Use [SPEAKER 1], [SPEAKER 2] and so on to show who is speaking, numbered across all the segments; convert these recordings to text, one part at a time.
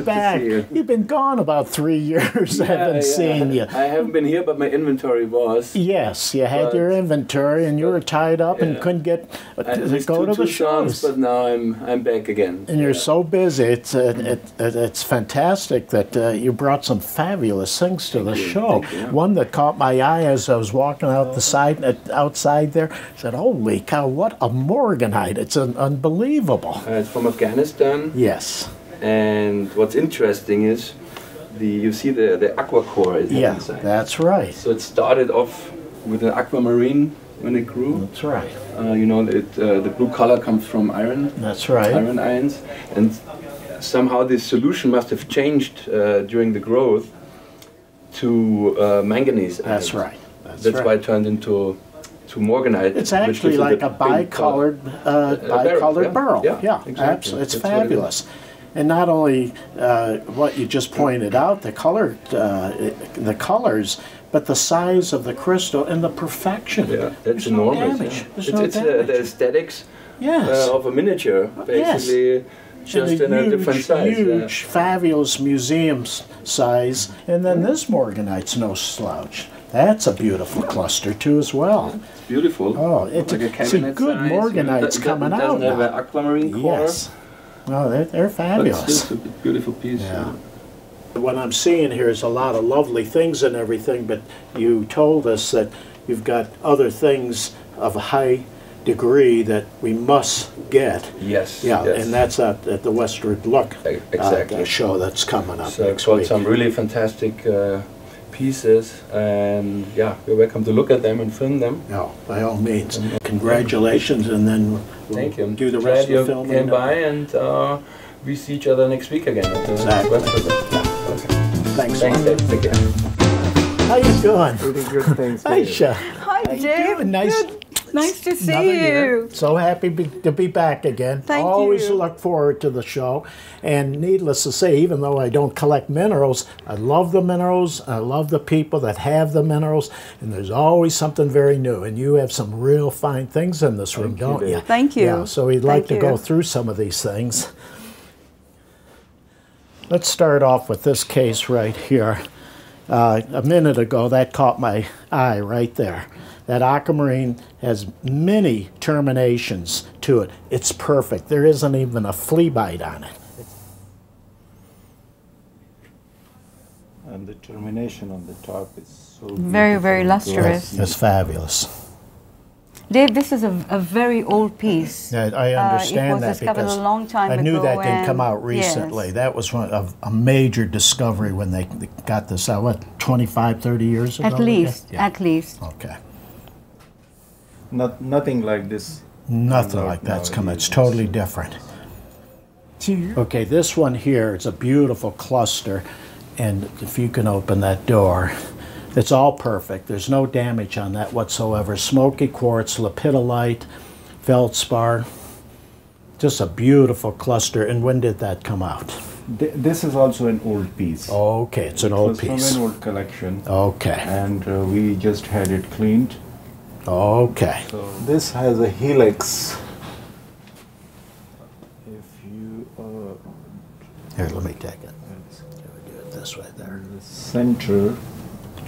[SPEAKER 1] Good
[SPEAKER 2] back.
[SPEAKER 1] you.
[SPEAKER 2] You've been gone about three years. I haven't
[SPEAKER 1] Yeah,
[SPEAKER 2] seen you.
[SPEAKER 1] I haven't been here, but my inventory was.
[SPEAKER 2] Yes, you had
[SPEAKER 1] But-
[SPEAKER 2] your inventory and you were tied up and couldn't get uh, to go
[SPEAKER 1] two,
[SPEAKER 2] to the
[SPEAKER 1] two songs,
[SPEAKER 2] shows.
[SPEAKER 1] but now I'm I'm back again.
[SPEAKER 2] And you're so busy. It's uh, it, it, it's fantastic that uh, you brought some fabulous things to the
[SPEAKER 1] you,
[SPEAKER 2] show. One that caught my eye as I was walking out the side uh, outside there. I said, "Holy cow! What a morganite! It's an unbelievable."
[SPEAKER 1] Uh, it's from Afghanistan,
[SPEAKER 2] Yes.
[SPEAKER 1] And what's interesting is the you see the the aqua core is
[SPEAKER 2] Yeah,
[SPEAKER 1] inside.
[SPEAKER 2] that's right.
[SPEAKER 1] So it started off with an aquamarine when it grew.
[SPEAKER 2] That's right.
[SPEAKER 1] Uh, you know, it, uh, the blue color comes from iron,
[SPEAKER 2] That's right.
[SPEAKER 1] iron ions, and somehow this solution must have changed uh, during the growth to uh, manganese.
[SPEAKER 2] That's
[SPEAKER 1] ions.
[SPEAKER 2] right. That's,
[SPEAKER 1] That's
[SPEAKER 2] right.
[SPEAKER 1] why it turned into to morganite.
[SPEAKER 2] It's actually like a bicolored, uh, bicolored
[SPEAKER 1] yeah.
[SPEAKER 2] barrel.
[SPEAKER 1] Yeah,
[SPEAKER 2] Yeah,
[SPEAKER 1] exactly.
[SPEAKER 2] absolutely. It's
[SPEAKER 1] That's what it is.
[SPEAKER 2] fabulous. And not only uh, what you just pointed out, the color, uh, the colors, but the size of the crystal and the perfection.
[SPEAKER 1] Yeah, that's
[SPEAKER 2] There's no
[SPEAKER 1] enormous.
[SPEAKER 2] damage.
[SPEAKER 1] yeah.
[SPEAKER 2] There's
[SPEAKER 1] It's,
[SPEAKER 2] no
[SPEAKER 1] it's uh,
[SPEAKER 2] damage.
[SPEAKER 1] the aesthetics
[SPEAKER 2] yes.
[SPEAKER 1] uh, of a miniature, basically, just
[SPEAKER 2] And
[SPEAKER 1] in a
[SPEAKER 2] huge,
[SPEAKER 1] different size. yeah.
[SPEAKER 2] Huge, fabulous museum size. And then this morganite's no slouch. That's a beautiful cluster too, as well.
[SPEAKER 1] It's beautiful.
[SPEAKER 2] Oh, it's
[SPEAKER 1] like a
[SPEAKER 2] a, see,
[SPEAKER 1] cabinet
[SPEAKER 2] good
[SPEAKER 1] size,
[SPEAKER 2] morganite's
[SPEAKER 1] That- that-
[SPEAKER 2] coming
[SPEAKER 1] that
[SPEAKER 2] out
[SPEAKER 1] doesn't have
[SPEAKER 2] now.
[SPEAKER 1] an aquamarine core.
[SPEAKER 2] Yes. No, they're, they're
[SPEAKER 1] But
[SPEAKER 2] fabulous.
[SPEAKER 1] it's a beautiful piece.
[SPEAKER 2] Yeah. What I'm seeing here is a lot of lovely things and everything, but you told us that you've got other things of a high degree that we must get.
[SPEAKER 1] Yes.
[SPEAKER 2] Yeah,
[SPEAKER 1] yes.
[SPEAKER 2] and that's at, at the Westward Look uh,
[SPEAKER 1] exactly.
[SPEAKER 2] the show that's coming up
[SPEAKER 1] So
[SPEAKER 2] next week.
[SPEAKER 1] some really fantastic uh, pieces, and yeah, you're welcome to look at them and film them.
[SPEAKER 2] No, by all means. Congratulations, and then we'll
[SPEAKER 1] Thank you.
[SPEAKER 2] do the
[SPEAKER 1] Glad
[SPEAKER 2] rest of
[SPEAKER 1] you
[SPEAKER 2] the filming.
[SPEAKER 1] came by, and uh, we see each other next week again. At the
[SPEAKER 2] Exactly.
[SPEAKER 1] Yeah. Okay.
[SPEAKER 2] Thanks.
[SPEAKER 1] Thanks,
[SPEAKER 2] Lon.
[SPEAKER 1] Dave. Take care.
[SPEAKER 2] How are you doing?
[SPEAKER 3] Pretty good things.
[SPEAKER 2] Aisha.
[SPEAKER 4] Hi,
[SPEAKER 2] How you
[SPEAKER 4] Dave.
[SPEAKER 2] doing? Nice-
[SPEAKER 4] Good. Nice to see
[SPEAKER 2] Another year.
[SPEAKER 4] you.
[SPEAKER 2] So happy be, to be back again.
[SPEAKER 4] Thank
[SPEAKER 2] Always
[SPEAKER 4] you.
[SPEAKER 2] look forward to the show. And needless to say, even though I don't collect minerals, I love the minerals. I love the people that have the minerals. And there's always something very new. And you have some real fine things in this room,
[SPEAKER 3] you,
[SPEAKER 2] don't you?
[SPEAKER 3] Dave.
[SPEAKER 4] Thank you.
[SPEAKER 2] Yeah, so we'd like
[SPEAKER 4] Thank
[SPEAKER 2] to go through some of these things. Let's start off with this case right here. Uh, a minute ago, that caught my eye right there. That aquamarine has many terminations to it. It's perfect. There isn't even a flea bite on it.
[SPEAKER 3] And the termination on the top is so
[SPEAKER 4] Very, very lustrous.
[SPEAKER 3] glossy.
[SPEAKER 2] It's fabulous.
[SPEAKER 4] Dave, this is a, a very old piece.
[SPEAKER 2] I, I
[SPEAKER 4] Uh,
[SPEAKER 2] understand
[SPEAKER 4] it was
[SPEAKER 2] that
[SPEAKER 4] discovered
[SPEAKER 2] because
[SPEAKER 4] a long time
[SPEAKER 2] I knew
[SPEAKER 4] ago
[SPEAKER 2] that didn't come out recently.
[SPEAKER 4] yes.
[SPEAKER 2] That was one of a major discovery when they got this out. What, 25, 30 years ago?
[SPEAKER 4] At least,
[SPEAKER 2] Yeah.
[SPEAKER 4] at least.
[SPEAKER 2] Okay.
[SPEAKER 3] Not, nothing like this.
[SPEAKER 2] Nothing like that's
[SPEAKER 3] no,
[SPEAKER 2] come. It's totally different. Okay, this one here, it's a beautiful cluster, and if you can open that door, it's all perfect. There's no damage on that whatsoever. Smoky quartz, lepidolite, feldspar. Just a beautiful cluster. And when did that come out?
[SPEAKER 3] This is also an old piece.
[SPEAKER 2] Okay, it's an
[SPEAKER 3] It
[SPEAKER 2] old
[SPEAKER 3] was
[SPEAKER 2] piece.
[SPEAKER 3] From an old collection.
[SPEAKER 2] Okay,
[SPEAKER 3] And uh, we just had it cleaned.
[SPEAKER 2] Okay.
[SPEAKER 3] So this has a helix. If you uh,
[SPEAKER 2] Here, let me take it. Do it this way there.
[SPEAKER 3] the center,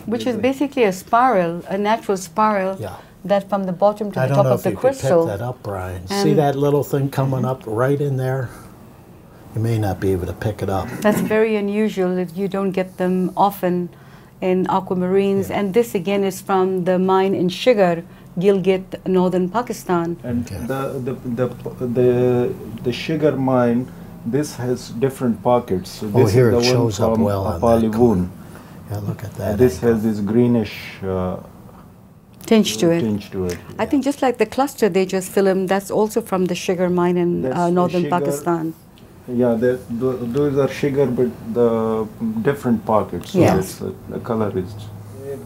[SPEAKER 4] Which is basically a spiral, a natural spiral
[SPEAKER 2] Yeah.
[SPEAKER 4] that from the bottom to
[SPEAKER 2] I
[SPEAKER 4] the
[SPEAKER 2] don't
[SPEAKER 4] top
[SPEAKER 2] know
[SPEAKER 4] of
[SPEAKER 2] if
[SPEAKER 4] the
[SPEAKER 2] you could pick that up, Brian. See that little thing coming up right in there? You may not be able to pick it up.
[SPEAKER 4] That's very unusual. that You don't get them often in aquamarines. And this again is from the mine in Shigar, Gilgit, northern Pakistan.
[SPEAKER 3] and
[SPEAKER 2] Okay.
[SPEAKER 3] the, the the the the Shigar mine. This has different pockets. So
[SPEAKER 2] Oh,
[SPEAKER 3] this
[SPEAKER 2] here
[SPEAKER 3] is
[SPEAKER 2] it
[SPEAKER 3] the one
[SPEAKER 2] shows up well on that Yeah, look at that.
[SPEAKER 3] This
[SPEAKER 2] angle.
[SPEAKER 3] has this greenish uh,
[SPEAKER 4] Tinge to it.
[SPEAKER 3] tinge to it.
[SPEAKER 4] I think just like the cluster they just filmed, that's also from the Shigar mine in uh,
[SPEAKER 3] the
[SPEAKER 4] northern
[SPEAKER 3] Shigar-
[SPEAKER 4] Pakistan.
[SPEAKER 3] Yeah, that, those are Shigar, but the different pockets. So
[SPEAKER 4] Yes.
[SPEAKER 3] it's, uh, the color is.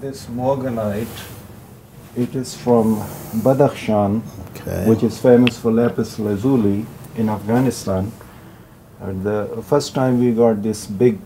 [SPEAKER 3] This morganite, it is from Badakhshan,
[SPEAKER 2] Okay.
[SPEAKER 3] which is famous for lapis lazuli in Afghanistan. And the first time we got this big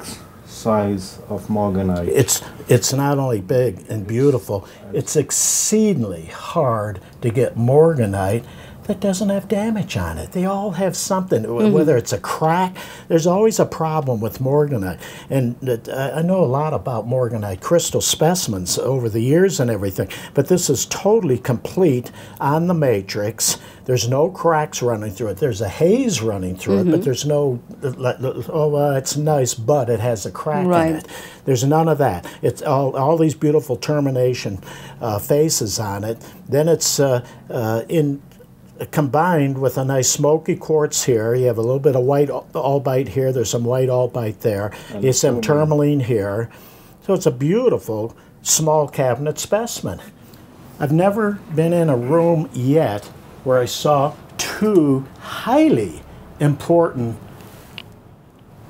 [SPEAKER 3] size of morganite.
[SPEAKER 2] It's it's not only big and beautiful, it's exceedingly hard to get morganite that doesn't have damage on it. They all have something,
[SPEAKER 4] Mm-hmm.
[SPEAKER 2] whether it's a crack. There's always a problem with morganite, and that- I know a lot about morganite crystal specimens over the years and everything. But this is totally complete on the matrix. There's no cracks running through it. There's a haze running through it,
[SPEAKER 4] Mm-hmm.
[SPEAKER 2] but there's no. Oh, uh, it's nice, but it has a crack in it. There's none of that. It's all, all these beautiful termination uh, faces on it. Then it's uh, uh, in combined with a nice smoky quartz here. You have a little bit of white al- albite here. There's some white albite there. You have some tourmaline here. So it's a beautiful small cabinet specimen. I've never been in a room yet where I saw two highly important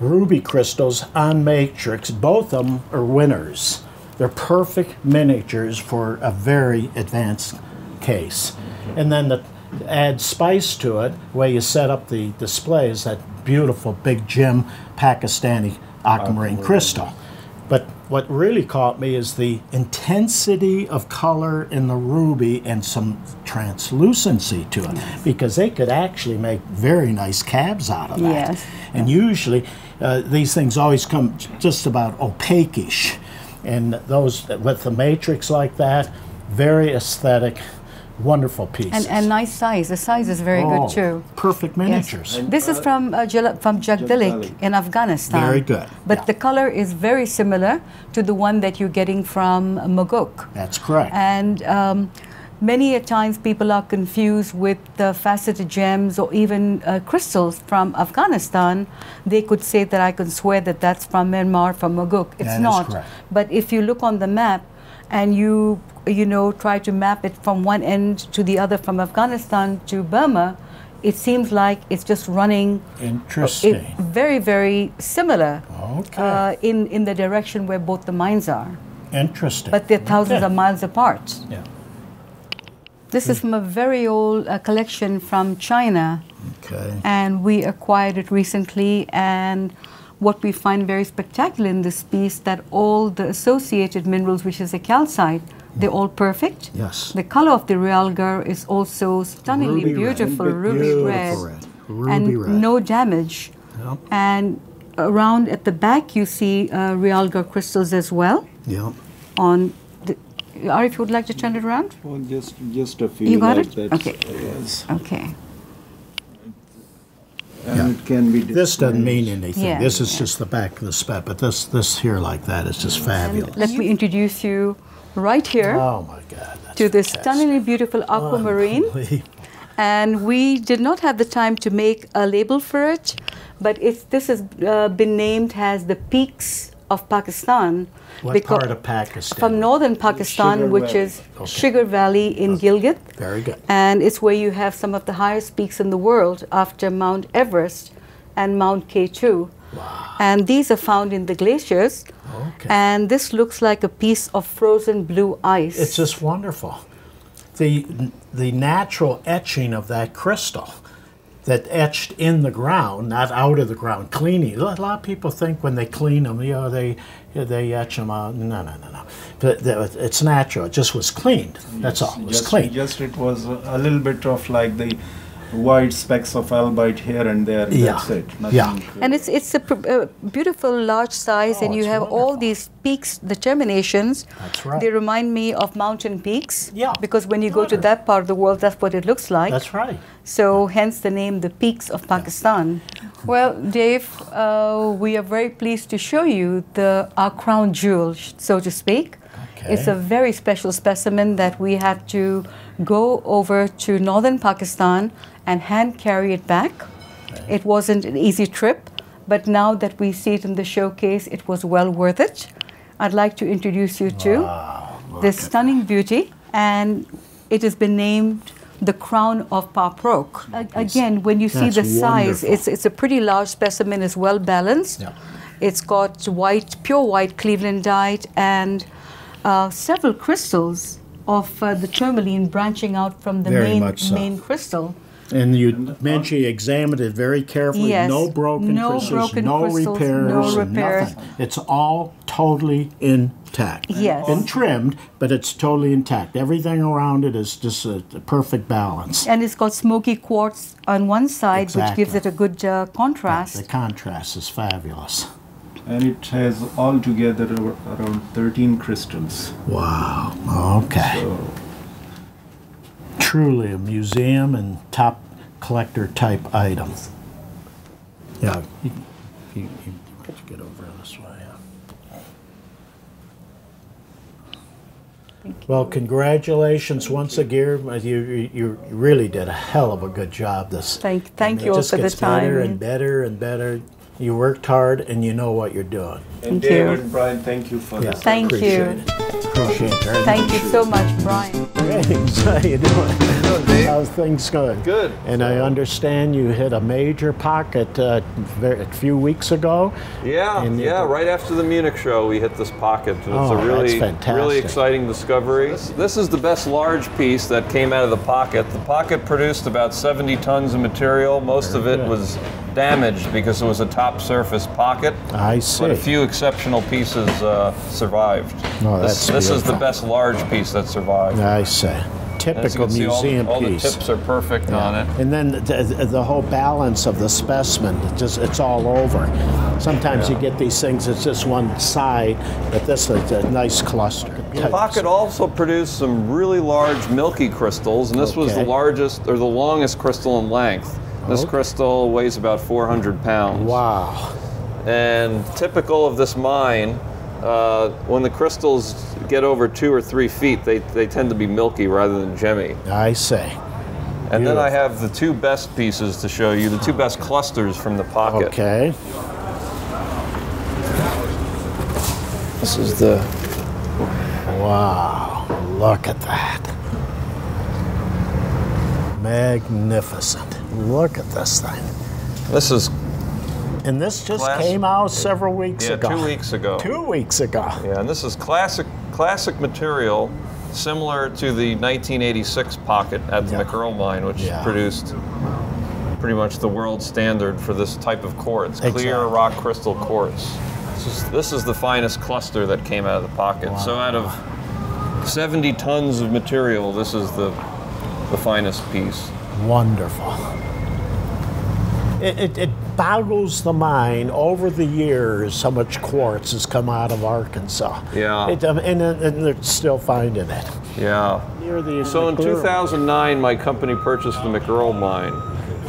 [SPEAKER 2] ruby crystals on matrix. Both of them are winners. They're perfect miniatures for a very advanced case. And then to add spice to it, where you set up the display is that beautiful big gem Pakistani aquamarine crystal. But what really caught me is the intensity of color in the ruby and some translucency to it, because they could actually make very nice cabs out of that.
[SPEAKER 4] Yes.
[SPEAKER 2] And usually, uh, these things always come just about opaque-ish. And those with the matrix like that, very aesthetic, wonderful pieces.
[SPEAKER 4] And, and nice size. The size is very
[SPEAKER 2] Oh,
[SPEAKER 4] good too.
[SPEAKER 2] Perfect
[SPEAKER 4] Yes.
[SPEAKER 2] miniatures.
[SPEAKER 4] This is from uh, Jala- from Jagdalik
[SPEAKER 3] Jagdalik.
[SPEAKER 4] in Afghanistan.
[SPEAKER 2] Very good,
[SPEAKER 4] But
[SPEAKER 2] yeah.
[SPEAKER 4] the color is very similar to the one that you're getting from Mogok.
[SPEAKER 2] That's correct.
[SPEAKER 4] And um, many a times people are confused with the faceted gems or even uh, crystals from Afghanistan. They could say that I can swear that that's from Myanmar, from Mogok. It's
[SPEAKER 2] That is
[SPEAKER 4] not.
[SPEAKER 2] correct.
[SPEAKER 4] But if you look on the map and you you know try to map it from one end to the other from Afghanistan to Burma, it seems like it's just running
[SPEAKER 2] Interesting.
[SPEAKER 4] it, very very similar
[SPEAKER 2] Okay.
[SPEAKER 4] uh, in in the direction where both the mines are.
[SPEAKER 2] Interesting.
[SPEAKER 4] But they're thousands
[SPEAKER 2] Okay.
[SPEAKER 4] of miles apart.
[SPEAKER 2] Yeah.
[SPEAKER 4] This is from a very old uh, collection from China,
[SPEAKER 2] Okay.
[SPEAKER 4] and we acquired it recently. And what we find very spectacular in this piece that all the associated minerals, which is a calcite, they're all perfect.
[SPEAKER 2] Yes.
[SPEAKER 4] The color of the realgar is also stunningly
[SPEAKER 2] Ruby red.
[SPEAKER 4] beautiful, ruby
[SPEAKER 2] Beautiful
[SPEAKER 4] red,
[SPEAKER 2] red. Ruby
[SPEAKER 4] and
[SPEAKER 2] red.
[SPEAKER 4] no damage.
[SPEAKER 2] Yep.
[SPEAKER 4] And around at the back, you see uh, realgar crystals as well.
[SPEAKER 2] Yep.
[SPEAKER 4] On the, Ari, if you would like to turn it around.
[SPEAKER 3] Well, just just a few
[SPEAKER 4] You got
[SPEAKER 3] like
[SPEAKER 4] it?
[SPEAKER 3] that.
[SPEAKER 4] Okay.
[SPEAKER 3] Yes.
[SPEAKER 4] Okay.
[SPEAKER 3] And
[SPEAKER 2] Yeah.
[SPEAKER 3] it can be.
[SPEAKER 2] This doesn't mean anything.
[SPEAKER 4] Yeah,
[SPEAKER 2] this is
[SPEAKER 4] yeah.
[SPEAKER 2] just the back of the spec, but this this here like that is just fabulous.
[SPEAKER 4] Let me introduce you right here
[SPEAKER 2] Oh my God!
[SPEAKER 4] To this
[SPEAKER 2] fantastic.
[SPEAKER 4] stunningly beautiful aquamarine.
[SPEAKER 2] Unbelievable.
[SPEAKER 4] And we did not have the time to make a label for it, but it's, this has uh, been named as the Peaks of Pakistan.
[SPEAKER 2] What
[SPEAKER 4] becau-
[SPEAKER 2] part of Pakistan?
[SPEAKER 4] From northern Pakistan,
[SPEAKER 3] Shigar
[SPEAKER 4] which
[SPEAKER 3] Valley.
[SPEAKER 4] is
[SPEAKER 2] Okay.
[SPEAKER 4] Shigar Valley in Gilgit.
[SPEAKER 2] Very good.
[SPEAKER 4] And it's where you have some of the highest peaks in the world after Mount Everest and Mount K2. And these are found in the glaciers.
[SPEAKER 2] Okay.
[SPEAKER 4] And this looks like a piece of frozen blue ice.
[SPEAKER 2] It's just wonderful. The the natural etching of that crystal that etched in the ground, not out of the ground, cleaning. A lot of people think when they clean them, you know, they they etch them out. No, no, no, no. But It's natural. It just was cleaned. That's all. It was
[SPEAKER 3] just,
[SPEAKER 2] clean.
[SPEAKER 3] Just it was a little bit of like the white specks of albite here and there.
[SPEAKER 2] Yeah.
[SPEAKER 3] That's it.
[SPEAKER 2] Yeah.
[SPEAKER 4] And it's it's a pr- uh, beautiful large size,
[SPEAKER 2] Oh,
[SPEAKER 4] and you
[SPEAKER 2] it's
[SPEAKER 4] have all these peaks, the terminations.
[SPEAKER 2] That's right.
[SPEAKER 4] They remind me of mountain peaks.
[SPEAKER 2] Yeah.
[SPEAKER 4] Because when you go to that part of the world, that's what it looks like.
[SPEAKER 2] That's right.
[SPEAKER 4] So hence the name, the Peaks of Pakistan. Well, Dave, uh, we are very pleased to show you the our crown jewel, so to speak.
[SPEAKER 2] Okay.
[SPEAKER 4] It's a very special specimen that we had to go over to northern Pakistan and hand carry it back. It wasn't an easy trip, but now that we see it in the showcase, it was well worth it. I'd like to introduce you to this stunning beauty, and it has been named the crown of Paprok. Again, when you see
[SPEAKER 2] That's
[SPEAKER 4] the size,
[SPEAKER 2] wonderful.
[SPEAKER 4] it's, it's a pretty large specimen, it's well balanced.
[SPEAKER 2] Yeah.
[SPEAKER 4] It's got white, pure white Clevelandite and uh, several crystals of uh, the tourmaline branching out from the
[SPEAKER 2] Very
[SPEAKER 4] main,
[SPEAKER 2] much so.
[SPEAKER 4] main crystal.
[SPEAKER 2] And you mentioned you examined it very carefully.
[SPEAKER 4] Yes.
[SPEAKER 2] No broken
[SPEAKER 4] No
[SPEAKER 2] crystals,
[SPEAKER 4] broken
[SPEAKER 2] no
[SPEAKER 4] crystals,
[SPEAKER 2] repairs,
[SPEAKER 4] no repairs.
[SPEAKER 2] nothing. It's all totally intact.
[SPEAKER 4] Yes.
[SPEAKER 2] Been trimmed, but it's totally intact. Everything around it is just a, a perfect balance.
[SPEAKER 4] And it's got smoky quartz on one side, which gives it a good uh, contrast.
[SPEAKER 2] The contrast is fabulous.
[SPEAKER 3] And it has altogether ar- around 13 crystals.
[SPEAKER 2] Wow. Okay.
[SPEAKER 3] So
[SPEAKER 2] Truly a museum and top collector type item. Yeah. You, you, you, you get over this way. yeah. Well, congratulations once again. Uh, You, you, you really did a hell of a good job. This
[SPEAKER 4] Thank- thank
[SPEAKER 2] and
[SPEAKER 4] you
[SPEAKER 2] it
[SPEAKER 4] all
[SPEAKER 2] just
[SPEAKER 4] for the
[SPEAKER 2] gets better and better and better. You worked hard and you know what you're doing.
[SPEAKER 3] And
[SPEAKER 4] Thank you.
[SPEAKER 3] And Brian, thank you for
[SPEAKER 2] Yeah,
[SPEAKER 3] this.
[SPEAKER 4] Thank you.
[SPEAKER 2] appreciate It. Appreciate it. very
[SPEAKER 4] Thank
[SPEAKER 2] much.
[SPEAKER 4] you so much, Brian.
[SPEAKER 2] Thanks. How you doing?
[SPEAKER 1] Good,
[SPEAKER 2] How's things going?
[SPEAKER 1] Good.
[SPEAKER 2] And I understand you hit a major pocket uh, a few weeks ago.
[SPEAKER 5] Yeah,
[SPEAKER 2] And you-
[SPEAKER 5] yeah. Right after the Munich show, we hit this pocket. and It's
[SPEAKER 2] Oh,
[SPEAKER 5] a
[SPEAKER 2] that's
[SPEAKER 5] really,
[SPEAKER 2] fantastic.
[SPEAKER 5] really exciting discovery. This, this is the best large piece that came out of the pocket. The pocket produced about 70 tons of material. Most of it
[SPEAKER 2] good.
[SPEAKER 5] was damaged because it was a top surface pocket.
[SPEAKER 2] I see.
[SPEAKER 5] But a few exceptional pieces uh, survived.
[SPEAKER 2] Oh,
[SPEAKER 5] this
[SPEAKER 2] that's
[SPEAKER 5] this is the best large piece that survived.
[SPEAKER 2] I see. Typical
[SPEAKER 5] can see, all the-
[SPEAKER 2] museum
[SPEAKER 5] all,
[SPEAKER 2] piece.
[SPEAKER 5] the tips are perfect on it.
[SPEAKER 2] And then the, the whole balance of the specimen, it just it's all over. Sometimes you get these things, it's just one side, but this is a nice cluster.
[SPEAKER 5] The pocket also produced some really large milky crystals, and this was the largest or the longest crystal in length. This
[SPEAKER 2] Okay.
[SPEAKER 5] crystal weighs about 400 pounds.
[SPEAKER 2] Wow.
[SPEAKER 5] And typical of this mine, uh, when the crystals get over two or three feet, they, they tend to be milky rather than gemmy.
[SPEAKER 2] I say.
[SPEAKER 5] And then I have the two best pieces to show you, the two best clusters from the pocket.
[SPEAKER 2] Okay.
[SPEAKER 5] This is the
[SPEAKER 2] Wow. Look at that. Magnificent. Look at this thing.
[SPEAKER 5] this is
[SPEAKER 2] And this just came out several weeks
[SPEAKER 5] yeah,
[SPEAKER 2] ago.
[SPEAKER 5] two weeks ago.
[SPEAKER 2] Two weeks ago.
[SPEAKER 5] Yeah, and this is classic classic material, similar to the 1986 pocket at the
[SPEAKER 2] Yeah.
[SPEAKER 5] McEarl mine, which
[SPEAKER 2] Yeah.
[SPEAKER 5] produced pretty much the world standard for this type of quartz, clear rock crystal quartz. This is, this is the finest cluster that came out of the pocket. So out of 70 tons of material, this is the the finest piece.
[SPEAKER 2] Wonderful. It, it, it boggles the mind over the years how much quartz has come out of Arkansas.
[SPEAKER 5] Yeah.
[SPEAKER 2] It, um, and, and they're still finding it.
[SPEAKER 5] Yeah.
[SPEAKER 2] Near the
[SPEAKER 5] So in 2009, my company purchased the McEarl mine,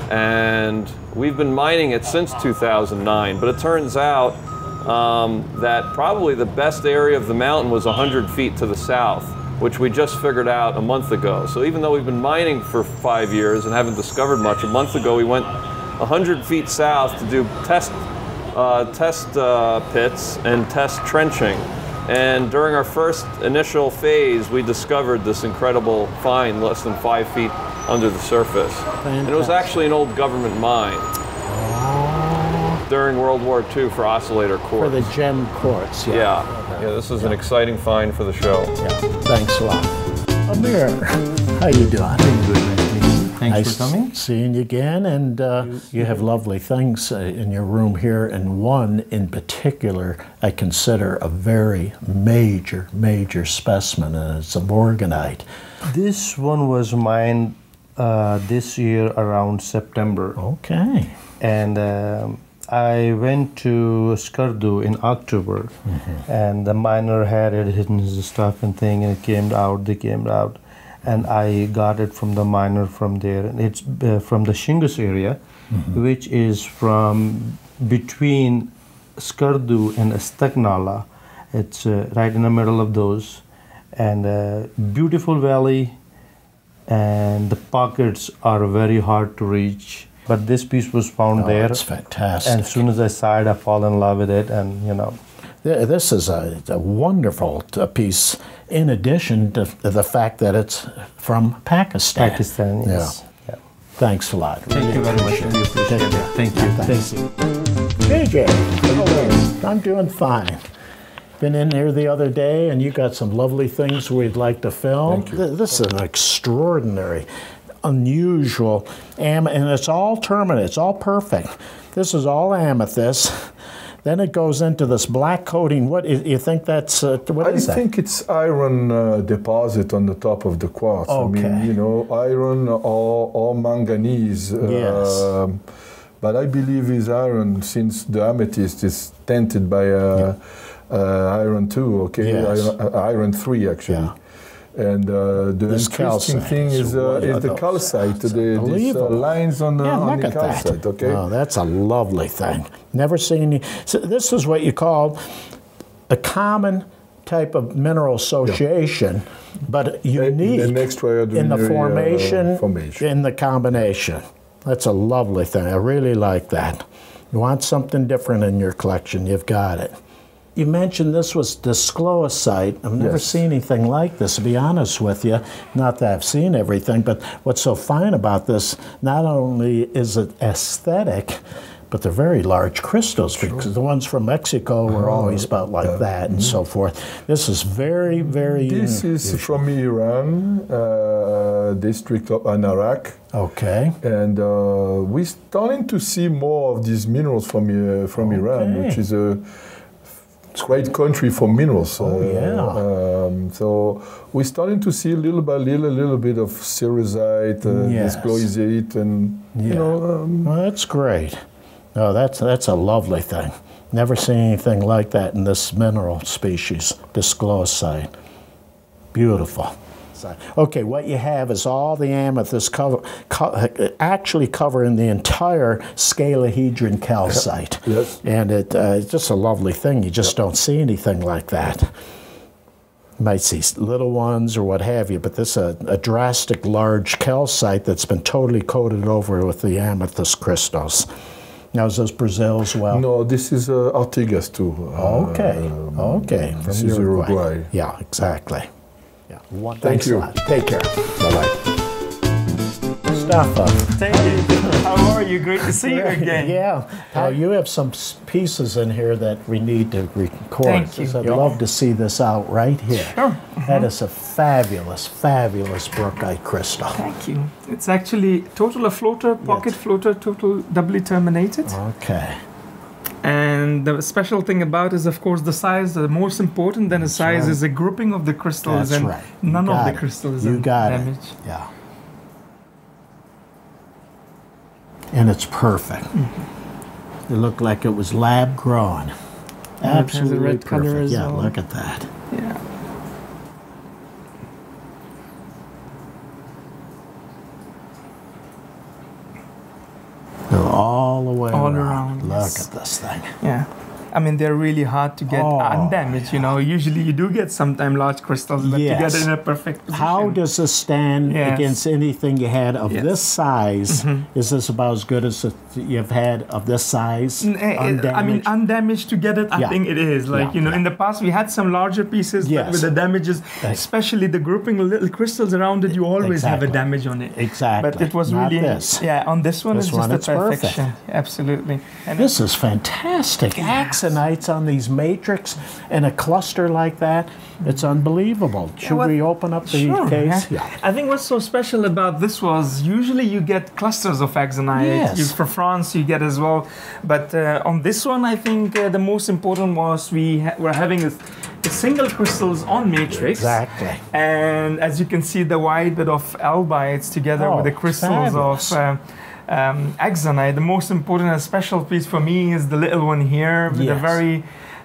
[SPEAKER 5] and we've been mining it since 2009. But it turns out um, that probably the best area of the mountain was 100 feet to the south, which we just figured out a month ago. So even though we've been mining for five years and haven't discovered much, a month ago we went 100 feet south to do test uh, test uh, pits and test trenching. And during our first initial phase, we discovered this incredible find less than five feet under the surface. And it was actually an old government mine during World War II for oscillator quartz.
[SPEAKER 2] For the gem quartz, yeah.
[SPEAKER 5] yeah, yeah, this is an exciting find for the show.
[SPEAKER 2] Yeah. Thanks a lot. Amir, how you doing?
[SPEAKER 6] Thanks
[SPEAKER 2] nice
[SPEAKER 6] for coming.
[SPEAKER 2] seeing you again, and uh, you have lovely things uh, in your room here, and one in particular I consider a very major, major specimen, and it's a morganite.
[SPEAKER 6] This one was mined uh, this year around September,
[SPEAKER 2] Okay.
[SPEAKER 6] and um, I went to Skardu in October, and the miner had it hidden his stuff and thing, and it came out. They came out, and I got it from the miner from there. And it's uh, from the Shingus area, which is from between Skardu and Stak Nala. It's uh, right in the middle of those, and uh, beautiful valley. And the pockets are very hard to reach. But this piece was found
[SPEAKER 2] Oh,
[SPEAKER 6] there,
[SPEAKER 2] it's fantastic.
[SPEAKER 6] and as soon as I saw it, I fall in love with it, and you know,
[SPEAKER 2] This is a, a wonderful uh, piece, in addition to the fact that it's from Pakistan.
[SPEAKER 6] Pakistan. Yes. Yeah.
[SPEAKER 2] Thanks a lot.
[SPEAKER 6] Thank you very much. We appreciate it. Thank you.
[SPEAKER 2] Thanks.
[SPEAKER 6] Thank
[SPEAKER 2] JJ, how are you? I'm doing fine. Been in here the other day, and you got some lovely things we'd like to film. Th- This is an extraordinary unusual, am- and it's all terminate. It's all perfect. This is all amethyst. Then it goes into this black coating. What you you think that's? Uh, what
[SPEAKER 7] I
[SPEAKER 2] is that?
[SPEAKER 7] think it's iron uh, deposit on the top of the quartz.
[SPEAKER 2] Okay.
[SPEAKER 7] I mean, you know, iron or, or manganese.
[SPEAKER 2] Yes.
[SPEAKER 7] um, but I believe it's iron since the amethyst is tinted by uh, uh, iron two. Okay,
[SPEAKER 2] Yes.
[SPEAKER 7] iron, uh, iron three actually.
[SPEAKER 2] Yeah.
[SPEAKER 7] And uh, the
[SPEAKER 2] This
[SPEAKER 7] interesting
[SPEAKER 2] calcite
[SPEAKER 7] thing
[SPEAKER 2] is
[SPEAKER 7] uh, is the calcite, the, these uh, lines on the,
[SPEAKER 2] Yeah,
[SPEAKER 7] on the
[SPEAKER 2] at that.
[SPEAKER 7] calcite. Okay.
[SPEAKER 2] Oh, that's a lovely thing. Never seen any. So this is what you call a common type of mineral association, but unique
[SPEAKER 7] extraordinary,
[SPEAKER 2] in the
[SPEAKER 7] uh,
[SPEAKER 2] formation,
[SPEAKER 7] formation.
[SPEAKER 2] in the combination. That's a lovely thing. I really like that. You want something different in your collection, you've got it. You mentioned this was descloizite. I've never
[SPEAKER 7] Yes.
[SPEAKER 2] seen anything like this, to be honest with you. Not that I've seen everything, but what's so fine about this, not only is it aesthetic, but they're very large crystals because the ones from Mexico were
[SPEAKER 7] Uh-huh.
[SPEAKER 2] always about like that and so forth. This is very, very.
[SPEAKER 7] This is from Iran, uh, district of Anarak.
[SPEAKER 2] Okay.
[SPEAKER 7] and uh, we're starting to see more of these minerals from uh, from Iran, which is a great country for minerals.
[SPEAKER 2] Oh, yeah.
[SPEAKER 7] Um, so we're starting to see little by little, a little bit of cerussite, uh,
[SPEAKER 2] Yes.
[SPEAKER 7] descloizite, and
[SPEAKER 2] Yeah.
[SPEAKER 7] you know. Um,
[SPEAKER 2] Well, that's great. No, that's that's a lovely thing. Never seen anything like that in this mineral species, descloizite. Beautiful. Okay, what you have is all the amethyst cover, co- actually covering the entire scalenohedron calcite.
[SPEAKER 7] Yes.
[SPEAKER 2] And it, uh, it's just a lovely thing. You just don't see anything like that. You might see little ones or what have you, but this is a, a drastic large calcite that's been totally coated over with the amethyst crystals. Now, is those Brazil as well?
[SPEAKER 7] no, this is uh, Artigas too. Uh,
[SPEAKER 2] Okay, okay. From
[SPEAKER 7] this is Uruguay.
[SPEAKER 2] Yeah, exactly. Yeah. One,
[SPEAKER 7] Thank
[SPEAKER 2] thanks
[SPEAKER 7] you.
[SPEAKER 2] A lot. Take care. Bye bye. Mustafa.
[SPEAKER 8] Thank you. How are you? Great to see you again.
[SPEAKER 2] Yeah. Now you have some pieces in here that we need to record.
[SPEAKER 8] Thank you.
[SPEAKER 2] I'd love to see this out right here.
[SPEAKER 8] Sure.
[SPEAKER 2] That mm-hmm. is a fabulous, fabulous brookite crystal.
[SPEAKER 8] Thank you. It's actually total a floater, pocket floater, total doubly terminated.
[SPEAKER 2] Okay.
[SPEAKER 8] And the special thing about is, of course, the size. The most important than the size
[SPEAKER 2] right.
[SPEAKER 8] is the grouping of the crystals,
[SPEAKER 2] That's
[SPEAKER 8] and
[SPEAKER 2] right.
[SPEAKER 8] None of
[SPEAKER 2] got
[SPEAKER 8] the
[SPEAKER 2] it.
[SPEAKER 8] crystals
[SPEAKER 2] You got it. Yeah. And it's perfect.
[SPEAKER 8] Mm-hmm.
[SPEAKER 2] It looked like it was lab grown.
[SPEAKER 8] And it has a
[SPEAKER 2] Absolutely perfect. yeah,
[SPEAKER 8] well.
[SPEAKER 2] look at that.
[SPEAKER 8] Yeah.
[SPEAKER 2] All the way
[SPEAKER 8] All
[SPEAKER 2] around.
[SPEAKER 8] around,
[SPEAKER 2] Look
[SPEAKER 8] yes.
[SPEAKER 2] at this thing.
[SPEAKER 8] Yeah. I mean, they're really hard to get
[SPEAKER 2] Oh,
[SPEAKER 8] undamaged. You know, usually you do get sometimes large crystals, but to get it in a perfect position.
[SPEAKER 2] How does this stand
[SPEAKER 8] Yes.
[SPEAKER 2] against anything you had of
[SPEAKER 8] Yes.
[SPEAKER 2] This size? Is this about as good as you've had of this size?
[SPEAKER 8] Mm, eh, eh, I mean,
[SPEAKER 2] Undamaged?
[SPEAKER 8] undamaged to get it, I
[SPEAKER 2] Yeah.
[SPEAKER 8] think it is. Like,
[SPEAKER 2] Yeah,
[SPEAKER 8] you know, in the past we had some larger pieces, but with the damages,
[SPEAKER 2] Right.
[SPEAKER 8] especially the grouping of little crystals around it, you always have a damage on it.
[SPEAKER 2] Exactly.
[SPEAKER 8] But it was
[SPEAKER 2] Not
[SPEAKER 8] really,
[SPEAKER 2] this.
[SPEAKER 8] yeah, on this one,
[SPEAKER 2] This
[SPEAKER 8] it's
[SPEAKER 2] one,
[SPEAKER 8] just
[SPEAKER 2] it's
[SPEAKER 8] a
[SPEAKER 2] perfect.
[SPEAKER 8] perfection. Absolutely. And
[SPEAKER 2] This is fantastic. Axinites on these matrix in a cluster like that. It's unbelievable. Should
[SPEAKER 8] what-
[SPEAKER 2] we open up the
[SPEAKER 8] Sure,
[SPEAKER 2] case?
[SPEAKER 8] yeah. I think what's so special about this was usually you get clusters of axinite.
[SPEAKER 2] Yes.
[SPEAKER 8] For France, you get as well. But uh, on this one, I think uh, the most important was we ha- were having a, a single crystals on matrix.
[SPEAKER 2] Exactly.
[SPEAKER 8] And as you can see, the white bit of albites together
[SPEAKER 2] Oh,
[SPEAKER 8] with the crystals
[SPEAKER 2] fabulous.
[SPEAKER 8] of um, um, axinite. The most important and special piece for me is the little one here with a
[SPEAKER 2] Yes.
[SPEAKER 8] very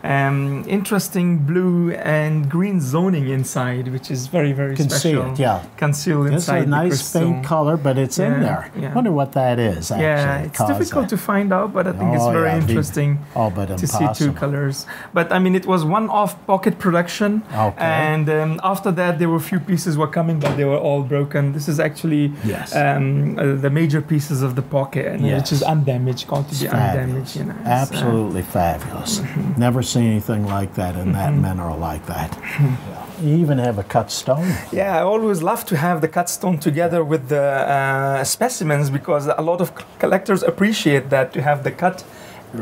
[SPEAKER 8] um, interesting blue and green zoning inside, which is very, very
[SPEAKER 2] Can see
[SPEAKER 8] special.
[SPEAKER 2] it, yeah.
[SPEAKER 8] Concealed
[SPEAKER 2] It's
[SPEAKER 8] inside
[SPEAKER 2] a nice paint color, but it's in there.
[SPEAKER 8] yeah.
[SPEAKER 2] Wonder what that is. Actually,
[SPEAKER 8] Yeah, it's difficult
[SPEAKER 2] that.
[SPEAKER 8] to find out, but I think it's
[SPEAKER 2] Oh,
[SPEAKER 8] very
[SPEAKER 2] yeah,
[SPEAKER 8] interesting
[SPEAKER 2] Oh, but
[SPEAKER 8] to see two colors. But I mean, it was one off pocket production,
[SPEAKER 2] Okay.
[SPEAKER 8] and um, after that, there were a few pieces were coming, but they were all broken. This is actually
[SPEAKER 2] Yes.
[SPEAKER 8] um, uh, the major pieces of the pocket,
[SPEAKER 2] Yes.
[SPEAKER 8] which is undamaged, called to
[SPEAKER 2] It's
[SPEAKER 8] be undamaged. You know, It's,
[SPEAKER 2] Absolutely fabulous.
[SPEAKER 8] Mm-hmm.
[SPEAKER 2] Never seen anything like that in that mineral like that.
[SPEAKER 8] Mm-hmm.
[SPEAKER 2] You even have a cut stone.
[SPEAKER 8] Yeah, I always love to have the cut stone together with the uh, specimens because a lot of collectors appreciate that to have the cut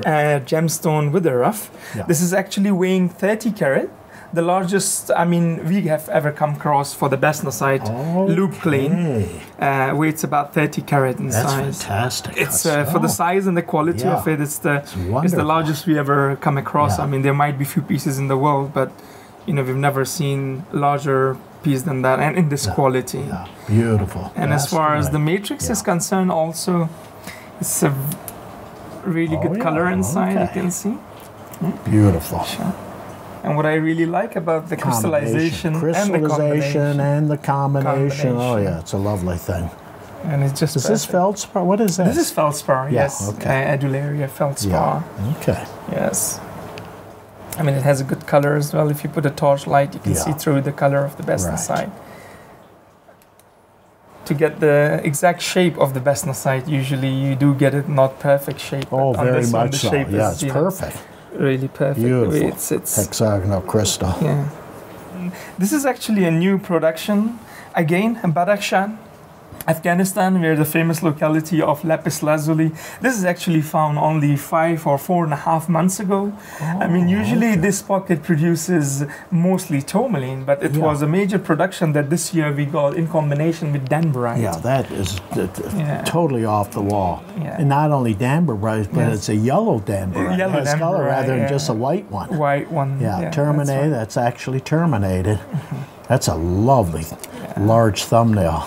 [SPEAKER 8] uh, gemstone with the rough.
[SPEAKER 2] Yeah.
[SPEAKER 8] This is actually weighing 30 carat. The largest, I mean, we have ever come across for the Bastnäsite loupe clean.
[SPEAKER 2] Okay.
[SPEAKER 8] Uh, weights about 30 carat in
[SPEAKER 2] That's
[SPEAKER 8] size.
[SPEAKER 2] fantastic.
[SPEAKER 8] It's uh, for the size and the quality
[SPEAKER 2] Yeah.
[SPEAKER 8] of it. It's the it's, the largest we ever come across.
[SPEAKER 2] Yeah.
[SPEAKER 8] I mean, there might be few pieces in the world, but you know, we've never seen larger piece than that, and in this quality.
[SPEAKER 2] Yeah, beautiful.
[SPEAKER 8] And as
[SPEAKER 2] That's
[SPEAKER 8] far as the matrix is concerned, also, it's a really
[SPEAKER 2] Oh,
[SPEAKER 8] good
[SPEAKER 2] yeah,
[SPEAKER 8] color inside. You can see.
[SPEAKER 2] Beautiful.
[SPEAKER 8] And what I really like about the crystallization,
[SPEAKER 2] Combination.
[SPEAKER 8] and the
[SPEAKER 2] crystallization
[SPEAKER 8] combination,
[SPEAKER 2] and the combination. Oh yeah, it's a lovely thing.
[SPEAKER 8] and it's just
[SPEAKER 2] Is this
[SPEAKER 8] perfect.
[SPEAKER 2] feldspar? What is this?
[SPEAKER 8] This is feldspar,
[SPEAKER 2] Yeah,
[SPEAKER 8] yes.
[SPEAKER 2] okay.
[SPEAKER 8] Uh, adularia feldspar,
[SPEAKER 2] yeah. Okay.
[SPEAKER 8] yes. I mean, it has a good color as well. If you put a torchlight, you can
[SPEAKER 2] Yeah.
[SPEAKER 8] see through the color of the
[SPEAKER 2] Right.
[SPEAKER 8] Bastnäsite. To get the exact shape of the Bastnäsite, usually you do get it not perfect shape. but
[SPEAKER 2] Oh,
[SPEAKER 8] on
[SPEAKER 2] very
[SPEAKER 8] this one,
[SPEAKER 2] much
[SPEAKER 8] the
[SPEAKER 2] so.
[SPEAKER 8] shape
[SPEAKER 2] Yeah,
[SPEAKER 8] is,
[SPEAKER 2] it's
[SPEAKER 8] you know,
[SPEAKER 2] perfect.
[SPEAKER 8] Really perfect. the
[SPEAKER 2] Beautiful.
[SPEAKER 8] It sits.
[SPEAKER 2] Hexagonal crystal.
[SPEAKER 8] Yeah. This is actually a new production. Again, in Badakhshan, Afghanistan, where the famous locality of lapis lazuli. This is actually found only five or four and a half months ago. I mean,
[SPEAKER 2] Oh,
[SPEAKER 8] usually this pocket produces mostly tourmaline, but it
[SPEAKER 2] Yeah.
[SPEAKER 8] was a major production that this year we got in combination with danburite.
[SPEAKER 2] Yeah, that is
[SPEAKER 8] Yeah.
[SPEAKER 2] totally off the wall.
[SPEAKER 8] Yeah.
[SPEAKER 2] And not only danburite, but
[SPEAKER 8] Yes.
[SPEAKER 2] it's a yellow danburite.
[SPEAKER 8] Yellow
[SPEAKER 2] it has color rather than
[SPEAKER 8] yeah.
[SPEAKER 2] just a white one.
[SPEAKER 8] White one.
[SPEAKER 2] Yeah,
[SPEAKER 8] that's
[SPEAKER 2] terminate.
[SPEAKER 8] right. Mm-hmm.
[SPEAKER 2] That's actually terminated. That's a lovely, large thumbnail.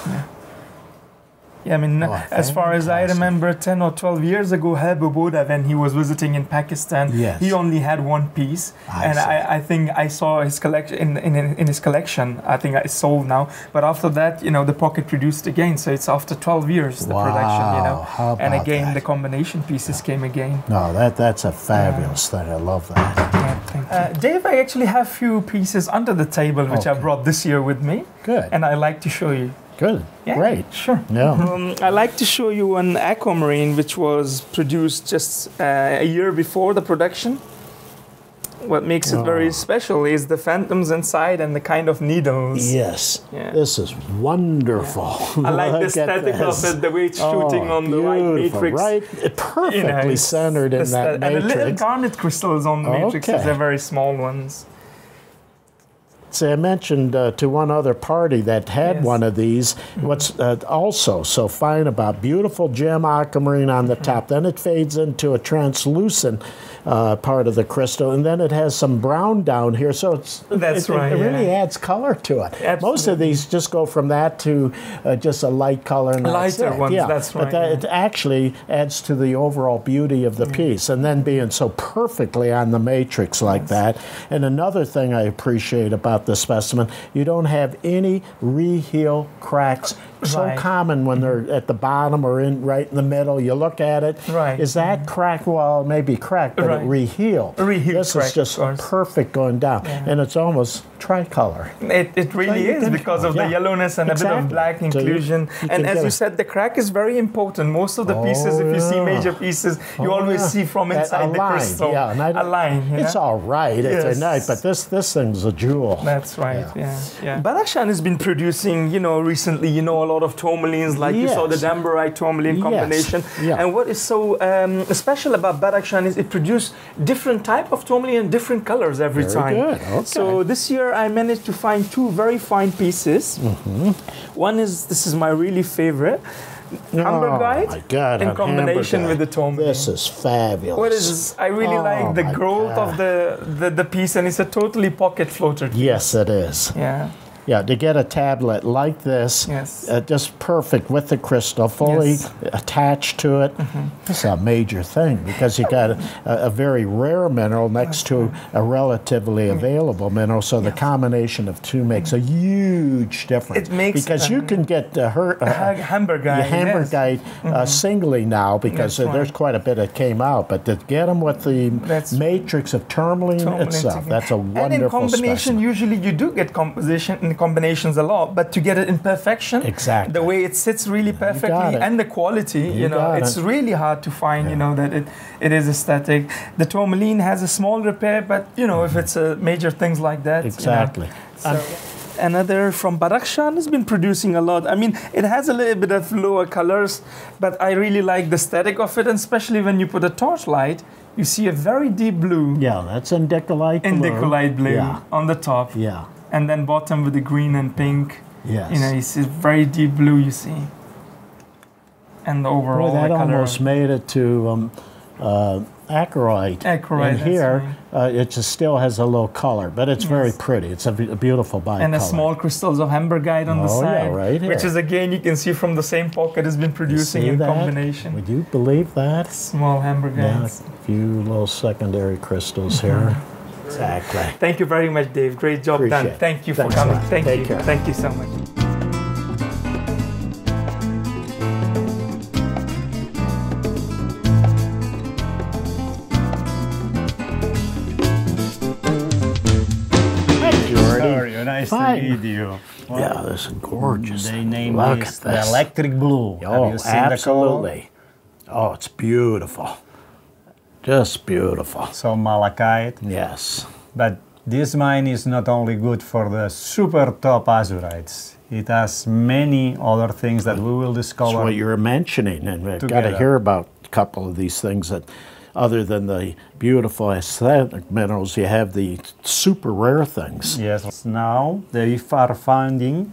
[SPEAKER 8] Yeah, I mean,
[SPEAKER 2] Oh,
[SPEAKER 8] as far as I remember, 10 or 12 years ago, Herb Obodda, when he was visiting in Pakistan,
[SPEAKER 2] Yes.
[SPEAKER 8] he only had one piece.
[SPEAKER 2] I
[SPEAKER 8] and. I, I think I saw his collection in, in, in his collection. I think it's sold now. But after that, you know, the pocket produced again. So it's after 12 years, the production, you know.
[SPEAKER 2] Wow, how
[SPEAKER 8] and again,
[SPEAKER 2] that?
[SPEAKER 8] the combination pieces came again.
[SPEAKER 2] No, that that's a fabulous thing. I love that.
[SPEAKER 8] Yeah, thank you. Uh, Dave, I actually have few pieces under the table which I brought this year with me.
[SPEAKER 2] Good.
[SPEAKER 8] And I like to show you.
[SPEAKER 2] Good.
[SPEAKER 8] Yeah,
[SPEAKER 2] Great.
[SPEAKER 8] Sure.
[SPEAKER 2] Yeah.
[SPEAKER 8] Um, I like to show you an aquamarine which was produced just uh, a year before the production. What makes it
[SPEAKER 2] Oh.
[SPEAKER 8] very special is the phantoms inside and the kind of needles.
[SPEAKER 2] Yes.
[SPEAKER 8] Yeah.
[SPEAKER 2] This is wonderful.
[SPEAKER 8] I like the aesthetic of it, the way it's shooting
[SPEAKER 2] Oh,
[SPEAKER 8] on the white matrix.
[SPEAKER 2] Right, perfectly
[SPEAKER 8] You know,
[SPEAKER 2] centered in that
[SPEAKER 8] sta- And the little garnet crystals on the matrix,
[SPEAKER 2] Okay.
[SPEAKER 8] they're very small ones.
[SPEAKER 2] See, I mentioned uh, to one other party that had
[SPEAKER 8] Yes.
[SPEAKER 2] one of these. What's uh, also so fine about beautiful gem aquamarine on the
[SPEAKER 8] Mm-hmm.
[SPEAKER 2] top, then it fades into a translucent uh, part of the crystal, and then it has some brown down here. So it's
[SPEAKER 8] That's
[SPEAKER 2] it,
[SPEAKER 8] right,
[SPEAKER 2] It really
[SPEAKER 8] yeah.
[SPEAKER 2] adds color to it. Most of these just go from that to uh, just a light color. And
[SPEAKER 8] Lighter
[SPEAKER 2] it.
[SPEAKER 8] ones,
[SPEAKER 2] yeah.
[SPEAKER 8] that's
[SPEAKER 2] But
[SPEAKER 8] right,
[SPEAKER 2] that,
[SPEAKER 8] yeah.
[SPEAKER 2] it actually adds to the overall beauty of the piece, and then being so perfectly on the matrix like that. And another thing I appreciate about the specimen, you don't have any reheal cracks. So
[SPEAKER 8] Right.
[SPEAKER 2] common when they're mm-hmm. at the bottom or in right in the middle. You look at it.
[SPEAKER 8] Right.
[SPEAKER 2] Is that mm-hmm. crack? Well, maybe may cracked, but
[SPEAKER 8] Right.
[SPEAKER 2] it rehealed.
[SPEAKER 8] Rehealed
[SPEAKER 2] This
[SPEAKER 8] crack,
[SPEAKER 2] is just perfect going down, and it's almost tricolor.
[SPEAKER 8] It, it really
[SPEAKER 2] you
[SPEAKER 8] is because
[SPEAKER 2] tell,
[SPEAKER 8] of the yellowness and a bit of black
[SPEAKER 2] So you-
[SPEAKER 8] inclusion.
[SPEAKER 2] you
[SPEAKER 8] and as you
[SPEAKER 2] a-
[SPEAKER 8] said, the crack is very important. Most of the pieces, if you see major pieces, you
[SPEAKER 2] Oh,
[SPEAKER 8] always
[SPEAKER 2] yeah.
[SPEAKER 8] see from
[SPEAKER 2] That-
[SPEAKER 8] inside
[SPEAKER 2] a
[SPEAKER 8] the
[SPEAKER 2] line,
[SPEAKER 8] crystal
[SPEAKER 2] Yeah, and I
[SPEAKER 8] a line. You
[SPEAKER 2] It's
[SPEAKER 8] know?
[SPEAKER 2] all right. It's a
[SPEAKER 8] Yes.
[SPEAKER 2] night, but this this thing's a jewel.
[SPEAKER 8] That's right. Yeah, yeah. Badakhshan has been producing, you know, recently, you know, a lot of tourmalines, like you saw the
[SPEAKER 2] Yes.
[SPEAKER 8] Danburite tourmaline
[SPEAKER 2] Yes.
[SPEAKER 8] combination.
[SPEAKER 2] Yeah.
[SPEAKER 8] And what is so um, special about Badakhshan is it produces different type of tourmaline and different colors every
[SPEAKER 2] Very
[SPEAKER 8] time.
[SPEAKER 2] good, okay.
[SPEAKER 8] So this year I managed to find two very fine pieces.
[SPEAKER 2] Mm-hmm.
[SPEAKER 8] One is this is my really favorite. Hambergite
[SPEAKER 2] oh my God!
[SPEAKER 8] in combination with the tourmaline.
[SPEAKER 2] This is fabulous.
[SPEAKER 8] What is I really
[SPEAKER 2] Oh,
[SPEAKER 8] like the growth
[SPEAKER 2] God.
[SPEAKER 8] of the, the the piece and it's a totally pocket floater.
[SPEAKER 2] Yes, it is.
[SPEAKER 8] Yeah.
[SPEAKER 2] Yeah, to get a tablet like this,
[SPEAKER 8] Yes.
[SPEAKER 2] uh, just perfect with the crystal, fully
[SPEAKER 8] Yes.
[SPEAKER 2] attached to it. It's a major thing because you got a, a very rare mineral next to a relatively available mineral. So the combination of two makes a huge difference.
[SPEAKER 8] It makes,
[SPEAKER 2] because you can get uh, her. Uh,
[SPEAKER 8] Ha- Hambergite.
[SPEAKER 2] your
[SPEAKER 8] yes.
[SPEAKER 2] Uh, singly now because uh, there's quite a bit that came out, but to get them with the
[SPEAKER 8] That's-
[SPEAKER 2] matrix of tourmaline,
[SPEAKER 8] Tourmaline
[SPEAKER 2] itself, that's a wonderful.
[SPEAKER 8] And in combination,
[SPEAKER 2] specimen.
[SPEAKER 8] usually you do get composition in combinations a lot, but to get it in perfection,
[SPEAKER 2] Exactly.
[SPEAKER 8] the way it sits really perfectly, and the quality, you,
[SPEAKER 2] You
[SPEAKER 8] know, it's
[SPEAKER 2] it.
[SPEAKER 8] really hard to find. You know that it it is aesthetic. The tourmaline has a small repair, but you know if mm-hmm. it's a major things like that, you know.
[SPEAKER 2] Exactly.
[SPEAKER 8] So, another from Badakhshan has been producing a lot. I mean, it has a little bit of lower colors, but I really like the aesthetic of it, and especially when you put a torchlight, you see a very deep blue,
[SPEAKER 2] Yeah, that's indicolite blue.
[SPEAKER 8] indicolite blue
[SPEAKER 2] Yeah,
[SPEAKER 8] on the top,
[SPEAKER 2] yeah,
[SPEAKER 8] and then bottom with the green and pink.
[SPEAKER 2] yes.
[SPEAKER 8] You know, it's a very deep blue. You see, and the overall
[SPEAKER 2] Boy, that
[SPEAKER 8] the
[SPEAKER 2] almost made it to um, uh, achroite.
[SPEAKER 8] Achroite,
[SPEAKER 2] And here, uh, it just still has a little color, but it's very pretty. It's a, a beautiful bicolor.
[SPEAKER 8] and the small crystals of hambergite on the
[SPEAKER 2] Oh, yeah,
[SPEAKER 8] side,
[SPEAKER 2] right
[SPEAKER 8] which is again you can see from the same pocket has been producing in
[SPEAKER 2] that?
[SPEAKER 8] combination.
[SPEAKER 2] Would you believe that?
[SPEAKER 8] Small
[SPEAKER 2] Yeah, a few little secondary crystals here. Exactly.
[SPEAKER 8] Thank you very much, Dave. Great job
[SPEAKER 2] Appreciate
[SPEAKER 8] done.
[SPEAKER 2] it.
[SPEAKER 8] Thank you for
[SPEAKER 2] Thanks a
[SPEAKER 8] coming. Thank
[SPEAKER 2] Take
[SPEAKER 8] you.
[SPEAKER 2] care.
[SPEAKER 8] Thank you so much.
[SPEAKER 2] Hey,
[SPEAKER 9] How are Nice
[SPEAKER 2] Fine.
[SPEAKER 9] to meet you.
[SPEAKER 2] Yeah, this is gorgeous.
[SPEAKER 9] The name
[SPEAKER 2] Look
[SPEAKER 9] is
[SPEAKER 2] at
[SPEAKER 9] the
[SPEAKER 2] this.
[SPEAKER 9] electric blue.
[SPEAKER 2] Oh,
[SPEAKER 9] Have you seen the color?
[SPEAKER 2] absolutely. Oh, it's beautiful. Just beautiful.
[SPEAKER 9] So malachite.
[SPEAKER 2] Yes.
[SPEAKER 9] But this mine is not only good for the super top azurites. It has many other things that we will
[SPEAKER 2] That's
[SPEAKER 9] discover.
[SPEAKER 2] what you're mentioning, and we've got to hear about a couple of these things that, other than the beautiful aesthetic minerals, you have the super rare things.
[SPEAKER 9] Yes. Now they are finding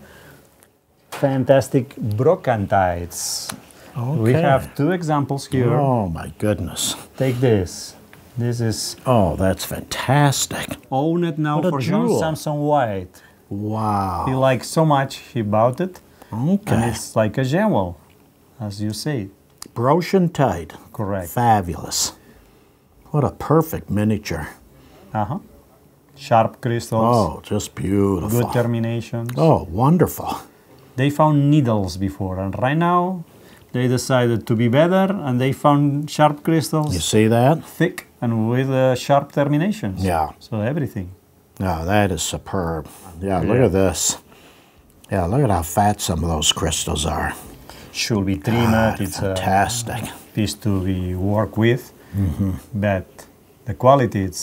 [SPEAKER 9] fantastic brochantites. We have two examples here.
[SPEAKER 2] Oh my goodness!
[SPEAKER 9] Take this. This is
[SPEAKER 2] Oh, that's fantastic!
[SPEAKER 9] Own
[SPEAKER 2] it now
[SPEAKER 9] for John
[SPEAKER 2] jewel.
[SPEAKER 9] Samson White.
[SPEAKER 2] Wow.
[SPEAKER 9] He liked so much he bought it,
[SPEAKER 2] Okay.
[SPEAKER 9] and it's like a gem, as you say.
[SPEAKER 2] Brochantite.
[SPEAKER 9] Correct.
[SPEAKER 2] Fabulous. What a perfect miniature.
[SPEAKER 9] Uh huh. Sharp crystals,
[SPEAKER 2] Oh, just beautiful.
[SPEAKER 9] good terminations.
[SPEAKER 2] Oh, wonderful.
[SPEAKER 9] They found needles before, and right now they decided to be better, and they found sharp crystals,
[SPEAKER 2] You see that?
[SPEAKER 9] thick and with uh, sharp terminations.
[SPEAKER 2] Yeah.
[SPEAKER 9] So everything.
[SPEAKER 2] Oh, that is superb. Yeah, look at this. Yeah, look at how fat some of those crystals are.
[SPEAKER 9] Should be trimmed. It's a
[SPEAKER 2] fantastic.
[SPEAKER 9] piece to be worked with,
[SPEAKER 2] Mm-hmm.
[SPEAKER 9] but the quality it's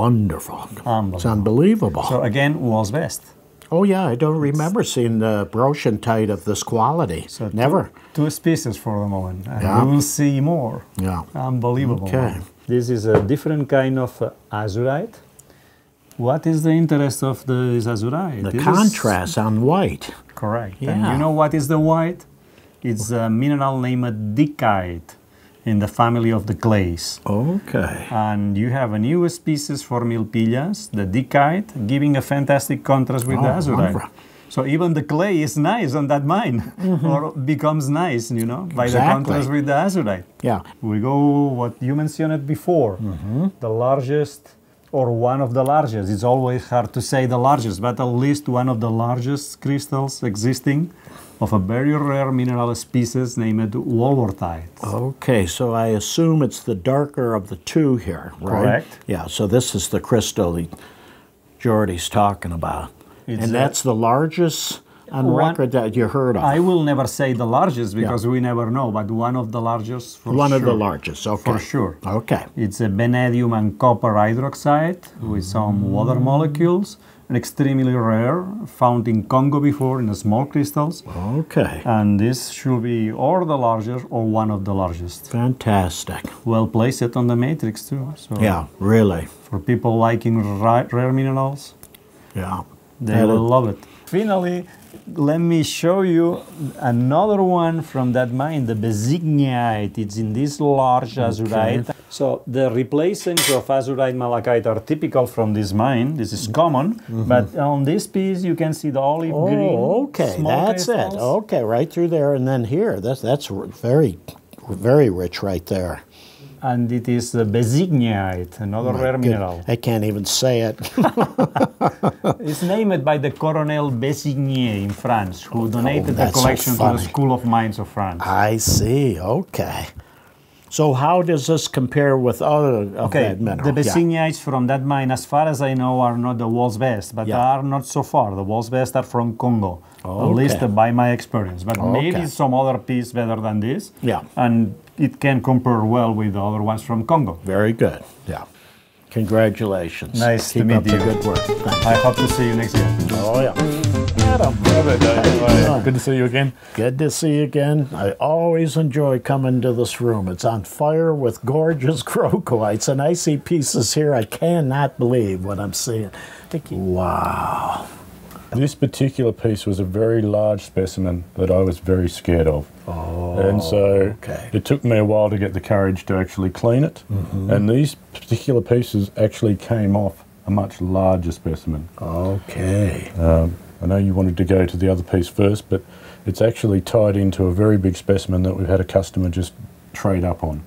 [SPEAKER 2] Wonderful. It's
[SPEAKER 9] Unbelievable.
[SPEAKER 2] unbelievable.
[SPEAKER 9] so again was best.
[SPEAKER 2] Oh, yeah, I don't remember seeing the brochantite of this quality.
[SPEAKER 9] So
[SPEAKER 2] Never.
[SPEAKER 9] Two, two species for the moment, and
[SPEAKER 2] Yeah.
[SPEAKER 9] we will see more.
[SPEAKER 2] Yeah.
[SPEAKER 9] Unbelievable.
[SPEAKER 2] Okay.
[SPEAKER 9] This is a different kind of uh, azurite. What is the interest of the azurite?
[SPEAKER 2] The
[SPEAKER 9] This is-
[SPEAKER 2] contrast on white.
[SPEAKER 9] correct. And
[SPEAKER 2] Yeah.
[SPEAKER 9] you know what is the white? It's a mineral named dickite in the family of the clays.
[SPEAKER 2] Okay.
[SPEAKER 9] And you have a new species for milpillas, the dickite, giving a fantastic contrast with the
[SPEAKER 2] Oh,
[SPEAKER 9] azurite.
[SPEAKER 2] wonderful.
[SPEAKER 9] So even the clay is nice on that mine, or becomes nice, you know, by the
[SPEAKER 2] Mm-hmm.
[SPEAKER 9] Contrast with the azurite.
[SPEAKER 2] Yeah.
[SPEAKER 9] We go what you mentioned before,
[SPEAKER 2] Mm-hmm.
[SPEAKER 9] the largest or one of the largest. It's always hard to say the largest, but at least one of the largest crystals existing of a very rare mineral species named volborthite.
[SPEAKER 2] Okay, so I assume it's the darker of the two here, right?
[SPEAKER 9] Correct.
[SPEAKER 2] Yeah, so this is the crystal that Jordi's talking about.
[SPEAKER 9] It's
[SPEAKER 2] and that's the largest on
[SPEAKER 9] One-
[SPEAKER 2] record that you heard of.
[SPEAKER 9] I will never say the largest because we never know, but one of the largest for
[SPEAKER 2] One of the largest, okay.
[SPEAKER 9] For sure.
[SPEAKER 2] Okay.
[SPEAKER 9] It's a vanadium and copper hydroxide with some water molecules, extremely rare, found in Congo before in small crystals.
[SPEAKER 2] Okay.
[SPEAKER 9] And this should be or the largest or one of the largest.
[SPEAKER 2] Fantastic.
[SPEAKER 9] Well placed it on the matrix too. So
[SPEAKER 2] Yeah, really.
[SPEAKER 9] for people liking rare minerals,
[SPEAKER 2] Yeah.
[SPEAKER 9] they
[SPEAKER 2] That
[SPEAKER 9] will love it. Finally, let me show you another one from that mine, the Vésigniéite. It's in this large azurite. So the replacements of azurite malachite are typical from this mine. This is common, mm-hmm. but on this piece you can see the olive oh,
[SPEAKER 2] green. Oh, okay.
[SPEAKER 9] small
[SPEAKER 2] That's it. Okay, right through there and then here. That's that's very very rich right there.
[SPEAKER 9] And it is the Vésigniéite, another
[SPEAKER 2] My
[SPEAKER 9] rare
[SPEAKER 2] good-
[SPEAKER 9] mineral.
[SPEAKER 2] I can't even say it.
[SPEAKER 9] It's named by the Colonel Vésignié in France, who donated oh, the
[SPEAKER 2] Oh, so
[SPEAKER 9] collection to the. School of Mines of France.
[SPEAKER 2] I see. Okay. So how does this compare with other of
[SPEAKER 9] Okay,
[SPEAKER 2] that mineral?
[SPEAKER 9] the
[SPEAKER 2] Yeah.
[SPEAKER 9] From that mine, as far as I know, are not the world's best, but
[SPEAKER 2] Yeah.
[SPEAKER 9] are not so far. The world's best are from Congo,
[SPEAKER 2] Okay.
[SPEAKER 9] at least by my experience. But maybe some other piece better than this.
[SPEAKER 2] Yeah.
[SPEAKER 9] And it can compare well with the other ones from Congo.
[SPEAKER 2] Very good. Yeah. Congratulations.
[SPEAKER 9] Nice to meet
[SPEAKER 2] up the
[SPEAKER 9] you.
[SPEAKER 2] good work. Thank you.
[SPEAKER 9] I hope to see you next year.
[SPEAKER 2] Oh yeah. Adam.
[SPEAKER 10] Good to see you again.
[SPEAKER 2] Good to see you again. I always enjoy coming to this room. It's on fire with gorgeous crocoites, and I see pieces here I cannot believe what I'm seeing. Thank you. Wow.
[SPEAKER 10] This particular piece was a very large specimen that I was very scared of.
[SPEAKER 2] Oh,
[SPEAKER 10] and so
[SPEAKER 2] okay.
[SPEAKER 10] it took me a while to get the courage to actually clean it.
[SPEAKER 2] Mhm.
[SPEAKER 10] And these particular pieces actually came off a much larger specimen.
[SPEAKER 2] Okay.
[SPEAKER 10] Um, I know you wanted to go to the other piece first, but it's actually tied into a very big specimen that we've had a customer just trade up on.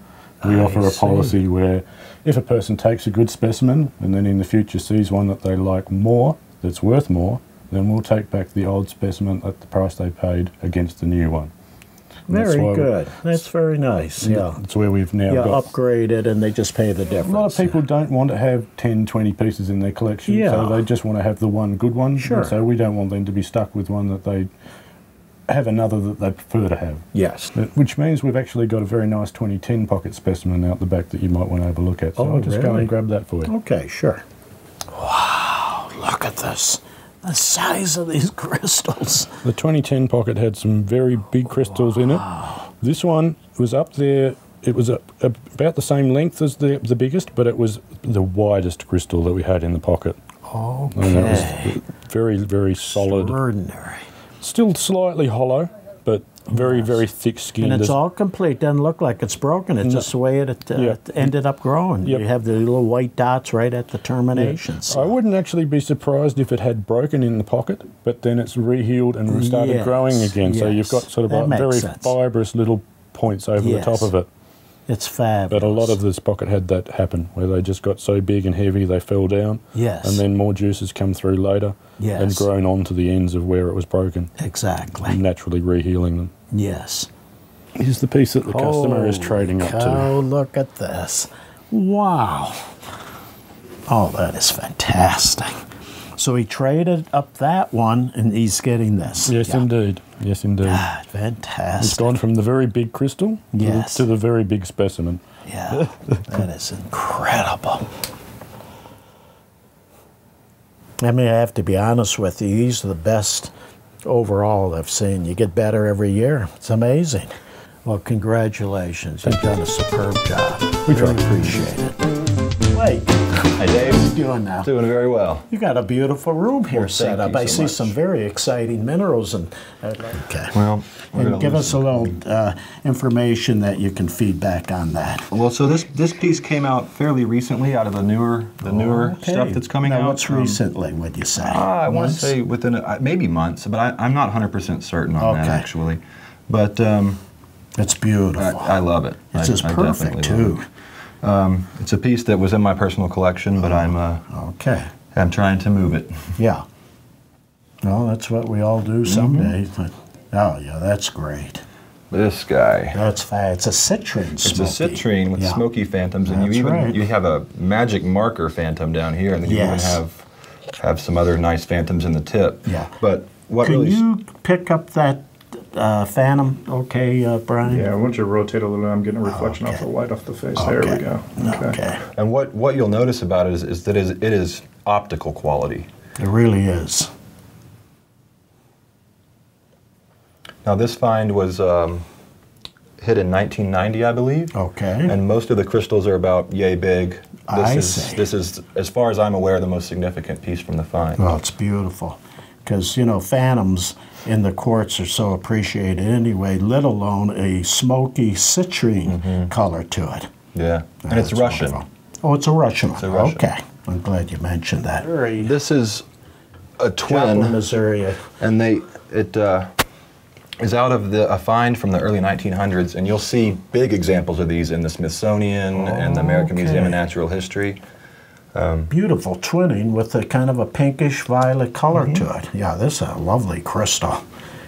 [SPEAKER 10] We
[SPEAKER 2] I
[SPEAKER 10] offer a
[SPEAKER 2] see.
[SPEAKER 10] policy where if a person takes a good specimen and then in the future sees one that they like more, that's worth more, then we'll take back the old specimen at the price they paid against the new one. And that's
[SPEAKER 2] Very
[SPEAKER 10] we-
[SPEAKER 2] good. That's very nice. Yeah.
[SPEAKER 10] That's where we've now
[SPEAKER 2] Yeah,
[SPEAKER 10] got.
[SPEAKER 2] upgraded and they just pay the difference.
[SPEAKER 10] A lot of people don't want to have 10, 20 pieces in their collection,
[SPEAKER 2] Yeah.
[SPEAKER 10] so they just want to have the one good one.
[SPEAKER 2] Sure.
[SPEAKER 10] So we don't want them to be stuck with one that they have another that they prefer to have.
[SPEAKER 2] Yes.
[SPEAKER 10] But- Which means we've actually got a very nice 2010 pocket specimen out the back that you might want to have a look at. So
[SPEAKER 2] Oh,
[SPEAKER 10] I'll just go and grab that for you.
[SPEAKER 2] Okay, sure. Wow, look at this. The size of these crystals.
[SPEAKER 10] The 2010 pocket had some very big crystals in it. This one was up there. It was a, a- about the same length as the, the biggest, but it was the widest crystal that we had in the pocket. And it was very, very solid.
[SPEAKER 2] Extraordinary.
[SPEAKER 10] Still slightly hollow, but very, very thick skin.
[SPEAKER 2] And it's
[SPEAKER 10] There's-
[SPEAKER 2] all complete. Doesn't look like it's broken. It's
[SPEAKER 10] No.
[SPEAKER 2] just the way it uh,
[SPEAKER 10] Yeah.
[SPEAKER 2] ended up growing.
[SPEAKER 10] Yep.
[SPEAKER 2] You have the little white dots right at the terminations.
[SPEAKER 10] I wouldn't actually be surprised if it had broken in the pocket, but then it's rehealed and started
[SPEAKER 2] Yes,
[SPEAKER 10] growing again. So you've got sort of
[SPEAKER 2] That
[SPEAKER 10] like very
[SPEAKER 2] sense.
[SPEAKER 10] fibrous little points over the top of it.
[SPEAKER 2] It's fabulous.
[SPEAKER 10] But a lot of this pocket had that happen, where they just got so big and heavy they fell down.
[SPEAKER 2] Yes.
[SPEAKER 10] And then more juices come through later yes. and
[SPEAKER 2] Yes.
[SPEAKER 10] grown onto the ends of where it was broken.
[SPEAKER 2] Exactly.
[SPEAKER 10] Naturally rehealing them.
[SPEAKER 2] Yes.
[SPEAKER 10] Here's the piece that the customer is trading up to.
[SPEAKER 2] Oh, look at this. Wow. Oh, that is fantastic. So he traded up that one and he's getting this.
[SPEAKER 10] Yes,
[SPEAKER 2] Yeah.
[SPEAKER 10] indeed. Yes, indeed.
[SPEAKER 2] God,
[SPEAKER 10] It's
[SPEAKER 2] fantastic.
[SPEAKER 10] gone from the very big crystal to the-
[SPEAKER 2] Yes.
[SPEAKER 10] to the very big specimen.
[SPEAKER 2] Yeah, that is incredible. I mean, I have to be honest with you, these are the best overall I've seen. You get better every year. It's amazing. Well, congratulations. You've done a superb job. We really appreciate it. Wait,
[SPEAKER 11] Hi, Dave.
[SPEAKER 2] what are you doing now?
[SPEAKER 11] Doing very well.
[SPEAKER 2] You got a beautiful room here
[SPEAKER 11] Well,
[SPEAKER 2] set up.
[SPEAKER 11] you
[SPEAKER 2] I see
[SPEAKER 11] much.
[SPEAKER 2] some very exciting minerals and okay.
[SPEAKER 11] Well, we're
[SPEAKER 2] And give us a little uh, information that you can feed back on that.
[SPEAKER 11] Well, so this this piece came out fairly recently out of the newer the newer
[SPEAKER 2] Okay.
[SPEAKER 11] stuff that's coming
[SPEAKER 2] now,
[SPEAKER 11] out.
[SPEAKER 2] What's
[SPEAKER 11] Um,
[SPEAKER 2] recently? Would you say?
[SPEAKER 11] uh, I want to say within a, uh, maybe months, but I, I'm not 100% certain on that actually. But um,
[SPEAKER 2] It's beautiful.
[SPEAKER 11] I, I love it.
[SPEAKER 2] It's
[SPEAKER 11] I,
[SPEAKER 2] just perfect too.
[SPEAKER 11] Um, it's a piece that was in my personal collection, but I'm uh,
[SPEAKER 2] Okay.
[SPEAKER 11] I'm trying to move it.
[SPEAKER 2] Yeah. Well, that's what we all do someday. But, oh yeah, that's great.
[SPEAKER 11] This guy.
[SPEAKER 2] That's fine. It's a citrine.
[SPEAKER 11] It's
[SPEAKER 2] smoky.
[SPEAKER 11] a citrine with
[SPEAKER 2] Yeah.
[SPEAKER 11] smoky phantoms, and you even
[SPEAKER 2] right.
[SPEAKER 11] you have a magic marker phantom down here, and then you
[SPEAKER 2] Yes.
[SPEAKER 11] even have have some other nice phantoms in the tip.
[SPEAKER 2] Yeah.
[SPEAKER 11] But what
[SPEAKER 2] Can
[SPEAKER 11] really
[SPEAKER 2] you pick up that uh, phantom? Okay, uh, Brian.
[SPEAKER 12] Yeah, once you rotate a little, I'm getting a reflection off
[SPEAKER 2] Okay.
[SPEAKER 12] the light off the face. There we go.
[SPEAKER 2] Okay.
[SPEAKER 11] and what what you'll notice about it is, is that is, it is optical quality.
[SPEAKER 2] It really is.
[SPEAKER 11] Now this find was um, hit in 1990, I believe.
[SPEAKER 2] Okay.
[SPEAKER 11] And most of the crystals are about yay big. This
[SPEAKER 2] I
[SPEAKER 11] is
[SPEAKER 2] see.
[SPEAKER 11] this is as far as I'm aware the most significant piece from the find.
[SPEAKER 2] Well, it's beautiful. Because, you know, phantoms in the quartz are so appreciated anyway, let alone a smoky citrine color to it.
[SPEAKER 11] Yeah. And it's
[SPEAKER 2] That's
[SPEAKER 11] Russian.
[SPEAKER 2] wonderful. Oh, it's a Russian
[SPEAKER 11] It's a
[SPEAKER 2] one.
[SPEAKER 11] Russian.
[SPEAKER 2] Okay. I'm glad you mentioned that.
[SPEAKER 11] This is a
[SPEAKER 2] Joplin,
[SPEAKER 11] twin.
[SPEAKER 2] Missouri.
[SPEAKER 11] and they it uh, is out of the a find from the early 1900s, and you'll see big examples of these in the Smithsonian and the American Museum of Natural History.
[SPEAKER 2] Beautiful twinning with a kind of a pinkish violet color
[SPEAKER 11] Mm-hmm.
[SPEAKER 2] to it. Yeah, this is a lovely crystal.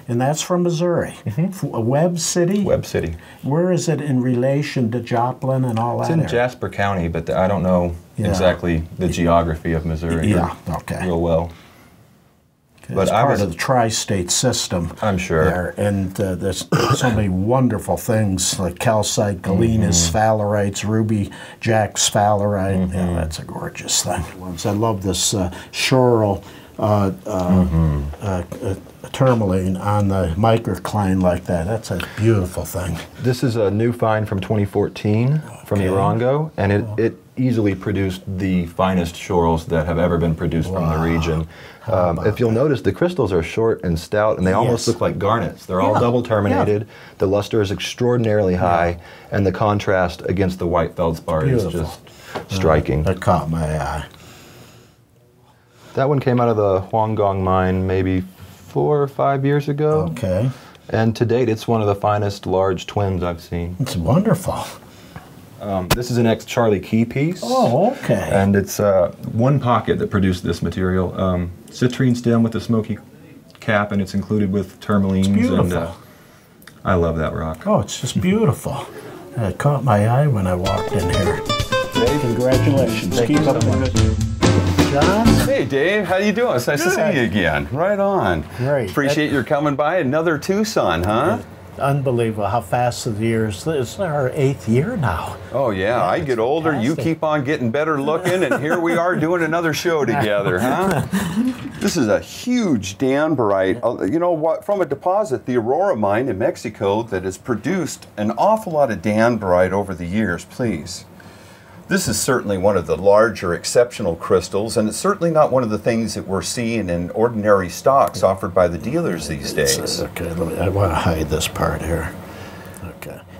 [SPEAKER 2] And that's from Missouri. F- Webb City?
[SPEAKER 11] Webb City.
[SPEAKER 2] Where is it in relation to Joplin and all
[SPEAKER 11] It's
[SPEAKER 2] that?
[SPEAKER 11] It's in
[SPEAKER 2] area?
[SPEAKER 11] Jasper County, but the, I don't know
[SPEAKER 2] Yeah.
[SPEAKER 11] exactly the geography of Missouri.
[SPEAKER 2] Yeah, okay.
[SPEAKER 11] Real well.
[SPEAKER 2] But
[SPEAKER 11] But I
[SPEAKER 2] part
[SPEAKER 11] was-
[SPEAKER 2] of the tri-state system.
[SPEAKER 11] I'm sure.
[SPEAKER 2] There, and uh, there's so many wonderful things like calcite, galenas,
[SPEAKER 11] Mm-hmm.
[SPEAKER 2] sphalerites, ruby jack sphalerite. Yeah, that's a gorgeous thing. I love this uh, schorl uh, uh, uh, uh, tourmaline on the microcline like that. That's a beautiful thing.
[SPEAKER 11] This is a new find from 2014 from
[SPEAKER 2] Okay.
[SPEAKER 11] Erongo, and it, it easily produced the finest schorls that have ever been produced from the region. Um, if you'll notice, the crystals are short and stout, and they almost
[SPEAKER 2] Yes.
[SPEAKER 11] look like garnets. They're all
[SPEAKER 2] Yeah,
[SPEAKER 11] double terminated. The luster is extraordinarily high, and the contrast against the white feldspar is just striking.
[SPEAKER 2] That caught my eye.
[SPEAKER 11] That one came out of the Huanggang mine maybe four or five years ago.
[SPEAKER 2] Okay.
[SPEAKER 11] And to date, it's one of the finest large twins I've seen.
[SPEAKER 2] It's wonderful.
[SPEAKER 11] Um, this is an ex Charlie Key piece.
[SPEAKER 2] Oh, okay.
[SPEAKER 11] And it's uh, one pocket that produced this material. Um, citrine stem with a smoky cap, and it's included with tourmalines. And,
[SPEAKER 2] beautiful.
[SPEAKER 11] uh, I love that rock.
[SPEAKER 2] Oh, it's just beautiful. It caught my eye when I walked in here. Dave, congratulations.
[SPEAKER 13] Thank
[SPEAKER 2] Keep
[SPEAKER 13] you so
[SPEAKER 2] up the
[SPEAKER 13] much.
[SPEAKER 2] good. John?
[SPEAKER 13] Hey, Dave. How you doing? It's nice to see you again. Right on.
[SPEAKER 2] Great.
[SPEAKER 13] Appreciate your coming by. Another Tucson, huh?
[SPEAKER 2] Unbelievable how fast the years. This is our eighth year now.
[SPEAKER 13] Oh yeah, I get older. You keep on getting better looking, and here we are doing another show together, huh? this is a huge danburite. Uh, You know what? From a deposit, the Aurora mine in Mexico, that has produced an awful lot of danburite over the years. Please. This is certainly one of the larger exceptional crystals, and it's certainly not one of the things that we're seeing in ordinary stocks offered by the dealers these days.
[SPEAKER 2] Okay, let me, I want to hide this part here.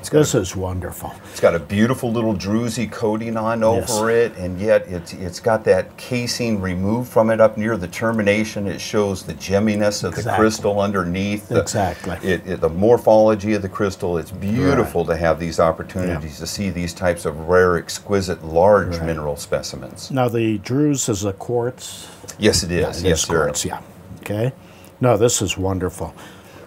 [SPEAKER 2] Okay. This is wonderful.
[SPEAKER 13] It's got a beautiful little druzy coating on over it, and yet it's it's got that casing removed from it up near the termination. It shows the gemminess of the crystal underneath. the-
[SPEAKER 2] Exactly.
[SPEAKER 13] It, it- the morphology of the crystal. It's beautiful to have these opportunities to see these types of rare, exquisite, large mineral specimens.
[SPEAKER 2] Now the druse is a quartz.
[SPEAKER 13] Yes, it is.
[SPEAKER 2] it
[SPEAKER 13] yes,
[SPEAKER 2] is
[SPEAKER 13] sir.
[SPEAKER 2] quartz. Yeah. Okay. No, this is wonderful.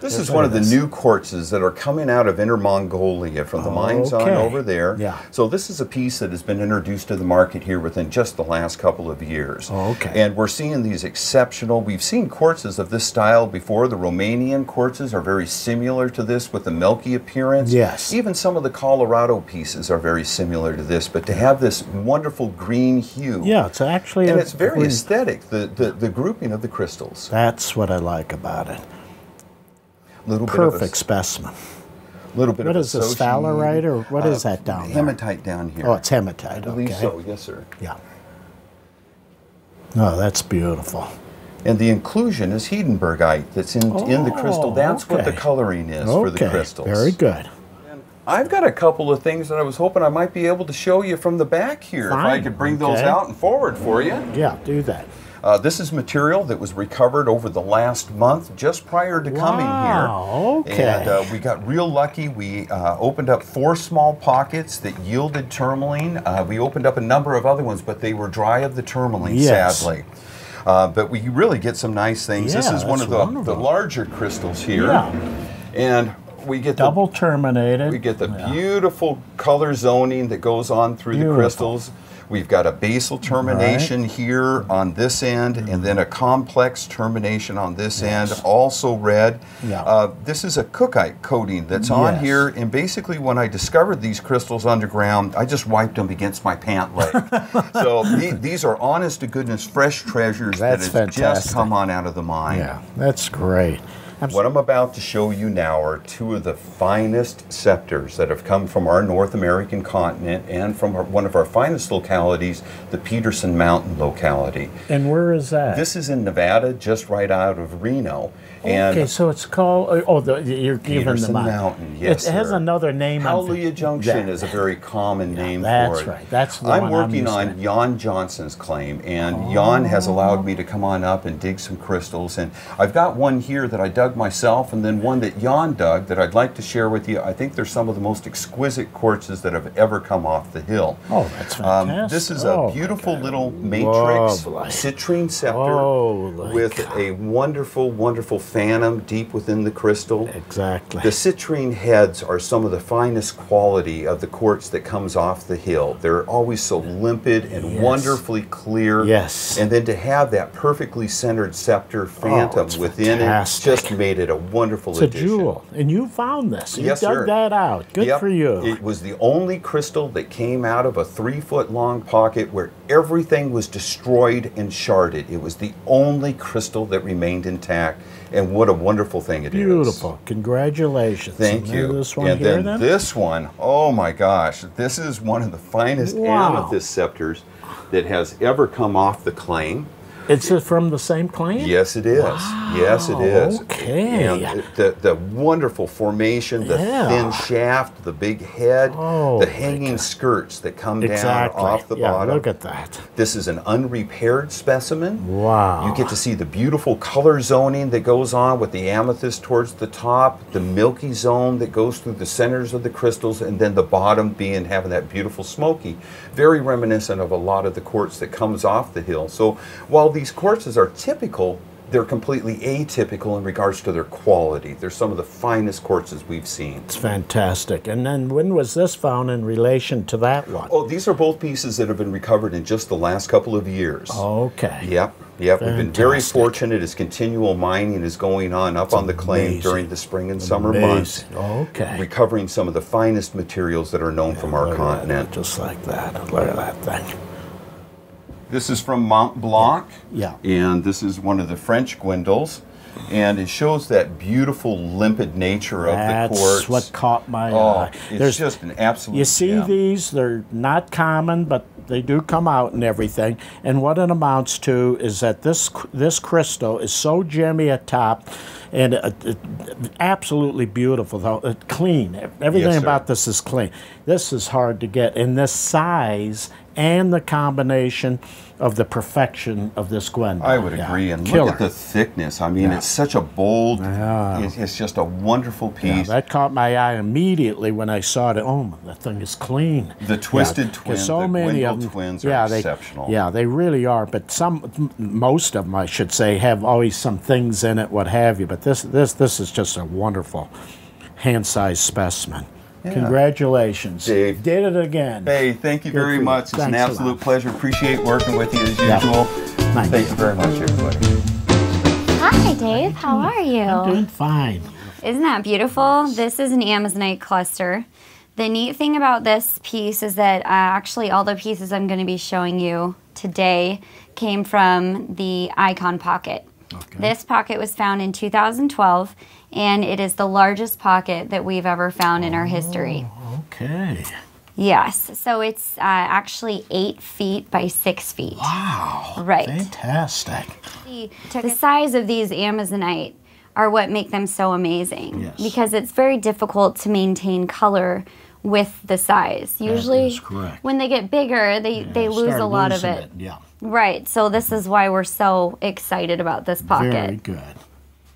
[SPEAKER 13] This is one of the new quartzes that are coming out of Inner Mongolia from the mines on over there.
[SPEAKER 2] Yeah.
[SPEAKER 13] So this is a piece that has been introduced to the market here within just the last couple of years.
[SPEAKER 2] Okay.
[SPEAKER 13] And we're seeing these exceptional. We've seen quartzes of this style before. The Romanian quartzes are very similar to this with the milky appearance.
[SPEAKER 2] Yes.
[SPEAKER 13] Even some of the Colorado pieces are very similar to this. But to have this wonderful green hue.
[SPEAKER 2] Yeah, it's actually
[SPEAKER 13] And
[SPEAKER 2] a
[SPEAKER 13] it's very
[SPEAKER 2] green-
[SPEAKER 13] aesthetic. The, the the grouping of the crystals.
[SPEAKER 2] That's what I like about it.
[SPEAKER 13] Little bit of a-
[SPEAKER 2] Perfect specimen.
[SPEAKER 13] little bit
[SPEAKER 2] What
[SPEAKER 13] of
[SPEAKER 2] is this,
[SPEAKER 13] associated-
[SPEAKER 2] or what is
[SPEAKER 13] uh,
[SPEAKER 2] that down there?
[SPEAKER 13] Hematite down here.
[SPEAKER 2] Oh, it's hematite.
[SPEAKER 13] I believe
[SPEAKER 2] okay.
[SPEAKER 13] so. Yes, sir.
[SPEAKER 2] Yeah. No, that's beautiful.
[SPEAKER 13] And the inclusion is Hedenbergite that's in in the crystal.
[SPEAKER 2] Oh,
[SPEAKER 13] That's what the coloring is for the
[SPEAKER 2] Okay,
[SPEAKER 13] crystals.
[SPEAKER 2] Very good.
[SPEAKER 13] I've got a couple of things that I was hoping I might be able to show you from the back here. If I could bring those out and forward for you.
[SPEAKER 2] Yeah, do that.
[SPEAKER 13] Uh, this is material that was recovered over the last month, just prior to coming
[SPEAKER 2] Wow,
[SPEAKER 13] here.
[SPEAKER 2] okay.
[SPEAKER 13] And uh, we got real lucky. We uh, opened up four small pockets that yielded tourmaline. Uh, we opened up a number of other ones, but they were dry of the tourmaline,
[SPEAKER 2] Yes.
[SPEAKER 13] sadly. Uh, but we really get some nice things.
[SPEAKER 2] Yeah, this
[SPEAKER 13] is one of the, the larger crystals here.
[SPEAKER 2] Yeah.
[SPEAKER 13] And we get
[SPEAKER 2] Double
[SPEAKER 13] the,
[SPEAKER 2] terminated.
[SPEAKER 13] we get the beautiful color zoning that goes on through
[SPEAKER 2] Beautiful.
[SPEAKER 13] the crystals. We've got a basal termination here on this end, and then a complex termination on this end, also red.
[SPEAKER 2] Yeah.
[SPEAKER 13] Uh, this is a cookeite coating that's on
[SPEAKER 2] Yes.
[SPEAKER 13] here, and basically, when I discovered these crystals underground, I just wiped them against my pant leg. so the, these are honest to goodness fresh treasures
[SPEAKER 2] That's
[SPEAKER 13] that have just
[SPEAKER 2] fantastic.
[SPEAKER 13] come on out of the mine.
[SPEAKER 2] Yeah, that's great. I'm
[SPEAKER 13] What I'm about to show you now are two of the finest scepters that have come from our North American continent and from our, one of our finest localities, the Peterson Mountain locality.
[SPEAKER 2] And where is that?
[SPEAKER 13] This is in Nevada, just right out of Reno. And
[SPEAKER 2] okay, so it's called. uh, Oh, the, you're giving
[SPEAKER 13] Peterson
[SPEAKER 2] them a-
[SPEAKER 13] Mountain, yes,
[SPEAKER 2] It has
[SPEAKER 13] sir.
[SPEAKER 2] another name.
[SPEAKER 13] Hallelujah Junction
[SPEAKER 2] Yeah.
[SPEAKER 13] is a very common name
[SPEAKER 2] that's
[SPEAKER 13] for it.
[SPEAKER 2] right. That's the
[SPEAKER 13] I'm
[SPEAKER 2] one I'm
[SPEAKER 13] working on. Jan Johnson's claim, and Jan has allowed me to come on up and dig some crystals. And I've got one here that I dug myself, and then one that Jan dug that I'd like to share with you. I think they're some of the most exquisite quartzes that have ever come off the hill.
[SPEAKER 2] Oh, that's
[SPEAKER 13] Um,
[SPEAKER 2] fantastic.
[SPEAKER 13] this is
[SPEAKER 2] Oh,
[SPEAKER 13] a
[SPEAKER 2] my
[SPEAKER 13] beautiful little matrix
[SPEAKER 2] Lovely.
[SPEAKER 13] citrine scepter with a wonderful, wonderful phantom deep within the crystal.
[SPEAKER 2] Exactly.
[SPEAKER 13] The citrine heads are some of the finest quality of the quartz that comes off the hill. They're always so limpid and
[SPEAKER 2] Yes.
[SPEAKER 13] wonderfully clear.
[SPEAKER 2] Yes.
[SPEAKER 13] And then to have that perfectly centered scepter oh, phantom
[SPEAKER 2] it's
[SPEAKER 13] within
[SPEAKER 2] fantastic.
[SPEAKER 13] it just made it a wonderful
[SPEAKER 2] It's a jewel. And you found this. You
[SPEAKER 13] yes,
[SPEAKER 2] dug
[SPEAKER 13] sir.
[SPEAKER 2] that out. Good
[SPEAKER 13] Yep.
[SPEAKER 2] for you.
[SPEAKER 13] It was the only crystal that came out of a three foot long pocket where everything was destroyed and sharded. It was the only crystal that remained intact. And what a wonderful thing it is.
[SPEAKER 2] Beautiful. Congratulations.
[SPEAKER 13] Thank
[SPEAKER 2] And
[SPEAKER 13] you.
[SPEAKER 2] This one
[SPEAKER 13] and
[SPEAKER 2] here
[SPEAKER 13] then,
[SPEAKER 2] then?
[SPEAKER 13] this one, oh my gosh, this is one of the finest
[SPEAKER 2] Wow.
[SPEAKER 13] amethyst scepters that has ever come off the claim.
[SPEAKER 2] It's uh, from the same clan?
[SPEAKER 13] Yes, it is. Yes, it is.
[SPEAKER 2] okay.
[SPEAKER 13] And the, the wonderful formation, the
[SPEAKER 2] Yeah.
[SPEAKER 13] thin shaft, the big head,
[SPEAKER 2] Oh,
[SPEAKER 13] the hanging skirts that come
[SPEAKER 2] Exactly.
[SPEAKER 13] down off the
[SPEAKER 2] yeah,
[SPEAKER 13] bottom.
[SPEAKER 2] Look at that.
[SPEAKER 13] This is an unrepaired specimen.
[SPEAKER 2] Wow.
[SPEAKER 13] You get to see the beautiful color zoning that goes on with the amethyst towards the top, the milky zone that goes through the centers of the crystals, and then the bottom being having that beautiful smoky. Very reminiscent of a lot of the quartz that comes off the hill. So while these quartzes are typical, they're completely atypical in regards to their quality. They're some of the finest quartzes we've seen.
[SPEAKER 2] It's fantastic. And then when was this found in relation to that one?
[SPEAKER 13] Oh, these are both pieces that have been recovered in just the last couple of years.
[SPEAKER 2] Okay.
[SPEAKER 13] Yep, yep. We've been very fortunate as continual mining is going on up on the claim
[SPEAKER 2] amazing.
[SPEAKER 13] during the spring and summer months.
[SPEAKER 2] Amazing. Okay.
[SPEAKER 13] Recovering some of the finest materials that are known from our
[SPEAKER 2] at that,
[SPEAKER 13] continent.
[SPEAKER 2] Just like that. Look at that thing.
[SPEAKER 13] This is from Mont Blanc.
[SPEAKER 2] Yeah.
[SPEAKER 13] And this is one of the French gwindels. And it shows that beautiful limpid nature of
[SPEAKER 2] That's
[SPEAKER 13] the quartz.
[SPEAKER 2] That's what caught my
[SPEAKER 13] oh,
[SPEAKER 2] eye.
[SPEAKER 13] It's just an absolute
[SPEAKER 2] You see
[SPEAKER 13] gem.
[SPEAKER 2] these, they're not common, but they do come out and everything. And what it amounts to is that this this crystal is so gemmy at top and uh, uh, absolutely beautiful, though, uh, clean. Everything
[SPEAKER 13] Yes,
[SPEAKER 2] about this is clean. This is hard to get. And this size and the combination of the perfection of this Gwendolyn.
[SPEAKER 13] I would
[SPEAKER 2] Yeah.
[SPEAKER 13] agree. And
[SPEAKER 2] Killer.
[SPEAKER 13] look at the thickness. I mean,
[SPEAKER 2] Yeah.
[SPEAKER 13] it's such a bold,
[SPEAKER 2] Yeah.
[SPEAKER 13] it's, it's just a wonderful piece.
[SPEAKER 2] that caught my eye immediately when I saw it. Oh, that thing is clean.
[SPEAKER 13] The Twisted Twins,
[SPEAKER 2] so
[SPEAKER 13] the
[SPEAKER 2] many of them,
[SPEAKER 13] twins are
[SPEAKER 2] yeah, they,
[SPEAKER 13] exceptional.
[SPEAKER 2] Yeah, they really are. But some, most of them, I should say, have always some things in it, what have you. But this, this, this is just a wonderful hand-sized specimen.
[SPEAKER 13] Yeah.
[SPEAKER 2] Congratulations,
[SPEAKER 13] Dave.
[SPEAKER 2] Did it again.
[SPEAKER 13] Hey, thank you
[SPEAKER 2] Good
[SPEAKER 13] very
[SPEAKER 2] for you.
[SPEAKER 13] much. It's an
[SPEAKER 2] Thanks a lot.
[SPEAKER 13] absolute pleasure. Appreciate working with you as
[SPEAKER 2] Yeah.
[SPEAKER 13] usual.
[SPEAKER 2] Thank
[SPEAKER 13] Thank you very much, everybody.
[SPEAKER 14] Hi, Dave. How are you?
[SPEAKER 2] I'm doing fine.
[SPEAKER 14] Isn't that beautiful? This is an Amazonite cluster. The neat thing about this piece is that uh, actually all the pieces I'm going to be showing you today came from the Icon Pocket. This pocket was found in 2012, and it is the largest pocket that we've ever found in our history.
[SPEAKER 2] Oh, Okay.
[SPEAKER 14] Yes, so it's uh, actually eight feet by six feet.
[SPEAKER 2] Wow.
[SPEAKER 14] Right.
[SPEAKER 2] Fantastic.
[SPEAKER 14] The, the size of these Amazonite are what make them so amazing
[SPEAKER 2] Yes.
[SPEAKER 14] because it's very difficult to maintain color with the size. Usually,
[SPEAKER 2] is correct.
[SPEAKER 14] when they get bigger, they, they lose a lot of
[SPEAKER 2] losing
[SPEAKER 14] it.
[SPEAKER 2] Yeah.
[SPEAKER 14] Right, so this is why we're so excited about this pocket.
[SPEAKER 2] Very good.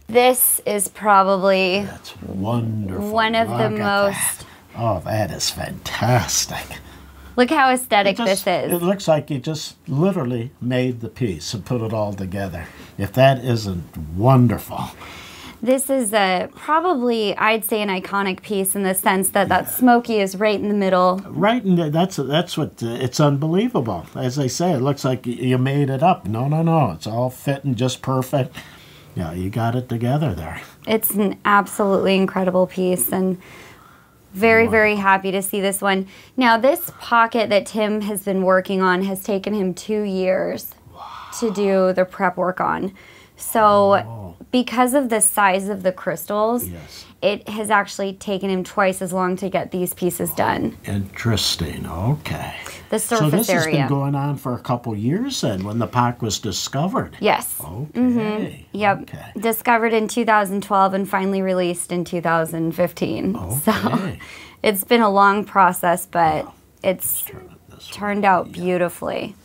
[SPEAKER 14] This is probably
[SPEAKER 2] That's wonderful.
[SPEAKER 14] one of the
[SPEAKER 2] Look at
[SPEAKER 14] most.
[SPEAKER 2] that. Oh, that is fantastic.
[SPEAKER 14] Look how aesthetic
[SPEAKER 2] just-
[SPEAKER 14] this is.
[SPEAKER 2] It looks like you just literally made the piece and put it all together. If that isn't wonderful.
[SPEAKER 14] This is a probably I'd say an iconic piece in the sense that that smoky is right in the middle.
[SPEAKER 2] Right, and that's that's what uh, it's unbelievable. As I say, it looks like you made it up. No, no, no. It's all fitting just perfect. Yeah, you got it together there.
[SPEAKER 14] It's an absolutely incredible piece and very, very happy to see this one. Now, this pocket that Tim has been working on has taken him two years to do the prep work on. So, oh. Because of the size of the crystals, yes. it has actually taken him twice as long to get these pieces done.
[SPEAKER 2] Interesting. Okay.
[SPEAKER 14] The surface area.
[SPEAKER 2] so this has been going on for a couple years then, when the pack was discovered.
[SPEAKER 14] Yes.
[SPEAKER 2] Okay.
[SPEAKER 14] Mhm. Yep. Discovered in 2012 and finally released in 2015. Okay. So it's been a long process, but it's turned out beautifully.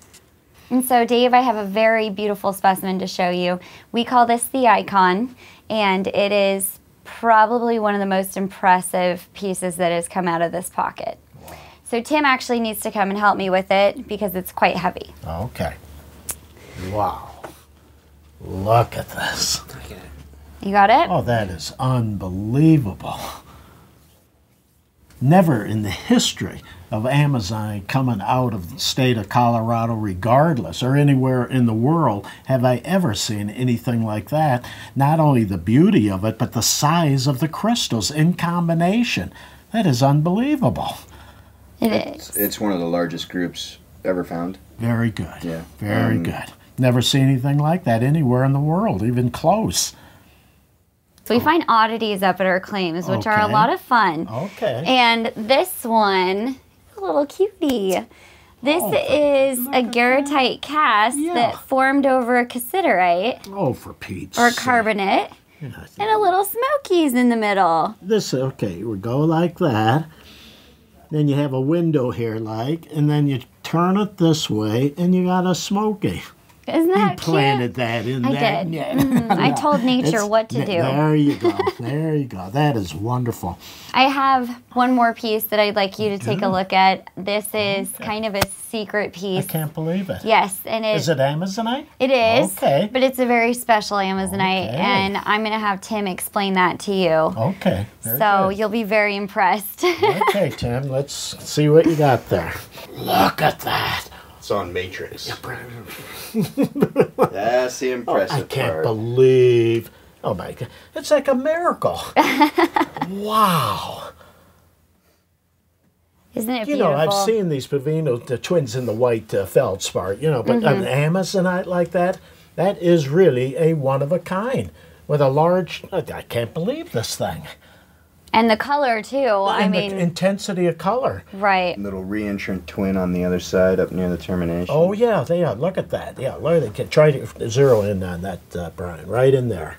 [SPEAKER 14] And so, Dave, I have a very beautiful specimen to show you. We call this the icon, and it is probably one of the most impressive pieces that has come out of this pocket. So, Tim actually needs to come and help me with it because it's quite heavy.
[SPEAKER 2] Okay. Wow. Look at this.
[SPEAKER 14] You got it?
[SPEAKER 2] Oh, that is unbelievable. never in the history of Amazon coming out of the state of Colorado, regardless, or anywhere in the world, have I ever seen anything like that. Not only the beauty of it, but the size of the crystals in combination. That is unbelievable.
[SPEAKER 14] It
[SPEAKER 15] is. It's one of the largest groups ever found.
[SPEAKER 2] Very good.
[SPEAKER 15] Yeah.
[SPEAKER 2] Very
[SPEAKER 15] Um,
[SPEAKER 2] good. Never seen anything like that anywhere in the world, even close.
[SPEAKER 14] So we find oddities up at our claims, which are a lot of fun.
[SPEAKER 2] Okay.
[SPEAKER 14] And this one, a little cutie. This
[SPEAKER 2] Oh,
[SPEAKER 14] is a garrotite cast that formed over a cassiterite
[SPEAKER 2] Oh, for Pete's
[SPEAKER 14] or carbonate, and a little smokies in the middle.
[SPEAKER 2] This okay, we go like that. Then you have a window here, like, and then you turn it this way, and you got a smoky.
[SPEAKER 14] Isn't
[SPEAKER 2] You
[SPEAKER 14] that
[SPEAKER 2] planted
[SPEAKER 14] cute?
[SPEAKER 2] that in
[SPEAKER 14] I
[SPEAKER 2] there.
[SPEAKER 14] did.
[SPEAKER 2] Yeah.
[SPEAKER 14] Mhm. I told nature
[SPEAKER 2] It's-
[SPEAKER 14] what to do.
[SPEAKER 2] There you go. There you go. That is wonderful.
[SPEAKER 14] I have one more piece that I'd like you to take a look at. This is kind of a secret piece.
[SPEAKER 2] I can't believe it.
[SPEAKER 14] Yes, and it
[SPEAKER 2] Is it Amazonite?
[SPEAKER 14] It is.
[SPEAKER 2] Okay.
[SPEAKER 14] But it's a very special Amazonite,
[SPEAKER 2] Okay.
[SPEAKER 14] and I'm going to have Tim explain that to you.
[SPEAKER 2] Okay. very
[SPEAKER 14] so
[SPEAKER 2] good.
[SPEAKER 14] you'll be very impressed.
[SPEAKER 2] okay, Tim. Let's see what you got there. Look at that.
[SPEAKER 15] It's on Matrix. That's the
[SPEAKER 2] Oh,
[SPEAKER 15] impressive
[SPEAKER 2] I can't
[SPEAKER 15] part.
[SPEAKER 2] believe. Oh my God! It's like a miracle. wow.
[SPEAKER 14] Isn't it
[SPEAKER 2] You
[SPEAKER 14] beautiful?
[SPEAKER 2] know, I've seen these Baveno, the twins in the white uh, feldspar, you know, but
[SPEAKER 14] Mhm.
[SPEAKER 2] an Amazonite like that, that is really a one of a kind with a large, I I can't believe this thing.
[SPEAKER 14] And the color, too. I
[SPEAKER 2] And
[SPEAKER 14] mean,
[SPEAKER 2] the intensity of color.
[SPEAKER 14] right.
[SPEAKER 15] Little reentrant twin on the other side up near the termination.
[SPEAKER 2] Oh, yeah, they are. Look at that. Yeah, look at it. Try to zero in on that, uh, Brian, right in there.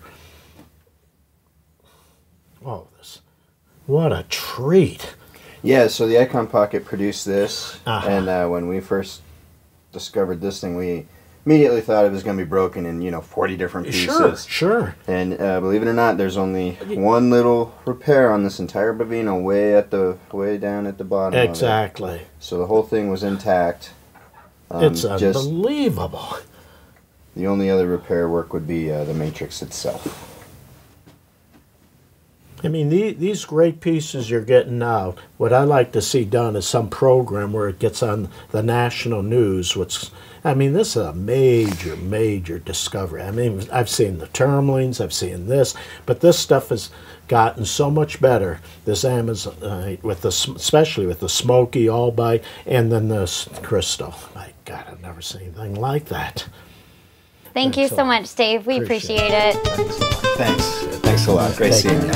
[SPEAKER 2] Oh, this. What a treat.
[SPEAKER 15] Yeah, so the Icon Pocket produced this,
[SPEAKER 2] Uh-huh.
[SPEAKER 15] and uh, when we first discovered this thing, we immediately thought it was going to be broken in you know 40 different pieces.
[SPEAKER 2] Sure, sure.
[SPEAKER 15] And uh, believe it or not, there's only one little repair on this entire Baveno, way at the way down at the bottom. of it.
[SPEAKER 2] Exactly.
[SPEAKER 15] So the whole thing was intact. Um,
[SPEAKER 2] it's
[SPEAKER 15] just
[SPEAKER 2] unbelievable.
[SPEAKER 15] the only other repair work would be uh, the matrix itself.
[SPEAKER 2] I mean, the, these great pieces you're getting now, what I like to see done is some program where it gets on the national news. Which, I mean, this is a major, major discovery. I mean, I've seen the tourmalines, I've seen this, but this stuff has gotten so much better. This Amazon, uh, with the, especially with the smoky all albite, and then this crystal. My God, I've never seen anything like that.
[SPEAKER 14] Thank you so much, Dave. We appreciate, it.
[SPEAKER 15] Thanks. Thanks a lot. Great seeing you.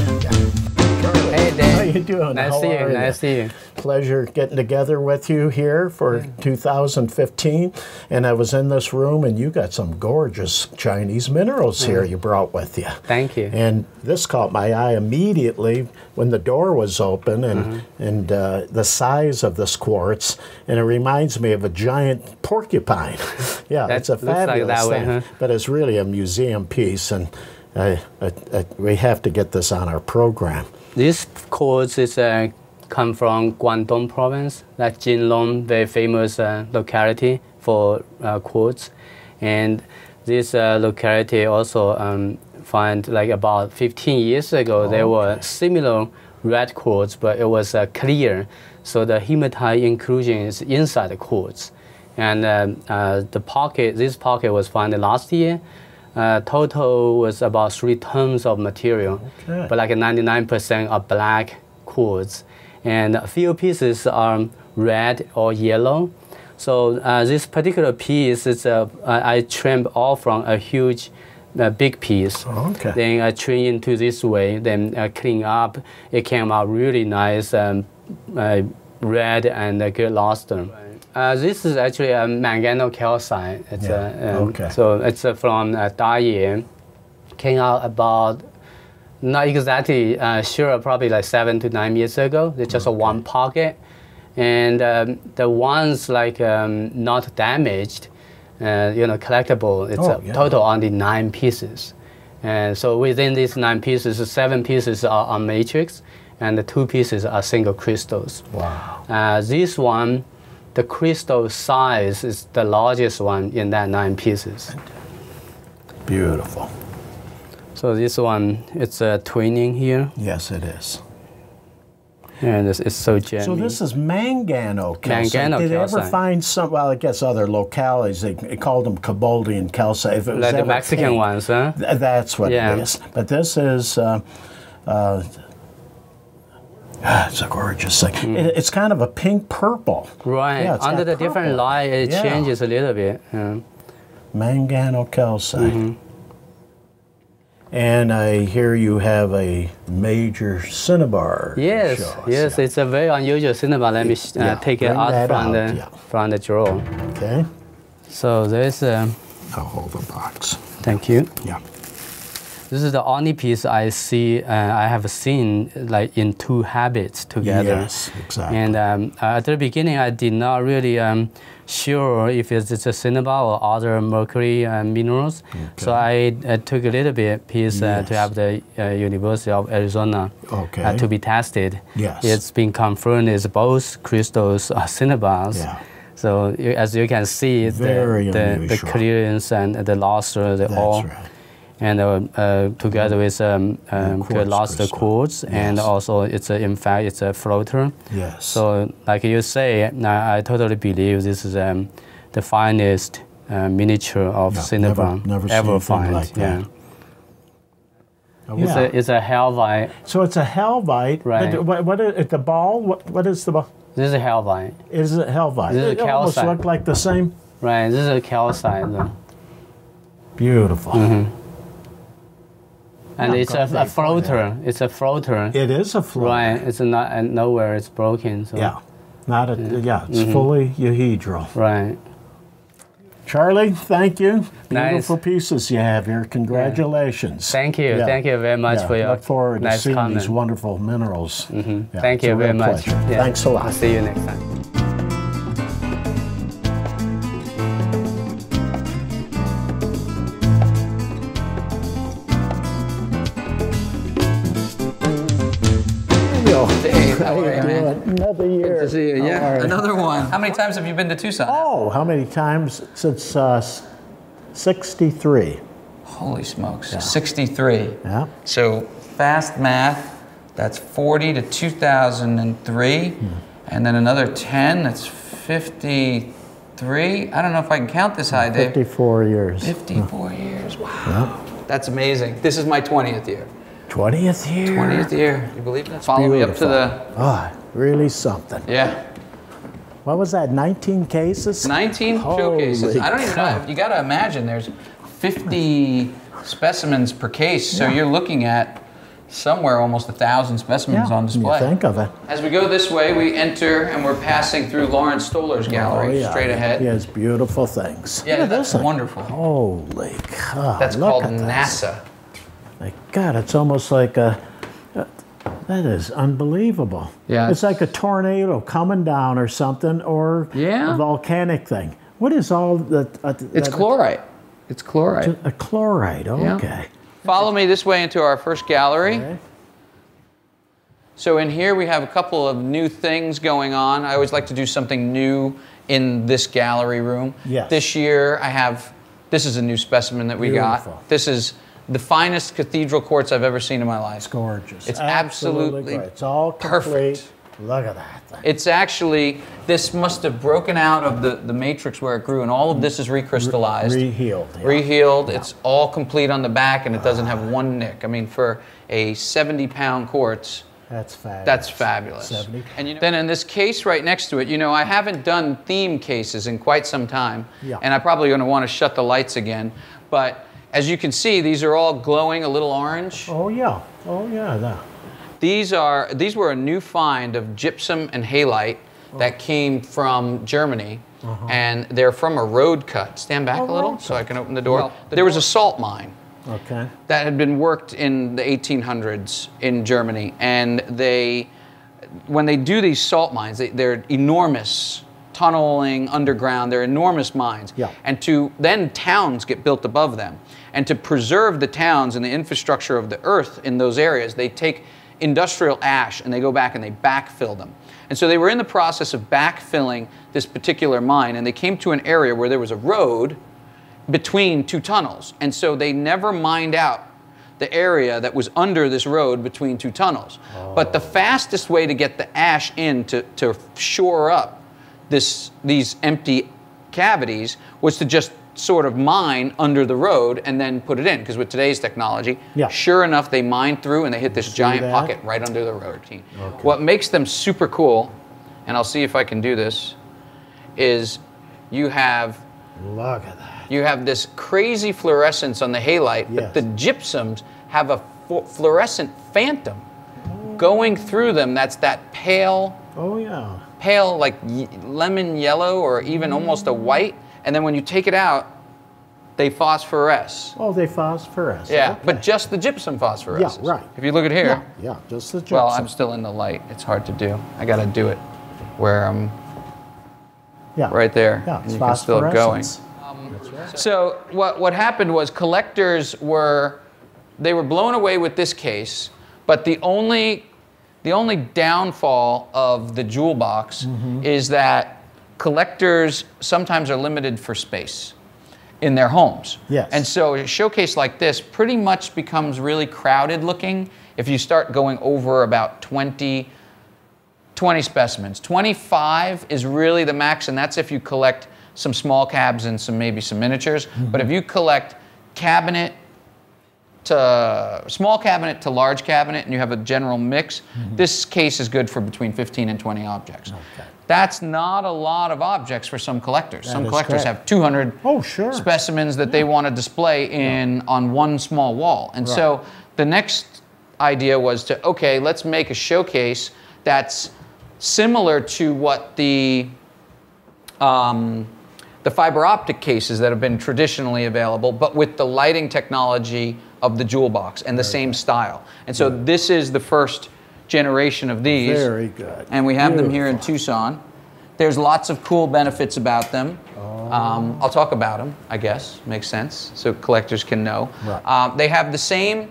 [SPEAKER 16] Hey, Dan.
[SPEAKER 2] How you doing?
[SPEAKER 16] Nice
[SPEAKER 2] How
[SPEAKER 16] to see you. Nice to see you.
[SPEAKER 2] Pleasure getting together with you here for 2015. And I was in this room, and you got some gorgeous Chinese minerals here
[SPEAKER 16] Mm.
[SPEAKER 2] you brought with you.
[SPEAKER 16] Thank you.
[SPEAKER 2] And this caught my eye immediately when the door was open, and
[SPEAKER 16] Mm-hmm.
[SPEAKER 2] and uh, the size of this quartz, and it reminds me of a giant porcupine. yeah,
[SPEAKER 16] That
[SPEAKER 2] it's a
[SPEAKER 16] looks like
[SPEAKER 2] fabulous
[SPEAKER 16] way,
[SPEAKER 2] thing,
[SPEAKER 16] huh?
[SPEAKER 2] but it's really a museum piece, and I, I, I, we have to get this on our program.
[SPEAKER 16] This quartz is uh, come from Guangdong province, like Jinlong, very famous uh, locality for uh, quartz, and this uh, locality also um, find like about 15 years ago there were similar red quartz, but it was uh, clear, so the hematite inclusion is inside the quartz, and um, uh, the pocket, this pocket was found last year. Uh, total was about three tons of material,
[SPEAKER 2] Okay.
[SPEAKER 16] but like 99% are black quartz, and a few pieces are red or yellow. So uh, this particular piece is uh, I I trimmed off from a huge, uh, big piece.
[SPEAKER 2] Okay.
[SPEAKER 16] Then I trim into this way, then uh, clean up. It came out really nice, um, uh, red and uh, good luster. Uh, this is actually a manganocalcite. It's
[SPEAKER 2] Yeah,
[SPEAKER 16] a, um,
[SPEAKER 2] okay.
[SPEAKER 16] So it's uh, from uh, Daya. Came out about not exactly uh, sure, probably like seven to nine years ago. It's just a one pocket, and um, the ones like um, not damaged, uh, you know, collectible. It's
[SPEAKER 2] Oh,
[SPEAKER 16] a
[SPEAKER 2] yeah.
[SPEAKER 16] total only nine pieces, and so within these nine pieces, seven pieces are on matrix, and the two pieces are single crystals.
[SPEAKER 2] Wow.
[SPEAKER 16] Uh, this one, the crystal size is the largest one in that nine pieces.
[SPEAKER 2] Beautiful.
[SPEAKER 16] So this one, it's a twinning here.
[SPEAKER 2] Yes, it is.
[SPEAKER 16] and it's, it's so gemmy.
[SPEAKER 2] So this is mangano calcite.
[SPEAKER 16] Mangano
[SPEAKER 2] Did they ever find some? Well, I guess other localities they, they called them cobaltian calcite. If it was
[SPEAKER 16] Like the Mexican ones, huh?
[SPEAKER 2] th- that's what
[SPEAKER 16] Yeah.
[SPEAKER 2] it is. But this is. Uh, uh, ah, it's a gorgeous thing. It, it's kind of a pink purple.
[SPEAKER 16] Mm. Right.
[SPEAKER 2] Yeah,
[SPEAKER 16] Under the different light, it
[SPEAKER 2] Yeah.
[SPEAKER 16] changes a little bit. Yeah.
[SPEAKER 2] Mangano calcite.
[SPEAKER 16] Mm-hmm.
[SPEAKER 2] And I hear you have a major cinnabar.
[SPEAKER 16] Yes, yes, it's a very unusual cinema. Let me uh,
[SPEAKER 2] Yeah,
[SPEAKER 16] take it out from
[SPEAKER 2] out,
[SPEAKER 16] the
[SPEAKER 2] yeah.
[SPEAKER 16] from the drawer.
[SPEAKER 2] Okay.
[SPEAKER 16] So there's a.
[SPEAKER 2] I'll hold the box.
[SPEAKER 16] Thank you.
[SPEAKER 2] Yeah.
[SPEAKER 16] This is the only piece I see. Uh, I have seen like in two habits together.
[SPEAKER 2] Yes, exactly.
[SPEAKER 16] And um, uh, at the beginning, I did not really um, sure if it's just a cinnabar or other mercury uh, minerals. So I uh, took a little bit piece uh, to have the uh, University of Arizona
[SPEAKER 2] Okay.
[SPEAKER 16] uh, to be tested.
[SPEAKER 2] Yes.
[SPEAKER 16] It's been confirmed it's both crystals are cinnabars.
[SPEAKER 2] Yeah.
[SPEAKER 16] So you, as you can see,
[SPEAKER 2] Very
[SPEAKER 16] the, the, the clearance and the luster, the
[SPEAKER 2] That's
[SPEAKER 16] all,
[SPEAKER 2] right.
[SPEAKER 16] And uh, uh, together with um, um,
[SPEAKER 2] quartz
[SPEAKER 16] luster
[SPEAKER 2] crystal.
[SPEAKER 16] quartz, and also it's a, in fact it's a floater.
[SPEAKER 2] Yes.
[SPEAKER 16] So like you say, I, I totally believe this is um, the finest uh, miniature of
[SPEAKER 2] Yeah,
[SPEAKER 16] cinnabar
[SPEAKER 2] never- never seen
[SPEAKER 16] ever find.
[SPEAKER 2] like
[SPEAKER 16] yeah.
[SPEAKER 2] that.
[SPEAKER 16] It's
[SPEAKER 2] Yeah.
[SPEAKER 16] a it's a helvite.
[SPEAKER 2] So it's a helvite.
[SPEAKER 16] Right.
[SPEAKER 2] But what, what is, the ball? What, what is the ball?
[SPEAKER 16] This is a helvite.
[SPEAKER 2] Is it helvite?
[SPEAKER 16] This is
[SPEAKER 2] it
[SPEAKER 16] a
[SPEAKER 2] almost
[SPEAKER 16] calcite.
[SPEAKER 2] look like the same.
[SPEAKER 16] Right. This is a calcite. though.
[SPEAKER 2] Beautiful.
[SPEAKER 16] Mhm. And it's a, a
[SPEAKER 2] that for you.
[SPEAKER 16] floater. It's a floater.
[SPEAKER 2] It is a floater.
[SPEAKER 16] Right. It's not and nowhere it's broken. So.
[SPEAKER 2] Yeah. Not a, yeah, it's
[SPEAKER 16] Mhm.
[SPEAKER 2] fully euhedral.
[SPEAKER 16] Right.
[SPEAKER 2] Charlie, thank you.
[SPEAKER 16] Nice.
[SPEAKER 2] Beautiful pieces you have here. Congratulations.
[SPEAKER 16] Thank you. Thank you very much
[SPEAKER 2] Yeah,
[SPEAKER 16] for your
[SPEAKER 2] Look forward
[SPEAKER 16] nice
[SPEAKER 2] to seeing
[SPEAKER 16] comment.
[SPEAKER 2] these wonderful minerals.
[SPEAKER 16] Mhm.
[SPEAKER 2] Yeah,
[SPEAKER 16] Thank you very much. Yeah.
[SPEAKER 2] Thanks a lot.
[SPEAKER 16] I'll see you next time.
[SPEAKER 2] Another year.
[SPEAKER 17] Good to see you.
[SPEAKER 2] How
[SPEAKER 17] Yeah,
[SPEAKER 2] are you?
[SPEAKER 17] another one. How many times have you been to Tucson?
[SPEAKER 2] Oh, how many times since uh, 63?
[SPEAKER 17] Holy smokes, 63.
[SPEAKER 2] Yeah.
[SPEAKER 17] So fast math, that's 40 to 2003,
[SPEAKER 2] Hmm.
[SPEAKER 17] and then another 10, that's 53. I don't know if I can count this high, Dave.
[SPEAKER 2] 54 years.
[SPEAKER 17] 54 years, wow.
[SPEAKER 2] Yeah.
[SPEAKER 17] That's amazing. This is my 20th year.
[SPEAKER 2] 20th year.
[SPEAKER 17] 20th year. You believe that? Follow me up to the.
[SPEAKER 2] Ah, really something.
[SPEAKER 17] Yeah.
[SPEAKER 2] What was that? 19 cases?
[SPEAKER 17] 19 showcases.
[SPEAKER 2] Holy
[SPEAKER 17] I don't even know. You got to imagine there's 50 specimens per case, so
[SPEAKER 2] Yeah.
[SPEAKER 17] you're looking at somewhere almost a thousand specimens
[SPEAKER 2] Yeah,
[SPEAKER 17] on
[SPEAKER 2] you
[SPEAKER 17] display.
[SPEAKER 2] think of it.
[SPEAKER 17] As we go this way, we enter and we're passing through Lawrence Stoller's gallery
[SPEAKER 2] Oh, yeah.
[SPEAKER 17] straight ahead.
[SPEAKER 2] He has beautiful things.
[SPEAKER 17] Yeah, that's wonderful.
[SPEAKER 2] Holy cow.
[SPEAKER 17] That's called
[SPEAKER 2] at this.
[SPEAKER 17] NASA.
[SPEAKER 2] My God, it's almost like a. uh, That is unbelievable.
[SPEAKER 17] Yeah,
[SPEAKER 2] It's like a tornado coming down or something, or
[SPEAKER 17] Yeah.
[SPEAKER 2] a volcanic thing. What is all that? Uh,
[SPEAKER 17] It's
[SPEAKER 2] that-
[SPEAKER 17] chlorite. It's chlorite.
[SPEAKER 2] A chloride,
[SPEAKER 17] Yeah.
[SPEAKER 2] okay.
[SPEAKER 17] Follow me this way into our first gallery. Okay. So in here we have a couple of new things going on. I always like to do something new in this gallery room.
[SPEAKER 2] Yes.
[SPEAKER 17] This year I have, this is a new specimen that we
[SPEAKER 2] Beautiful.
[SPEAKER 17] got. This is the finest cathedral quartz I've ever seen in my life. It's
[SPEAKER 2] gorgeous.
[SPEAKER 17] It's absolutely,
[SPEAKER 2] great. It's all complete.
[SPEAKER 17] perfect.
[SPEAKER 2] Look at that thing.
[SPEAKER 17] It's actually, this must have broken out of the, the matrix where it grew, and all of this is recrystallized.
[SPEAKER 2] Rehealed. yeah.
[SPEAKER 17] Rehealed. It's all complete on the back, and it doesn't have one nick. I mean, for a 70 pound quartz,
[SPEAKER 2] That's fabulous.
[SPEAKER 17] that's fabulous.
[SPEAKER 2] 70.
[SPEAKER 17] And you know, then in this case right next to it, you know, I haven't done theme cases in quite some time,
[SPEAKER 2] Yeah.
[SPEAKER 17] and I'm probably going to want to shut the lights again. But as you can see, these are all glowing a little orange.
[SPEAKER 2] Oh yeah. Oh yeah. That.
[SPEAKER 17] These are these were a new find of gypsum and halite that came from Germany,
[SPEAKER 2] Uh-huh.
[SPEAKER 17] and they're from a road cut. Stand back a little so I can open the door.
[SPEAKER 2] Well,
[SPEAKER 17] there was a salt mine
[SPEAKER 2] Okay.
[SPEAKER 17] that had been worked in the 1800s in Germany, and they, when they do these salt mines, they, they're enormous, tunneling underground. They're enormous mines,
[SPEAKER 2] Yeah.
[SPEAKER 17] and to then towns get built above them, and to preserve the towns and the infrastructure of the earth in those areas, they take industrial ash and they go back and they backfill them. And so they were in the process of backfilling this particular mine, and they came to an area where there was a road between two tunnels. And so they never mined out the area that was under this road between two tunnels. But the oh. fastest way to get the ash in to, to shore up this, these empty cavities was to just sort of mine under the road and then put it in. Because with today's technology, yeah. sure enough, they mine through and they hit this giant
[SPEAKER 2] that?
[SPEAKER 17] pocket right under the road. What makes them super cool, and I'll see if I can do this, is you have
[SPEAKER 2] Look at that.
[SPEAKER 17] you have this crazy fluorescence on the halite, but the gypsums have a fluorescent phantom going through them. That's that pale,
[SPEAKER 2] Oh yeah.
[SPEAKER 17] pale like y- lemon yellow or even almost a mm. white. And then when you take it out, they phosphoresce.
[SPEAKER 2] Oh, they phosphoresce.
[SPEAKER 17] Yeah,
[SPEAKER 2] Okay.
[SPEAKER 17] but just the gypsum phosphoresces.
[SPEAKER 2] Yeah, right.
[SPEAKER 17] If you look at here,
[SPEAKER 2] Yeah, yeah, just the gypsum.
[SPEAKER 17] well, I'm still in the light. It's hard to do. I got to do it where I'm
[SPEAKER 2] yeah.
[SPEAKER 17] right there.
[SPEAKER 2] Yeah,
[SPEAKER 17] and
[SPEAKER 2] it's
[SPEAKER 17] you can still going.
[SPEAKER 2] phosphorescence.
[SPEAKER 17] So what, what happened was collectors were they were blown away with this case, but the only the only downfall of the jewel box
[SPEAKER 2] Mm-hmm.
[SPEAKER 17] is that collectors sometimes are limited for space in their homes.
[SPEAKER 2] Yes.
[SPEAKER 17] And so a showcase like this pretty much becomes really crowded looking if you start going over about 20 20 specimens. 25 is really the max, and that's if you collect some small cabs and some maybe some miniatures. Mm-hmm. But if you collect cabinet to small cabinet to large cabinet and you have a general mix, mm-hmm. this case is good for between 15 and 20 objects. That's not a lot of objects for some collectors.
[SPEAKER 2] That
[SPEAKER 17] some collectors
[SPEAKER 2] correct.
[SPEAKER 17] have 200
[SPEAKER 2] Oh, sure.
[SPEAKER 17] specimens that they want to display in on one small wall. And so the next idea was to okay, let's make a showcase that's similar to what the um, the fiber optic cases that have been traditionally available, but with the lighting technology of the jewel box and the same style. And so this is the first generation of these.
[SPEAKER 2] Very good.
[SPEAKER 17] And we have them here in Tucson. There's lots of cool benefits about them.
[SPEAKER 2] Oh.
[SPEAKER 17] Um, I'll talk about them, I guess. Makes sense, so collectors can know.
[SPEAKER 2] Right.
[SPEAKER 17] Um, they have the same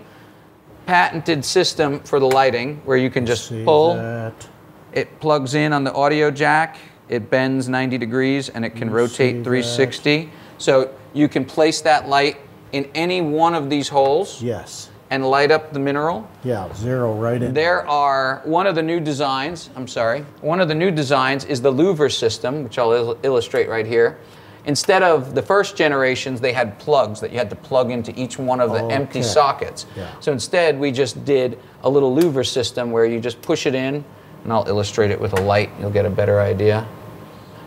[SPEAKER 17] patented system for the lighting, where you can just
[SPEAKER 2] See
[SPEAKER 17] pull.
[SPEAKER 2] that?
[SPEAKER 17] It plugs in on the audio jack. It bends 90 degrees and it can rotate 360. So you can place that light in any one of these holes
[SPEAKER 2] Yes.
[SPEAKER 17] And light up the mineral.
[SPEAKER 2] Yeah, zero right in.
[SPEAKER 17] There are one of the new designs, I'm sorry, one of the new designs is the louver system, which I'll il- illustrate right here. Instead of the first generations, they had plugs that you had to plug into each one of the empty sockets.
[SPEAKER 2] Yeah.
[SPEAKER 17] So instead, we just did a little louver system where you just push it in, and I'll illustrate it with a light, you'll get a better idea.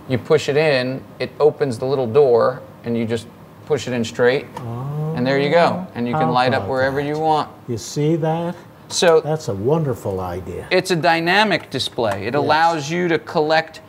[SPEAKER 17] You push it in, it opens the little door, and you just push it in straight, oh. And there you go. And you can
[SPEAKER 2] How
[SPEAKER 17] light up wherever you want.
[SPEAKER 2] You see that?
[SPEAKER 17] So
[SPEAKER 2] that's a wonderful idea.
[SPEAKER 17] It's a dynamic display. It allows you to collect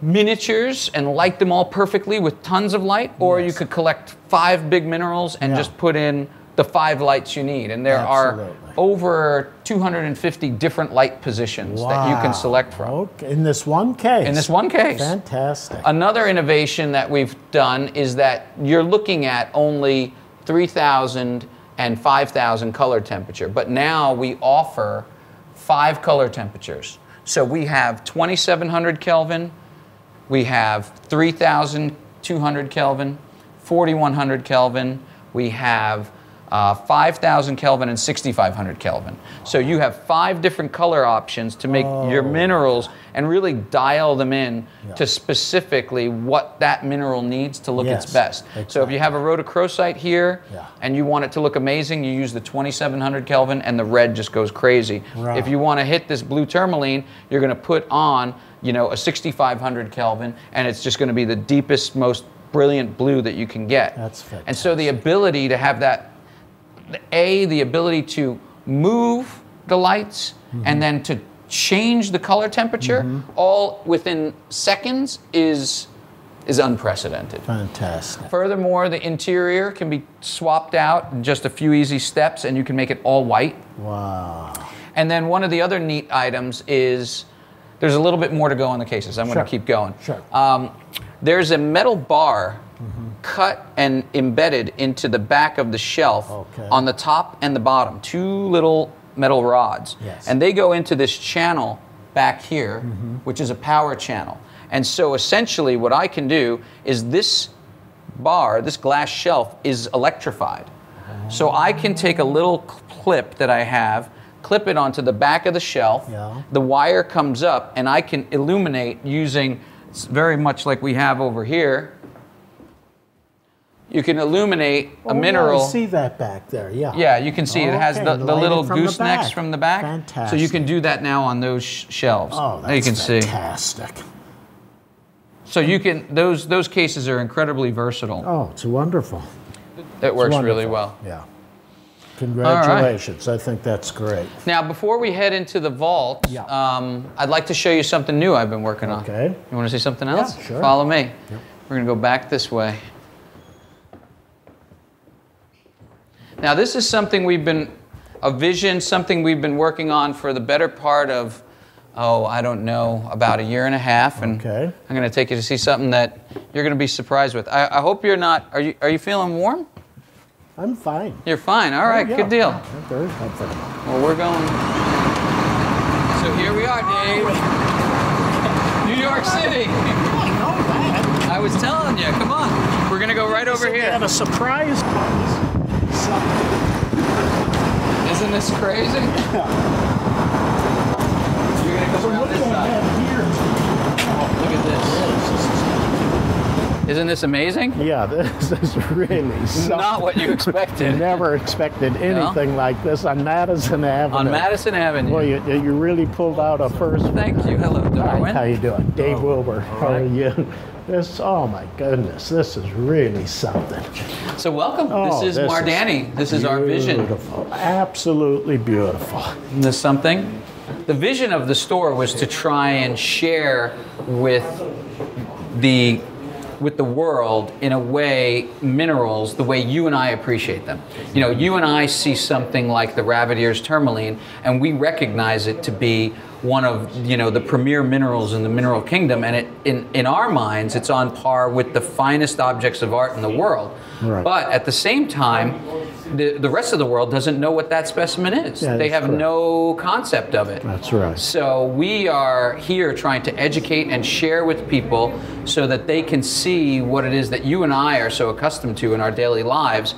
[SPEAKER 17] miniatures and light them all perfectly with tons of light, or you could collect five big minerals and just put in the five lights you need. And there are over 250 different light positions that you can select from.
[SPEAKER 2] Okay, in this one case.
[SPEAKER 17] In this one case.
[SPEAKER 2] Fantastic.
[SPEAKER 17] Another innovation that we've done is that you're looking at only 3,000 and 5,000 color temperature, but now we offer five color temperatures. So we have 2,700 Kelvin, we have 3,200 Kelvin, 4,100 Kelvin, we have uh, 5,000 Kelvin and 6,500 Kelvin. So you have five different color options to make your
[SPEAKER 2] Oh.
[SPEAKER 17] minerals and really dial them in to specifically what that mineral needs to look
[SPEAKER 2] Yes,
[SPEAKER 17] its best. So if you have a rhodochrosite here
[SPEAKER 2] Yeah.
[SPEAKER 17] and you want it to look amazing, you use the 2700 Kelvin and the red just goes crazy.
[SPEAKER 2] Right.
[SPEAKER 17] If you want to hit this blue tourmaline, you're going to put on, you know, a 6500 Kelvin and it's just going to be the deepest, most brilliant blue that you can get.
[SPEAKER 2] That's fantastic.
[SPEAKER 17] And so the ability to have that A, the ability to move the lights
[SPEAKER 2] Mm-hmm.
[SPEAKER 17] and then to change the color temperature all within seconds is is unprecedented.
[SPEAKER 2] Fantastic.
[SPEAKER 17] Furthermore, the interior can be swapped out in just a few easy steps and you can make it all white.
[SPEAKER 2] Wow.
[SPEAKER 17] And then one of the other neat items is there's a little bit more to go on the cases. I'm
[SPEAKER 2] Sure.
[SPEAKER 17] going to keep going.
[SPEAKER 2] Sure.
[SPEAKER 17] Um, there's a metal bar cut and embedded into the back of the shelf
[SPEAKER 2] Okay.
[SPEAKER 17] on the top and the bottom, two little metal rods.
[SPEAKER 2] Yes.
[SPEAKER 17] And they go into this channel back here, mm-hmm. which is a power channel. And so essentially, what I can do is this bar, this glass shelf, is electrified. So oh. I can take a little clip that I have, clip it onto the back of the shelf.
[SPEAKER 2] Yeah.
[SPEAKER 17] The wire comes up, and I can illuminate using very much like we have over here. You can illuminate
[SPEAKER 2] Oh,
[SPEAKER 17] a
[SPEAKER 2] yeah,
[SPEAKER 17] mineral.
[SPEAKER 2] I see that back there. Yeah.
[SPEAKER 17] Yeah, you can see it has
[SPEAKER 2] Okay,
[SPEAKER 17] the, the little
[SPEAKER 2] from the
[SPEAKER 17] goosenecks
[SPEAKER 2] back.
[SPEAKER 17] from the back. So you can do that now on those sh- shelves.
[SPEAKER 2] Oh,
[SPEAKER 17] There you
[SPEAKER 2] that's
[SPEAKER 17] can see.
[SPEAKER 2] fantastic.
[SPEAKER 17] So you can those those cases are incredibly versatile.
[SPEAKER 2] Oh, it's wonderful.
[SPEAKER 17] It works really well.
[SPEAKER 2] Yeah. Congratulations. I think that's great.
[SPEAKER 17] Now, before we head into the vault, um, I'd like to show you something new I've been working on.
[SPEAKER 2] Okay.
[SPEAKER 17] You want to see something else?
[SPEAKER 2] Yeah, sure.
[SPEAKER 17] Follow me. We're going to go back this way. Now, this is something we've been, a vision, something we've been working on for the better part of, oh, I don't know, about a year and a half. And
[SPEAKER 2] Okay.
[SPEAKER 17] I'm going to take you to see something that you're going to be surprised with. I, I hope you're not, are you, are you feeling warm?
[SPEAKER 2] I'm fine.
[SPEAKER 17] You're fine. All right,
[SPEAKER 2] Oh, yeah.
[SPEAKER 17] good deal.
[SPEAKER 2] I'm.
[SPEAKER 17] Well, we're going. So here we are, Dave. New York City. I was telling you, come on. We're gonna go right over here.
[SPEAKER 2] Got a surprise.
[SPEAKER 17] Isn't this crazy? You're gonna go around this side. Oh, look at this. Isn't this amazing?
[SPEAKER 2] Yeah, this is really something.
[SPEAKER 17] Not what you expected.
[SPEAKER 2] Never expected anything like this on Madison Avenue.
[SPEAKER 17] On Madison Avenue.
[SPEAKER 2] Well, you, you really pulled out a first.
[SPEAKER 17] Thank you. Hello, Darwin.
[SPEAKER 2] How you doing? Dave
[SPEAKER 17] Oh,
[SPEAKER 2] Wilber. How are you? This, oh my goodness, this is really something.
[SPEAKER 17] So welcome.
[SPEAKER 2] Oh,
[SPEAKER 17] this is Mardani. This is our vision.
[SPEAKER 2] Beautiful, absolutely beautiful.
[SPEAKER 17] Isn't this something? The vision of the store was to try and share with the with the world in a way minerals the way you and I appreciate them. You know, you and I see something like the rabbit ears tourmaline and we recognize it to be one of, you know, the premier minerals in the mineral kingdom and it in in our minds it's on par with the finest objects of art in the world.
[SPEAKER 2] Right.
[SPEAKER 17] But at the same time, the, the rest of the world doesn't know what that specimen is.
[SPEAKER 2] Yeah,
[SPEAKER 17] they have
[SPEAKER 2] correct.
[SPEAKER 17] no concept of it.
[SPEAKER 2] That's right.
[SPEAKER 17] So we are here trying to educate and share with people so that they can see what it is that you and I are so accustomed to in our daily lives.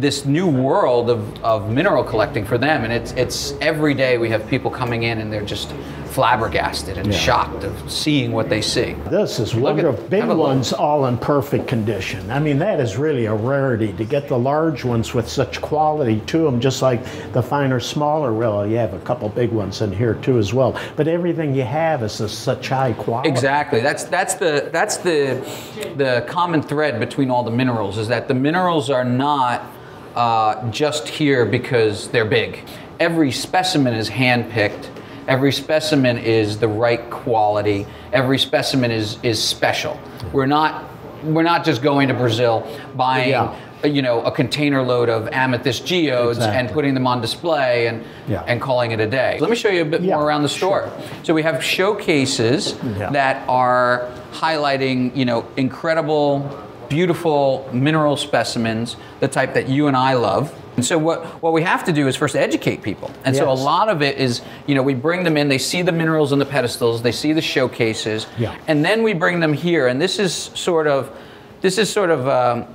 [SPEAKER 17] This new world of, of mineral collecting for them, and it's it's every day we have people coming in and they're just flabbergasted and
[SPEAKER 2] Yeah.
[SPEAKER 17] shocked of seeing what they see.
[SPEAKER 2] This is
[SPEAKER 17] at-
[SPEAKER 2] wonderful. Big
[SPEAKER 17] a look.
[SPEAKER 2] ones all in perfect condition. I mean, that is really a rarity to get the large ones with such quality to them, just like the finer, smaller. Well, you have a couple big ones in here too as well. But everything you have is of such high quality.
[SPEAKER 17] Exactly. That's that's the that's the the common thread between all the minerals is that the minerals are not uh, just here because they're big. Every specimen is handpicked. Every specimen is the right quality. Every specimen is is special. We're not we're not just going to Brazil buying.
[SPEAKER 2] Yeah.
[SPEAKER 17] You know, a container load of amethyst geodes and putting them on display and
[SPEAKER 2] Yeah.
[SPEAKER 17] and calling it a day. Let me show you a bit
[SPEAKER 2] Yeah,
[SPEAKER 17] more around the store. So we have showcases
[SPEAKER 2] Yeah.
[SPEAKER 17] that are highlighting, you know, incredible, beautiful mineral specimens, the type that you and I love. And so what, what we have to do is first educate people. And so a lot of it is, you know, we bring them in, they see the minerals in the pedestals, they see the showcases,
[SPEAKER 2] Yeah.
[SPEAKER 17] and then we bring them here. And this is sort of, this is sort of um,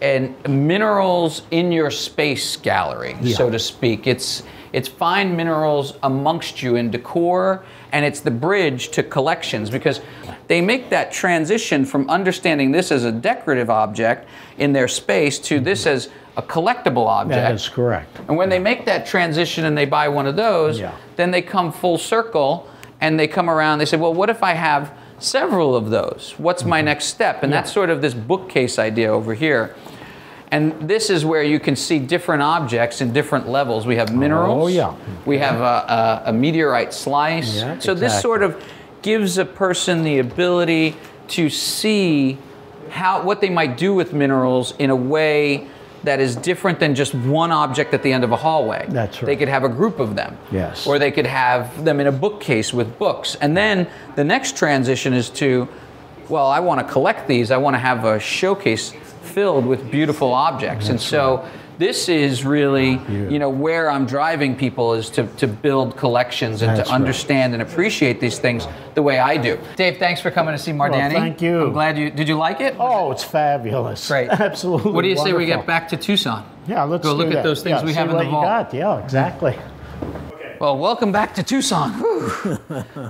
[SPEAKER 17] an minerals in your space gallery,
[SPEAKER 2] Yeah.
[SPEAKER 17] so to speak. It's it's fine minerals amongst you in decor, and it's the bridge to collections because they make that transition from understanding this as a decorative object in their space to this as a collectible object.
[SPEAKER 2] That is correct.
[SPEAKER 17] And when they make that transition and they buy one of those,
[SPEAKER 2] Yeah.
[SPEAKER 17] then they come full circle and they come around. They say, well, what if I have several of those? What's my mm-hmm. next step? And that's sort of this bookcase idea over here. And this is where you can see different objects in different levels. We have minerals.
[SPEAKER 2] Oh, yeah.
[SPEAKER 17] We have a, a, a meteorite slice.
[SPEAKER 2] Yeah,
[SPEAKER 17] so this sort of gives a person the ability to see how what they might do with minerals in a way that is different than just one object at the end of a hallway.
[SPEAKER 2] That's right.
[SPEAKER 17] They could have a group of them.
[SPEAKER 2] Yes.
[SPEAKER 17] Or they could have them in a bookcase with books. And then the next transition is to, well, I want to collect these. I want to have a showcase filled with beautiful objects. and so This is really, you know, where I'm driving people is to, to build collections and
[SPEAKER 2] That's
[SPEAKER 17] to
[SPEAKER 2] right.
[SPEAKER 17] understand and appreciate these things the way I do. Dave, thanks for coming to see Mardani.
[SPEAKER 2] thank you.
[SPEAKER 17] I'm glad you did. You like it?
[SPEAKER 2] Oh, it's fabulous.
[SPEAKER 17] Great.
[SPEAKER 2] Absolutely.
[SPEAKER 17] What do you say we get back to Tucson?
[SPEAKER 2] Yeah, let's
[SPEAKER 17] go look
[SPEAKER 2] that.
[SPEAKER 17] at those things
[SPEAKER 2] Yeah,
[SPEAKER 17] we have in the vault.
[SPEAKER 2] got. Yeah, mm-hmm. exactly.
[SPEAKER 17] Well, welcome back to Tucson. Whew.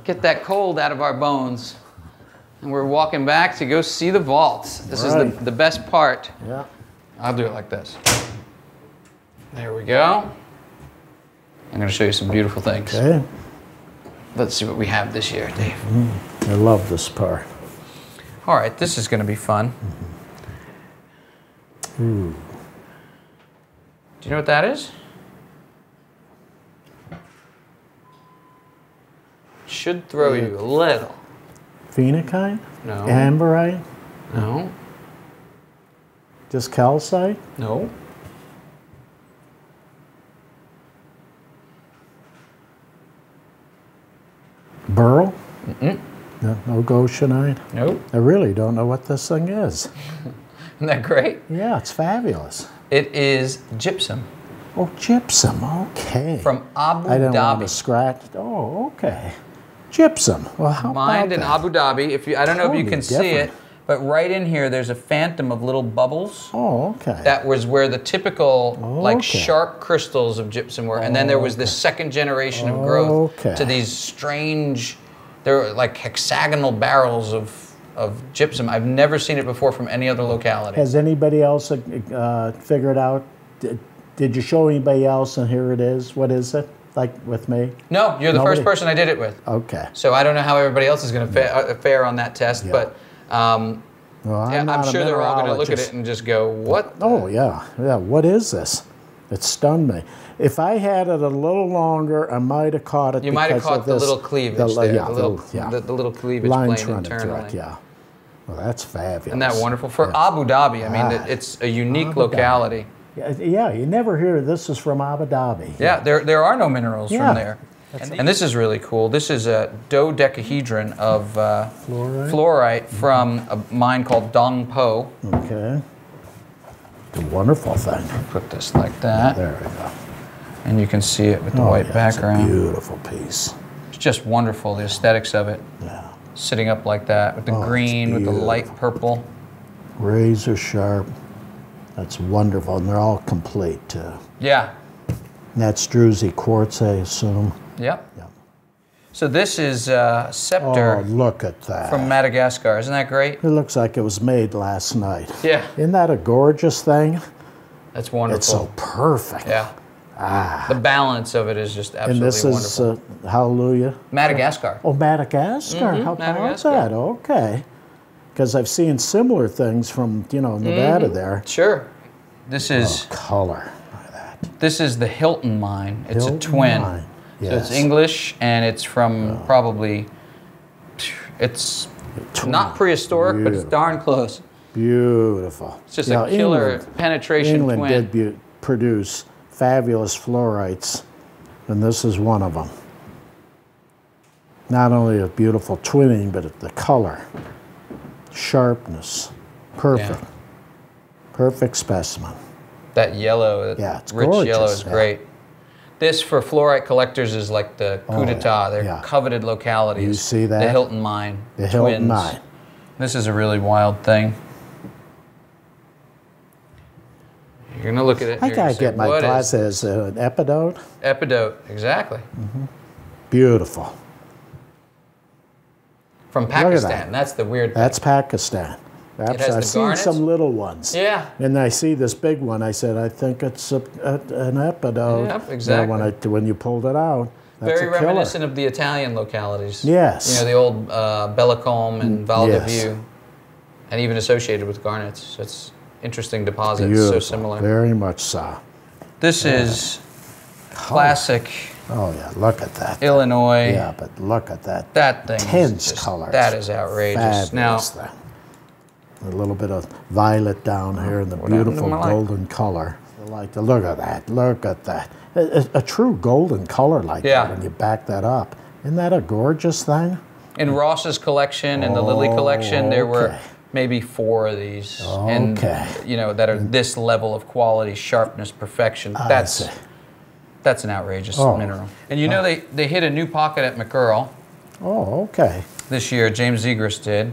[SPEAKER 17] Get that cold out of our bones. And we're walking back to go see the vaults. This is the, the best part.
[SPEAKER 2] Yeah.
[SPEAKER 17] I'll do it like this. There we go. I'm going to show you some beautiful things.
[SPEAKER 2] Okay.
[SPEAKER 17] Let's see what we have this year, Dave.
[SPEAKER 2] Mm, I love this part.
[SPEAKER 17] All right, this is going to be fun.
[SPEAKER 2] Ooh.
[SPEAKER 17] Do you know what that is? Should throw you a little.
[SPEAKER 2] Phenakite?
[SPEAKER 17] No.
[SPEAKER 2] Hambergite?
[SPEAKER 17] No.
[SPEAKER 2] Just calcite?
[SPEAKER 17] No.
[SPEAKER 2] Burl?
[SPEAKER 17] Mm-mm.
[SPEAKER 2] No, no goshenite?
[SPEAKER 17] Nope.
[SPEAKER 2] I really don't know what this thing is.
[SPEAKER 17] Isn't that great?
[SPEAKER 2] Yeah, it's fabulous.
[SPEAKER 17] It is gypsum.
[SPEAKER 2] Oh, gypsum. Okay.
[SPEAKER 17] From Abu
[SPEAKER 2] I didn't want
[SPEAKER 17] Dhabi.
[SPEAKER 2] to scratch. Oh, okay. Gypsum. Well, how
[SPEAKER 17] Mined in Abu Dhabi. If you, I don't know if you can see it, but right in here, there's a phantom of little bubbles.
[SPEAKER 2] Oh, okay.
[SPEAKER 17] That was where the typical, like
[SPEAKER 2] Okay.
[SPEAKER 17] sharp crystals of gypsum were, and then there was this second generation of growth
[SPEAKER 2] Okay.
[SPEAKER 17] to these strange. They're like hexagonal barrels of of gypsum. I've never seen it before from any other locality.
[SPEAKER 2] Has anybody else uh, figured out? Did, did you show anybody else and here it is? What is it? Like with me?
[SPEAKER 17] No, you're the
[SPEAKER 2] Nobody?
[SPEAKER 17] first person I did it with.
[SPEAKER 2] Okay.
[SPEAKER 17] So I don't know how everybody else is going to fa- uh, fare on that test, but um,
[SPEAKER 2] Well,
[SPEAKER 17] yeah, I'm, sure they're all going to look at it and just go, "What?"
[SPEAKER 2] Oh yeah, yeah. What is this? It stunned me. If I had it a little longer, I might have caught it.
[SPEAKER 17] You might have caught the
[SPEAKER 2] this-
[SPEAKER 17] little cleavage
[SPEAKER 2] the,
[SPEAKER 17] there,
[SPEAKER 2] Yeah,
[SPEAKER 17] the little,
[SPEAKER 2] yeah.
[SPEAKER 17] the, the little cleavage plane
[SPEAKER 2] running
[SPEAKER 17] internally.
[SPEAKER 2] through it. Yeah. Well, that's fabulous.
[SPEAKER 17] Isn't that wonderful for Abu Dhabi? I mean,
[SPEAKER 2] Ah.
[SPEAKER 17] it's a unique
[SPEAKER 2] Abu
[SPEAKER 17] locality.
[SPEAKER 2] Yeah, yeah, you never hear this is from Abu Dhabi.
[SPEAKER 17] Yeah, there, there are no minerals
[SPEAKER 2] Yeah.
[SPEAKER 17] from there. And, and this is really cool. This is a dodecahedron of uh,
[SPEAKER 2] Fluorite?
[SPEAKER 17] fluorite from a mine called Dong Po.
[SPEAKER 2] Okay. The wonderful thing.
[SPEAKER 17] Put this like that.
[SPEAKER 2] There we go.
[SPEAKER 17] And you can see it with the
[SPEAKER 2] Oh,
[SPEAKER 17] white
[SPEAKER 2] yeah, it's a
[SPEAKER 17] background.
[SPEAKER 2] beautiful piece.
[SPEAKER 17] It's just wonderful, the aesthetics of it.
[SPEAKER 2] Yeah.
[SPEAKER 17] Sitting up like that with the
[SPEAKER 2] Oh,
[SPEAKER 17] green, with the light
[SPEAKER 2] beautiful.
[SPEAKER 17] purple.
[SPEAKER 2] Razor sharp. That's wonderful, and they're all complete too.
[SPEAKER 17] Yeah,
[SPEAKER 2] And that's Druzy quartz, I assume.
[SPEAKER 17] yep. Yep. So this is uh, Scepter
[SPEAKER 2] Oh, look at that.
[SPEAKER 17] from Madagascar. Isn't that great?
[SPEAKER 2] It looks like it was made last night.
[SPEAKER 17] Yeah.
[SPEAKER 2] Isn't that a gorgeous thing?
[SPEAKER 17] That's wonderful.
[SPEAKER 2] It's so perfect.
[SPEAKER 17] Yeah.
[SPEAKER 2] Ah.
[SPEAKER 17] The balance of it is just absolutely
[SPEAKER 2] and
[SPEAKER 17] absolutely
[SPEAKER 2] this is uh, Hallelujah.
[SPEAKER 17] Madagascar.
[SPEAKER 2] Oh, Madagascar.
[SPEAKER 17] Mhm,
[SPEAKER 2] How about
[SPEAKER 17] Madagascar.
[SPEAKER 2] that? Okay. Because I've seen similar things from, you know, Nevada
[SPEAKER 17] Mhm.
[SPEAKER 2] there.
[SPEAKER 17] Sure. This is
[SPEAKER 2] color.
[SPEAKER 17] This is the Hilton mine. It's
[SPEAKER 2] Hilton
[SPEAKER 17] a twin.
[SPEAKER 2] mine,
[SPEAKER 17] So it's. English and it's from probably it's not prehistoric, but it's darn close.
[SPEAKER 2] Beautiful.
[SPEAKER 17] It's just
[SPEAKER 2] Yeah,
[SPEAKER 17] a killer
[SPEAKER 2] England-
[SPEAKER 17] penetration
[SPEAKER 2] England
[SPEAKER 17] twin.
[SPEAKER 2] did bu- produce fabulous fluorites, and this is one of them. Not only a beautiful twinning, but the color, sharpness, perfect. Perfect specimen.
[SPEAKER 17] That yellow, that
[SPEAKER 2] Yeah, it's
[SPEAKER 17] rich yellow is
[SPEAKER 2] yeah.
[SPEAKER 17] great. This for fluorite collectors is like the coup
[SPEAKER 2] Oh,
[SPEAKER 17] d'etat. They're
[SPEAKER 2] yeah.
[SPEAKER 17] coveted localities.
[SPEAKER 2] You see that? The?
[SPEAKER 17] Hilton mine.
[SPEAKER 2] The Hilton
[SPEAKER 17] twins.
[SPEAKER 2] mine.
[SPEAKER 17] This is a really wild thing. You're gonna look at it.
[SPEAKER 2] I gotta
[SPEAKER 17] say,
[SPEAKER 2] get my
[SPEAKER 17] "What is
[SPEAKER 2] glasses. Uh, an epidote.
[SPEAKER 17] Epidote, exactly.
[SPEAKER 2] Beautiful.
[SPEAKER 17] From
[SPEAKER 2] at that.
[SPEAKER 17] Pakistan. That's the weird thing.
[SPEAKER 2] That's Pakistan.
[SPEAKER 17] It has
[SPEAKER 2] I've seen
[SPEAKER 17] garnets?
[SPEAKER 2] some little ones.
[SPEAKER 17] Yeah.
[SPEAKER 2] And I see this big one. I said, I think it's a, a, an epidote.
[SPEAKER 17] Yep, exactly.
[SPEAKER 2] when, I, when you pulled it out, that's
[SPEAKER 17] Very
[SPEAKER 2] a killer.
[SPEAKER 17] reminiscent of the Italian localities.
[SPEAKER 2] Yes.
[SPEAKER 17] You know, the old uh, Bellecombe and Val
[SPEAKER 2] Yes.
[SPEAKER 17] de Vue, and even associated with garnets. So it's interesting deposits,
[SPEAKER 2] Beautiful.
[SPEAKER 17] so similar.
[SPEAKER 2] Very much so.
[SPEAKER 17] This is classic
[SPEAKER 2] Oh yeah, look at that.
[SPEAKER 17] Illinois.
[SPEAKER 2] Yeah, but look at that.
[SPEAKER 17] That thing
[SPEAKER 2] Tense colors.
[SPEAKER 17] that is outrageous. Now-
[SPEAKER 2] thing. A little bit of violet down here and the
[SPEAKER 17] What happened to
[SPEAKER 2] beautiful golden color. I like to look at that. Look at that. A, a- a true golden color like
[SPEAKER 17] Yeah.
[SPEAKER 2] that when you back that up. Isn't that a gorgeous thing?
[SPEAKER 17] In Ross's collection and the Lillie collection, there were maybe four of these,
[SPEAKER 2] Okay.
[SPEAKER 17] and you know that are this level of quality, sharpness, perfection.
[SPEAKER 2] I
[SPEAKER 17] That's
[SPEAKER 2] see.
[SPEAKER 17] That's an outrageous
[SPEAKER 2] Oh.
[SPEAKER 17] mineral. And you know oh. they they hit a new pocket at McEarl
[SPEAKER 2] Oh, okay.
[SPEAKER 17] this year. James Zegras did,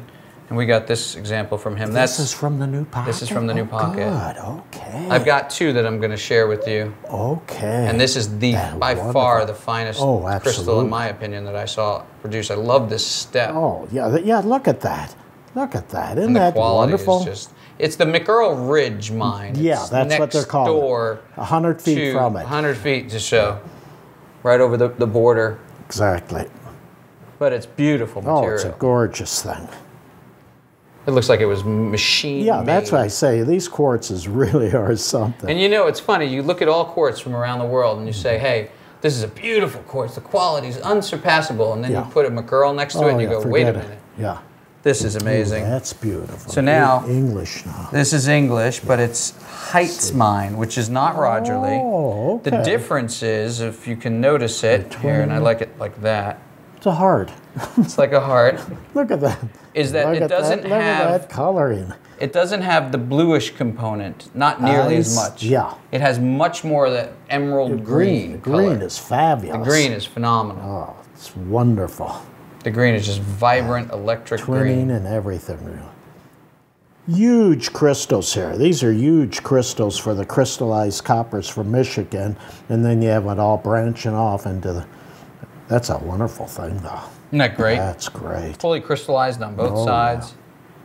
[SPEAKER 17] and we got this example from him.
[SPEAKER 2] This
[SPEAKER 17] That's
[SPEAKER 2] is from the new pocket.
[SPEAKER 17] this is from the new
[SPEAKER 2] Oh,
[SPEAKER 17] pocket.
[SPEAKER 2] Good. Okay.
[SPEAKER 17] I've got two that I'm going to share with you.
[SPEAKER 2] Okay.
[SPEAKER 17] And this is the
[SPEAKER 2] That's
[SPEAKER 17] by
[SPEAKER 2] wonderful.
[SPEAKER 17] far the finest
[SPEAKER 2] Oh,
[SPEAKER 17] crystal, in my opinion, that I saw produced. I love this step.
[SPEAKER 2] Oh, yeah, yeah. Look at that. Look at that. Isn't
[SPEAKER 17] and the
[SPEAKER 2] that
[SPEAKER 17] quality
[SPEAKER 2] wonderful?
[SPEAKER 17] is just. It's the McEarl Ridge mine.
[SPEAKER 2] Yeah,
[SPEAKER 17] It's
[SPEAKER 2] that's what they're called.
[SPEAKER 17] Door
[SPEAKER 2] A hundred feet from it.
[SPEAKER 17] 100 feet to show. Right over the, the border.
[SPEAKER 2] Exactly.
[SPEAKER 17] But it's beautiful material.
[SPEAKER 2] Oh, it's a gorgeous thing.
[SPEAKER 17] it looks like it was machine
[SPEAKER 2] Yeah, that's what I say these quartzes really are something.
[SPEAKER 17] And you know, it's funny. You look at all quartz from around the world, and you say, "Hey, this is a beautiful quartz. The quality is unsurpassable." And then
[SPEAKER 2] Yeah.
[SPEAKER 17] you put a McEarl next to it,
[SPEAKER 2] Oh,
[SPEAKER 17] and you
[SPEAKER 2] yeah,
[SPEAKER 17] go, "Wait a
[SPEAKER 2] forget it.
[SPEAKER 17] minute,
[SPEAKER 2] Yeah.
[SPEAKER 17] This is amazing."
[SPEAKER 2] Ooh, that's beautiful.
[SPEAKER 17] So now-
[SPEAKER 2] English now.
[SPEAKER 17] This is English, but it's Heights Mine, which is not Rogerley.
[SPEAKER 2] Oh,
[SPEAKER 17] The difference is, if you can notice it here, and I like it like that.
[SPEAKER 2] It's a heart.
[SPEAKER 17] It's like a heart.
[SPEAKER 2] Look at that.
[SPEAKER 17] Is that
[SPEAKER 2] Look
[SPEAKER 17] it
[SPEAKER 2] that.
[SPEAKER 17] doesn't
[SPEAKER 2] Look at
[SPEAKER 17] have
[SPEAKER 2] that coloring.
[SPEAKER 17] it doesn't have the bluish component, not nearly
[SPEAKER 2] I
[SPEAKER 17] as much.
[SPEAKER 2] yeah.
[SPEAKER 17] It has much more of that emerald green.
[SPEAKER 2] The green is fabulous.
[SPEAKER 17] The green is phenomenal.
[SPEAKER 2] Oh, it's wonderful.
[SPEAKER 17] The green is just vibrant electric
[SPEAKER 2] Twinning
[SPEAKER 17] green.
[SPEAKER 2] and everything. Really. Huge crystals here. These are huge crystals for the crystallized coppers from Michigan, and then you have it all branching off into the. That's a wonderful thing, though.
[SPEAKER 17] Isn't that great?
[SPEAKER 2] That's great.
[SPEAKER 17] Fully crystallized on both
[SPEAKER 2] Oh,
[SPEAKER 17] sides.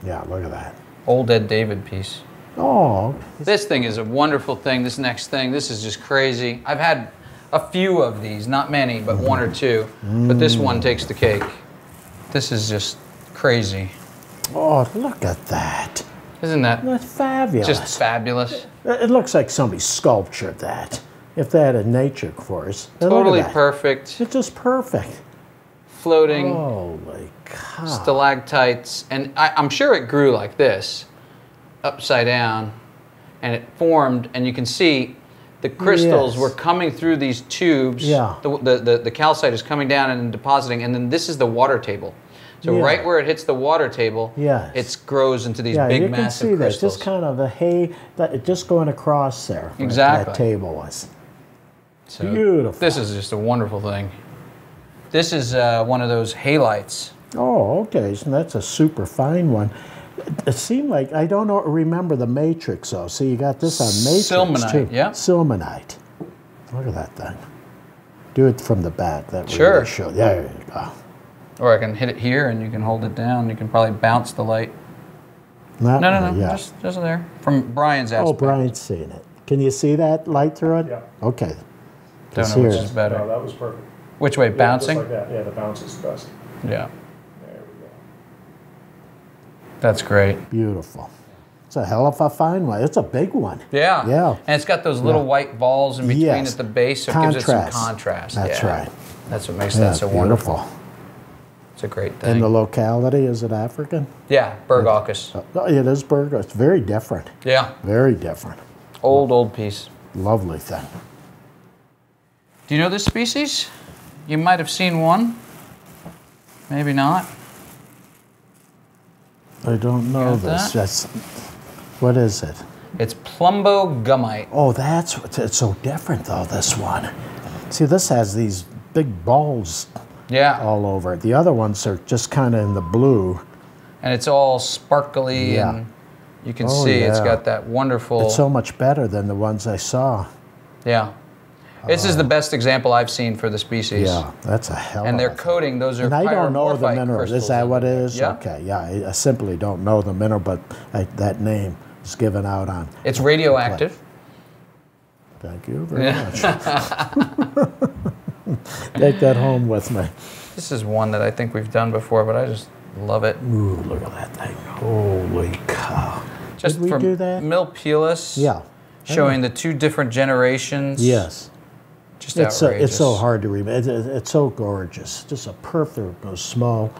[SPEAKER 2] Yeah, look at that.
[SPEAKER 17] Old Ed David piece.
[SPEAKER 2] Oh,
[SPEAKER 17] This thing is a wonderful thing. This next thing, this is just crazy. I've had a few of these, not many, but one or two. But this one takes the cake. This is just crazy.
[SPEAKER 2] oh, look at that.
[SPEAKER 17] Isn't that
[SPEAKER 2] That's fabulous.
[SPEAKER 17] just fabulous?
[SPEAKER 2] It it looks like somebody sculptured that. If they had a nature course.
[SPEAKER 17] Totally perfect.
[SPEAKER 2] It's just perfect.
[SPEAKER 17] Floating.
[SPEAKER 2] Holy cow.
[SPEAKER 17] stalactites, and I, I'm sure it grew like this, upside down, and it formed, and you can see the crystals
[SPEAKER 2] Yes.
[SPEAKER 17] were coming through these tubes.
[SPEAKER 2] Yeah.
[SPEAKER 17] The, the, the, the calcite is coming down and depositing, and then this is the water table. So
[SPEAKER 2] Yeah.
[SPEAKER 17] right where it hits the water table,
[SPEAKER 2] Yes.
[SPEAKER 17] it grows into these
[SPEAKER 2] yeah,
[SPEAKER 17] big,
[SPEAKER 2] you can
[SPEAKER 17] massive
[SPEAKER 2] see that.
[SPEAKER 17] crystals.
[SPEAKER 2] Just kind of the hay, that just going across there.
[SPEAKER 17] Exactly.
[SPEAKER 2] That table was.
[SPEAKER 17] So
[SPEAKER 2] Beautiful.
[SPEAKER 17] This is just a wonderful thing. This is uh, one of those halites.
[SPEAKER 2] Oh, okay. So that's a super fine one. It seemed like I don't know. Remember the matrix though. See, you got this on matrix
[SPEAKER 17] Silmonite,
[SPEAKER 2] too.
[SPEAKER 17] yeah.
[SPEAKER 2] Silmonite. Look at that thing. Do it from the back. That
[SPEAKER 17] Sure.
[SPEAKER 2] really show. There you go.
[SPEAKER 17] Or I can hit it here and you can hold it down. You can probably bounce the light.
[SPEAKER 2] That
[SPEAKER 17] No, no,
[SPEAKER 2] one, uh,
[SPEAKER 17] no,
[SPEAKER 2] Yeah.
[SPEAKER 17] just, just there. From Brian's
[SPEAKER 2] oh. Brian's seeing it. Can you see that light through it?
[SPEAKER 12] Yeah.
[SPEAKER 2] Okay.
[SPEAKER 17] Don't know which
[SPEAKER 2] here.
[SPEAKER 17] is better.
[SPEAKER 12] No, that was perfect.
[SPEAKER 17] Which way,
[SPEAKER 12] Yeah, just
[SPEAKER 17] bouncing?
[SPEAKER 12] like that. Yeah, the bounce is the best.
[SPEAKER 17] Yeah.
[SPEAKER 12] There we go.
[SPEAKER 17] That's great.
[SPEAKER 2] Beautiful. It's a hell of a fine one. It's a big one.
[SPEAKER 17] Yeah.
[SPEAKER 2] Yeah.
[SPEAKER 17] And it's got those little
[SPEAKER 2] Yeah.
[SPEAKER 17] white balls in between
[SPEAKER 2] Yes.
[SPEAKER 17] at the base, so it gives it some
[SPEAKER 2] Contrast.
[SPEAKER 17] contrast.
[SPEAKER 2] That's
[SPEAKER 17] Yeah.
[SPEAKER 2] right.
[SPEAKER 17] That's what makes
[SPEAKER 2] Yeah,
[SPEAKER 17] that so wonderful. It's a great thing.
[SPEAKER 2] And the locality, is it African?
[SPEAKER 17] yeah, Bergaucus.
[SPEAKER 2] Uh, oh, it is Burgos. It's very different.
[SPEAKER 17] Yeah.
[SPEAKER 2] Very different.
[SPEAKER 17] Old, old piece.
[SPEAKER 2] Lovely thing.
[SPEAKER 17] Do you know this species? You might have seen one. Maybe not.
[SPEAKER 2] I don't know this.
[SPEAKER 17] that?
[SPEAKER 2] That's what is it?
[SPEAKER 17] It's plumbo gummite.
[SPEAKER 2] Oh, that's it's so different though. This one. See, this has these big balls
[SPEAKER 17] Yeah.
[SPEAKER 2] all over it. The other ones are just kind of in the blue.
[SPEAKER 17] And it's all sparkly
[SPEAKER 2] Yeah.
[SPEAKER 17] and you can
[SPEAKER 2] Oh,
[SPEAKER 17] see it's got that wonderful.
[SPEAKER 2] It's so much better than the ones I saw.
[SPEAKER 17] yeah. This is the best example I've seen for the species.
[SPEAKER 2] Yeah, that's a hell.
[SPEAKER 17] And they're coating, those are
[SPEAKER 2] And I don't know the mineral. Is that what it is?
[SPEAKER 17] Yeah.
[SPEAKER 2] Okay, yeah. I, I simply don't know the mineral, but I, that name is given out on.
[SPEAKER 17] It's radioactive.
[SPEAKER 2] Thank you very
[SPEAKER 17] Yeah.
[SPEAKER 2] much. Take that home with me.
[SPEAKER 17] This is one that I think we've done before, but I just love it.
[SPEAKER 2] Ooh, look at that thing. Holy cow.
[SPEAKER 17] Just
[SPEAKER 2] Did we
[SPEAKER 17] from
[SPEAKER 2] do that?
[SPEAKER 17] Milpillas.
[SPEAKER 2] Yeah.
[SPEAKER 17] Showing the two different generations.
[SPEAKER 2] Yes.
[SPEAKER 17] Just
[SPEAKER 2] It's so, it's so hard to remember. It, it- it's so gorgeous. Just a perfect, small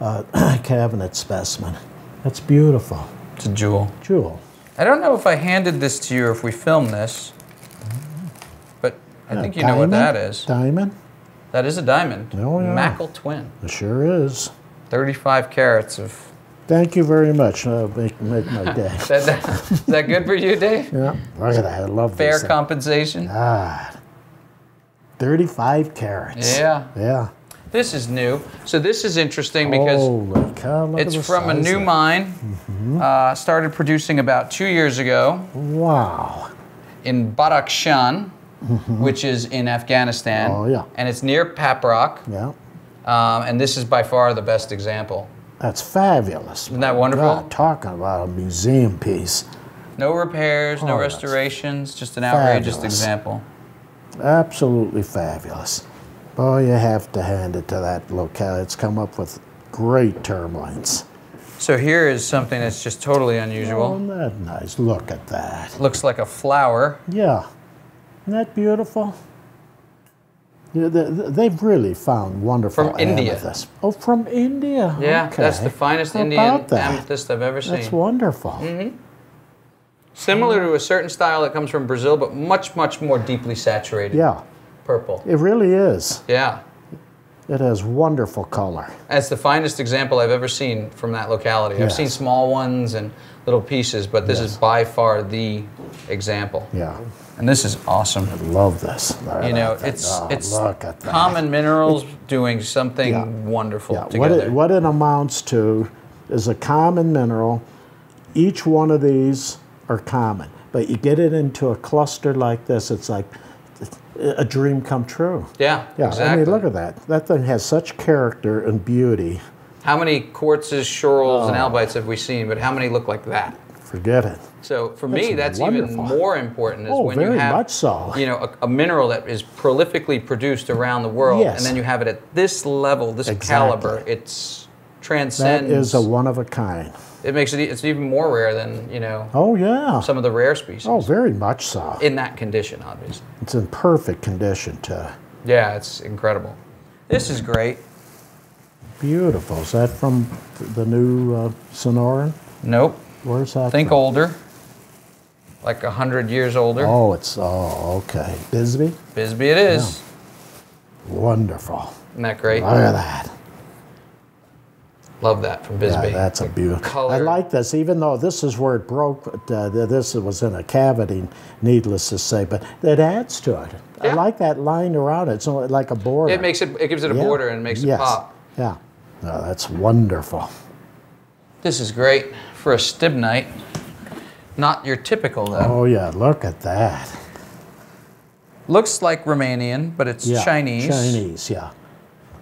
[SPEAKER 2] uh, cabinet specimen. That's beautiful.
[SPEAKER 17] It's a jewel.
[SPEAKER 2] Jewel.
[SPEAKER 17] I don't know if I handed this to you or if we filmed this, but I
[SPEAKER 2] Yeah,
[SPEAKER 17] think you know what that is.
[SPEAKER 2] Diamond?
[SPEAKER 17] That is a diamond.
[SPEAKER 2] Oh, yeah.
[SPEAKER 17] Macle twin.
[SPEAKER 2] It sure is.
[SPEAKER 17] 35 carats of
[SPEAKER 2] Thank you very much. Uh, make, make my day.
[SPEAKER 17] Is that, that, is that good for you, Dave?
[SPEAKER 2] yeah. Look at that. I love
[SPEAKER 17] Fair
[SPEAKER 2] these things.
[SPEAKER 17] compensation?
[SPEAKER 2] Ah, 35 carats.
[SPEAKER 17] Yeah.
[SPEAKER 2] Yeah.
[SPEAKER 17] This is new. So this is interesting because
[SPEAKER 2] cow,
[SPEAKER 17] it's from a new
[SPEAKER 2] of it.
[SPEAKER 17] mine. Uh, started producing about two years ago.
[SPEAKER 2] Wow.
[SPEAKER 17] In Badakhshan, which is in Afghanistan.
[SPEAKER 2] Oh, yeah.
[SPEAKER 17] And it's near Paprok.
[SPEAKER 2] Yeah.
[SPEAKER 17] Um, and this is by far the best example.
[SPEAKER 2] That's fabulous.
[SPEAKER 17] Isn't that wonderful?
[SPEAKER 2] God, talking about a museum piece.
[SPEAKER 17] No repairs, no
[SPEAKER 2] Oh, that's
[SPEAKER 17] restorations, just an outrageous
[SPEAKER 2] fabulous.
[SPEAKER 17] example.
[SPEAKER 2] Absolutely fabulous. Boy, you have to hand it to that locale. It's come up with great termites.
[SPEAKER 17] So here is something that's just totally
[SPEAKER 2] Oh,
[SPEAKER 17] unusual.
[SPEAKER 2] isn't that nice? Look at that.
[SPEAKER 17] Looks like a flower.
[SPEAKER 2] Yeah. Isn't that beautiful? Yeah, they, they've really found wonderful
[SPEAKER 17] From India.
[SPEAKER 2] amethyst. Oh, from India.
[SPEAKER 17] Yeah, that's the finest
[SPEAKER 2] How
[SPEAKER 17] Indian amethyst I've ever seen.
[SPEAKER 2] That's wonderful.
[SPEAKER 17] hmm Similar mm-hmm. to a certain style that comes from Brazil, but much, much more deeply saturated.
[SPEAKER 2] Yeah,
[SPEAKER 17] Purple.
[SPEAKER 2] it really is.
[SPEAKER 17] Yeah.
[SPEAKER 2] It has wonderful color.
[SPEAKER 17] That's the finest example I've ever seen from that locality. I've seen small ones and little pieces, but this is by far the example.
[SPEAKER 2] Yeah.
[SPEAKER 17] And this is awesome.
[SPEAKER 2] I love this. Look
[SPEAKER 17] You know, it's
[SPEAKER 2] Oh,
[SPEAKER 17] it's
[SPEAKER 2] look at that.
[SPEAKER 17] common minerals doing something
[SPEAKER 2] Yeah.
[SPEAKER 17] wonderful
[SPEAKER 2] Yeah, what it, what it amounts to is a common mineral. Each one of these are common, but you get it into a cluster like this, it's like a dream come true.
[SPEAKER 17] yeah,
[SPEAKER 2] Yeah,
[SPEAKER 17] exactly.
[SPEAKER 2] I mean, look at that. That thing has such character and beauty.
[SPEAKER 17] How many quartzes, schorls, and
[SPEAKER 2] Oh.
[SPEAKER 17] albites have we seen? But how many look like that?
[SPEAKER 2] Forget it.
[SPEAKER 17] So for me,
[SPEAKER 2] That's
[SPEAKER 17] that's
[SPEAKER 2] wonderful.
[SPEAKER 17] even more important. Is
[SPEAKER 2] Oh,
[SPEAKER 17] when you have,
[SPEAKER 2] much so.
[SPEAKER 17] You know, a, a mineral that is prolifically produced around the world,
[SPEAKER 2] Yes.
[SPEAKER 17] and then you have it at this level, this
[SPEAKER 2] Exactly.
[SPEAKER 17] caliber. It's
[SPEAKER 2] That
[SPEAKER 17] transcends.
[SPEAKER 2] is a one of a kind.
[SPEAKER 17] It makes it. It's even more rare than you know
[SPEAKER 2] Oh, yeah.
[SPEAKER 17] some of the rare species
[SPEAKER 2] Oh, very much so.
[SPEAKER 17] in that condition. Obviously.
[SPEAKER 2] It's in perfect condition to
[SPEAKER 17] Yeah, it's incredible. This is great.
[SPEAKER 2] beautiful. Is that from the new uh, Sonoran?
[SPEAKER 17] Nope.
[SPEAKER 2] Where's that?
[SPEAKER 17] Think
[SPEAKER 2] from?
[SPEAKER 17] older. Like a hundred years older.
[SPEAKER 2] Oh, it's oh okay. Bisbee.
[SPEAKER 17] Bisbee it is.
[SPEAKER 2] Wonderful.
[SPEAKER 17] Isn't that great?
[SPEAKER 2] Look at that.
[SPEAKER 17] Love that from Bisbee.
[SPEAKER 2] Yeah, that's a beautiful. I like this, even though this is where it broke. Uh, this was in a cavity, needless to say. But it adds to it. I like that line around it. It's like a border.
[SPEAKER 17] It makes it. It gives it a
[SPEAKER 2] Yeah.
[SPEAKER 17] border and makes it
[SPEAKER 2] Yes.
[SPEAKER 17] pop.
[SPEAKER 2] Yeah. No, that's wonderful.
[SPEAKER 17] This is great for a stibnite. Not your typical though.
[SPEAKER 2] Oh yeah, look at that.
[SPEAKER 17] Looks like Romanian, but it's
[SPEAKER 2] Yeah,
[SPEAKER 17] Chinese.
[SPEAKER 2] Chinese, yeah.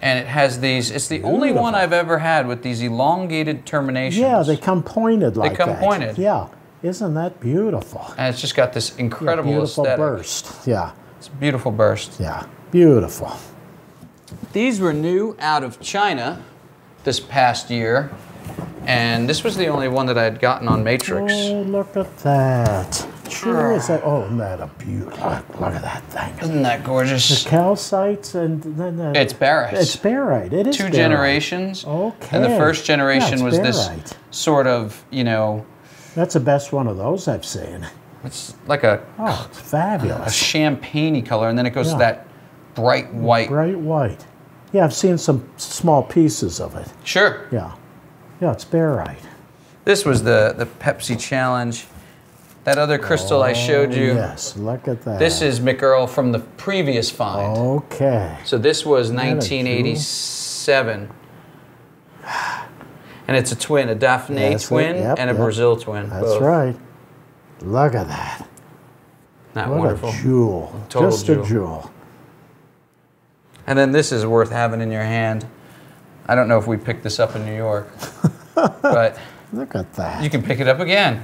[SPEAKER 17] And it has these. It's the only one I've ever had with these elongated terminations.
[SPEAKER 2] Yeah, they come pointed like that.
[SPEAKER 17] They come
[SPEAKER 2] that.
[SPEAKER 17] pointed.
[SPEAKER 2] Yeah. Isn't that beautiful?
[SPEAKER 17] and it's just got this incredible
[SPEAKER 2] yeah, beautiful
[SPEAKER 17] aesthetic.
[SPEAKER 2] burst. Yeah.
[SPEAKER 17] It's a beautiful burst.
[SPEAKER 2] Yeah. Beautiful.
[SPEAKER 17] These were new out of China this past year, and this was the only one that I had gotten on Matrix.
[SPEAKER 2] Oh, look at that. Sure is that. Oh, isn't that a beauty? Look, look at that thing.
[SPEAKER 17] Isn't that gorgeous?
[SPEAKER 2] The calcites and then the,
[SPEAKER 17] It's barite.
[SPEAKER 2] It's barite. It is
[SPEAKER 17] Two
[SPEAKER 2] barite.
[SPEAKER 17] generations.
[SPEAKER 2] Okay.
[SPEAKER 17] And the first generation
[SPEAKER 2] Yeah,
[SPEAKER 17] was this sort of, you know,
[SPEAKER 2] That's the best one of those I've seen.
[SPEAKER 17] it's like a,
[SPEAKER 2] Oh, it's fabulous, a
[SPEAKER 17] champagne color, and then it goes
[SPEAKER 2] Yeah.
[SPEAKER 17] to that bright white.
[SPEAKER 2] Bright white. Yeah, I've seen some small pieces of it.
[SPEAKER 17] Sure.
[SPEAKER 2] Yeah. Yeah, it's barite.
[SPEAKER 17] This was the, the Pepsi Challenge. That other crystal I showed
[SPEAKER 2] Oh,
[SPEAKER 17] you.
[SPEAKER 2] Yes, look at that.
[SPEAKER 17] This is McEarl from the previous find.
[SPEAKER 2] Okay.
[SPEAKER 17] So this was
[SPEAKER 2] Isn't that a jewel?
[SPEAKER 17] 1987. And it's a twin, a Dauphiné
[SPEAKER 2] That's
[SPEAKER 17] twin
[SPEAKER 2] yep,
[SPEAKER 17] and a
[SPEAKER 2] yep.
[SPEAKER 17] Brazil twin.
[SPEAKER 2] That's
[SPEAKER 17] both.
[SPEAKER 2] right. Look at that.
[SPEAKER 17] Not
[SPEAKER 2] what
[SPEAKER 17] wonderful.
[SPEAKER 2] a jewel.
[SPEAKER 17] Total
[SPEAKER 2] Just
[SPEAKER 17] jewel.
[SPEAKER 2] a jewel.
[SPEAKER 17] And then this is worth having in your hand. I don't know if we picked this up in New York, but
[SPEAKER 2] Look at that.
[SPEAKER 17] you can pick it up again.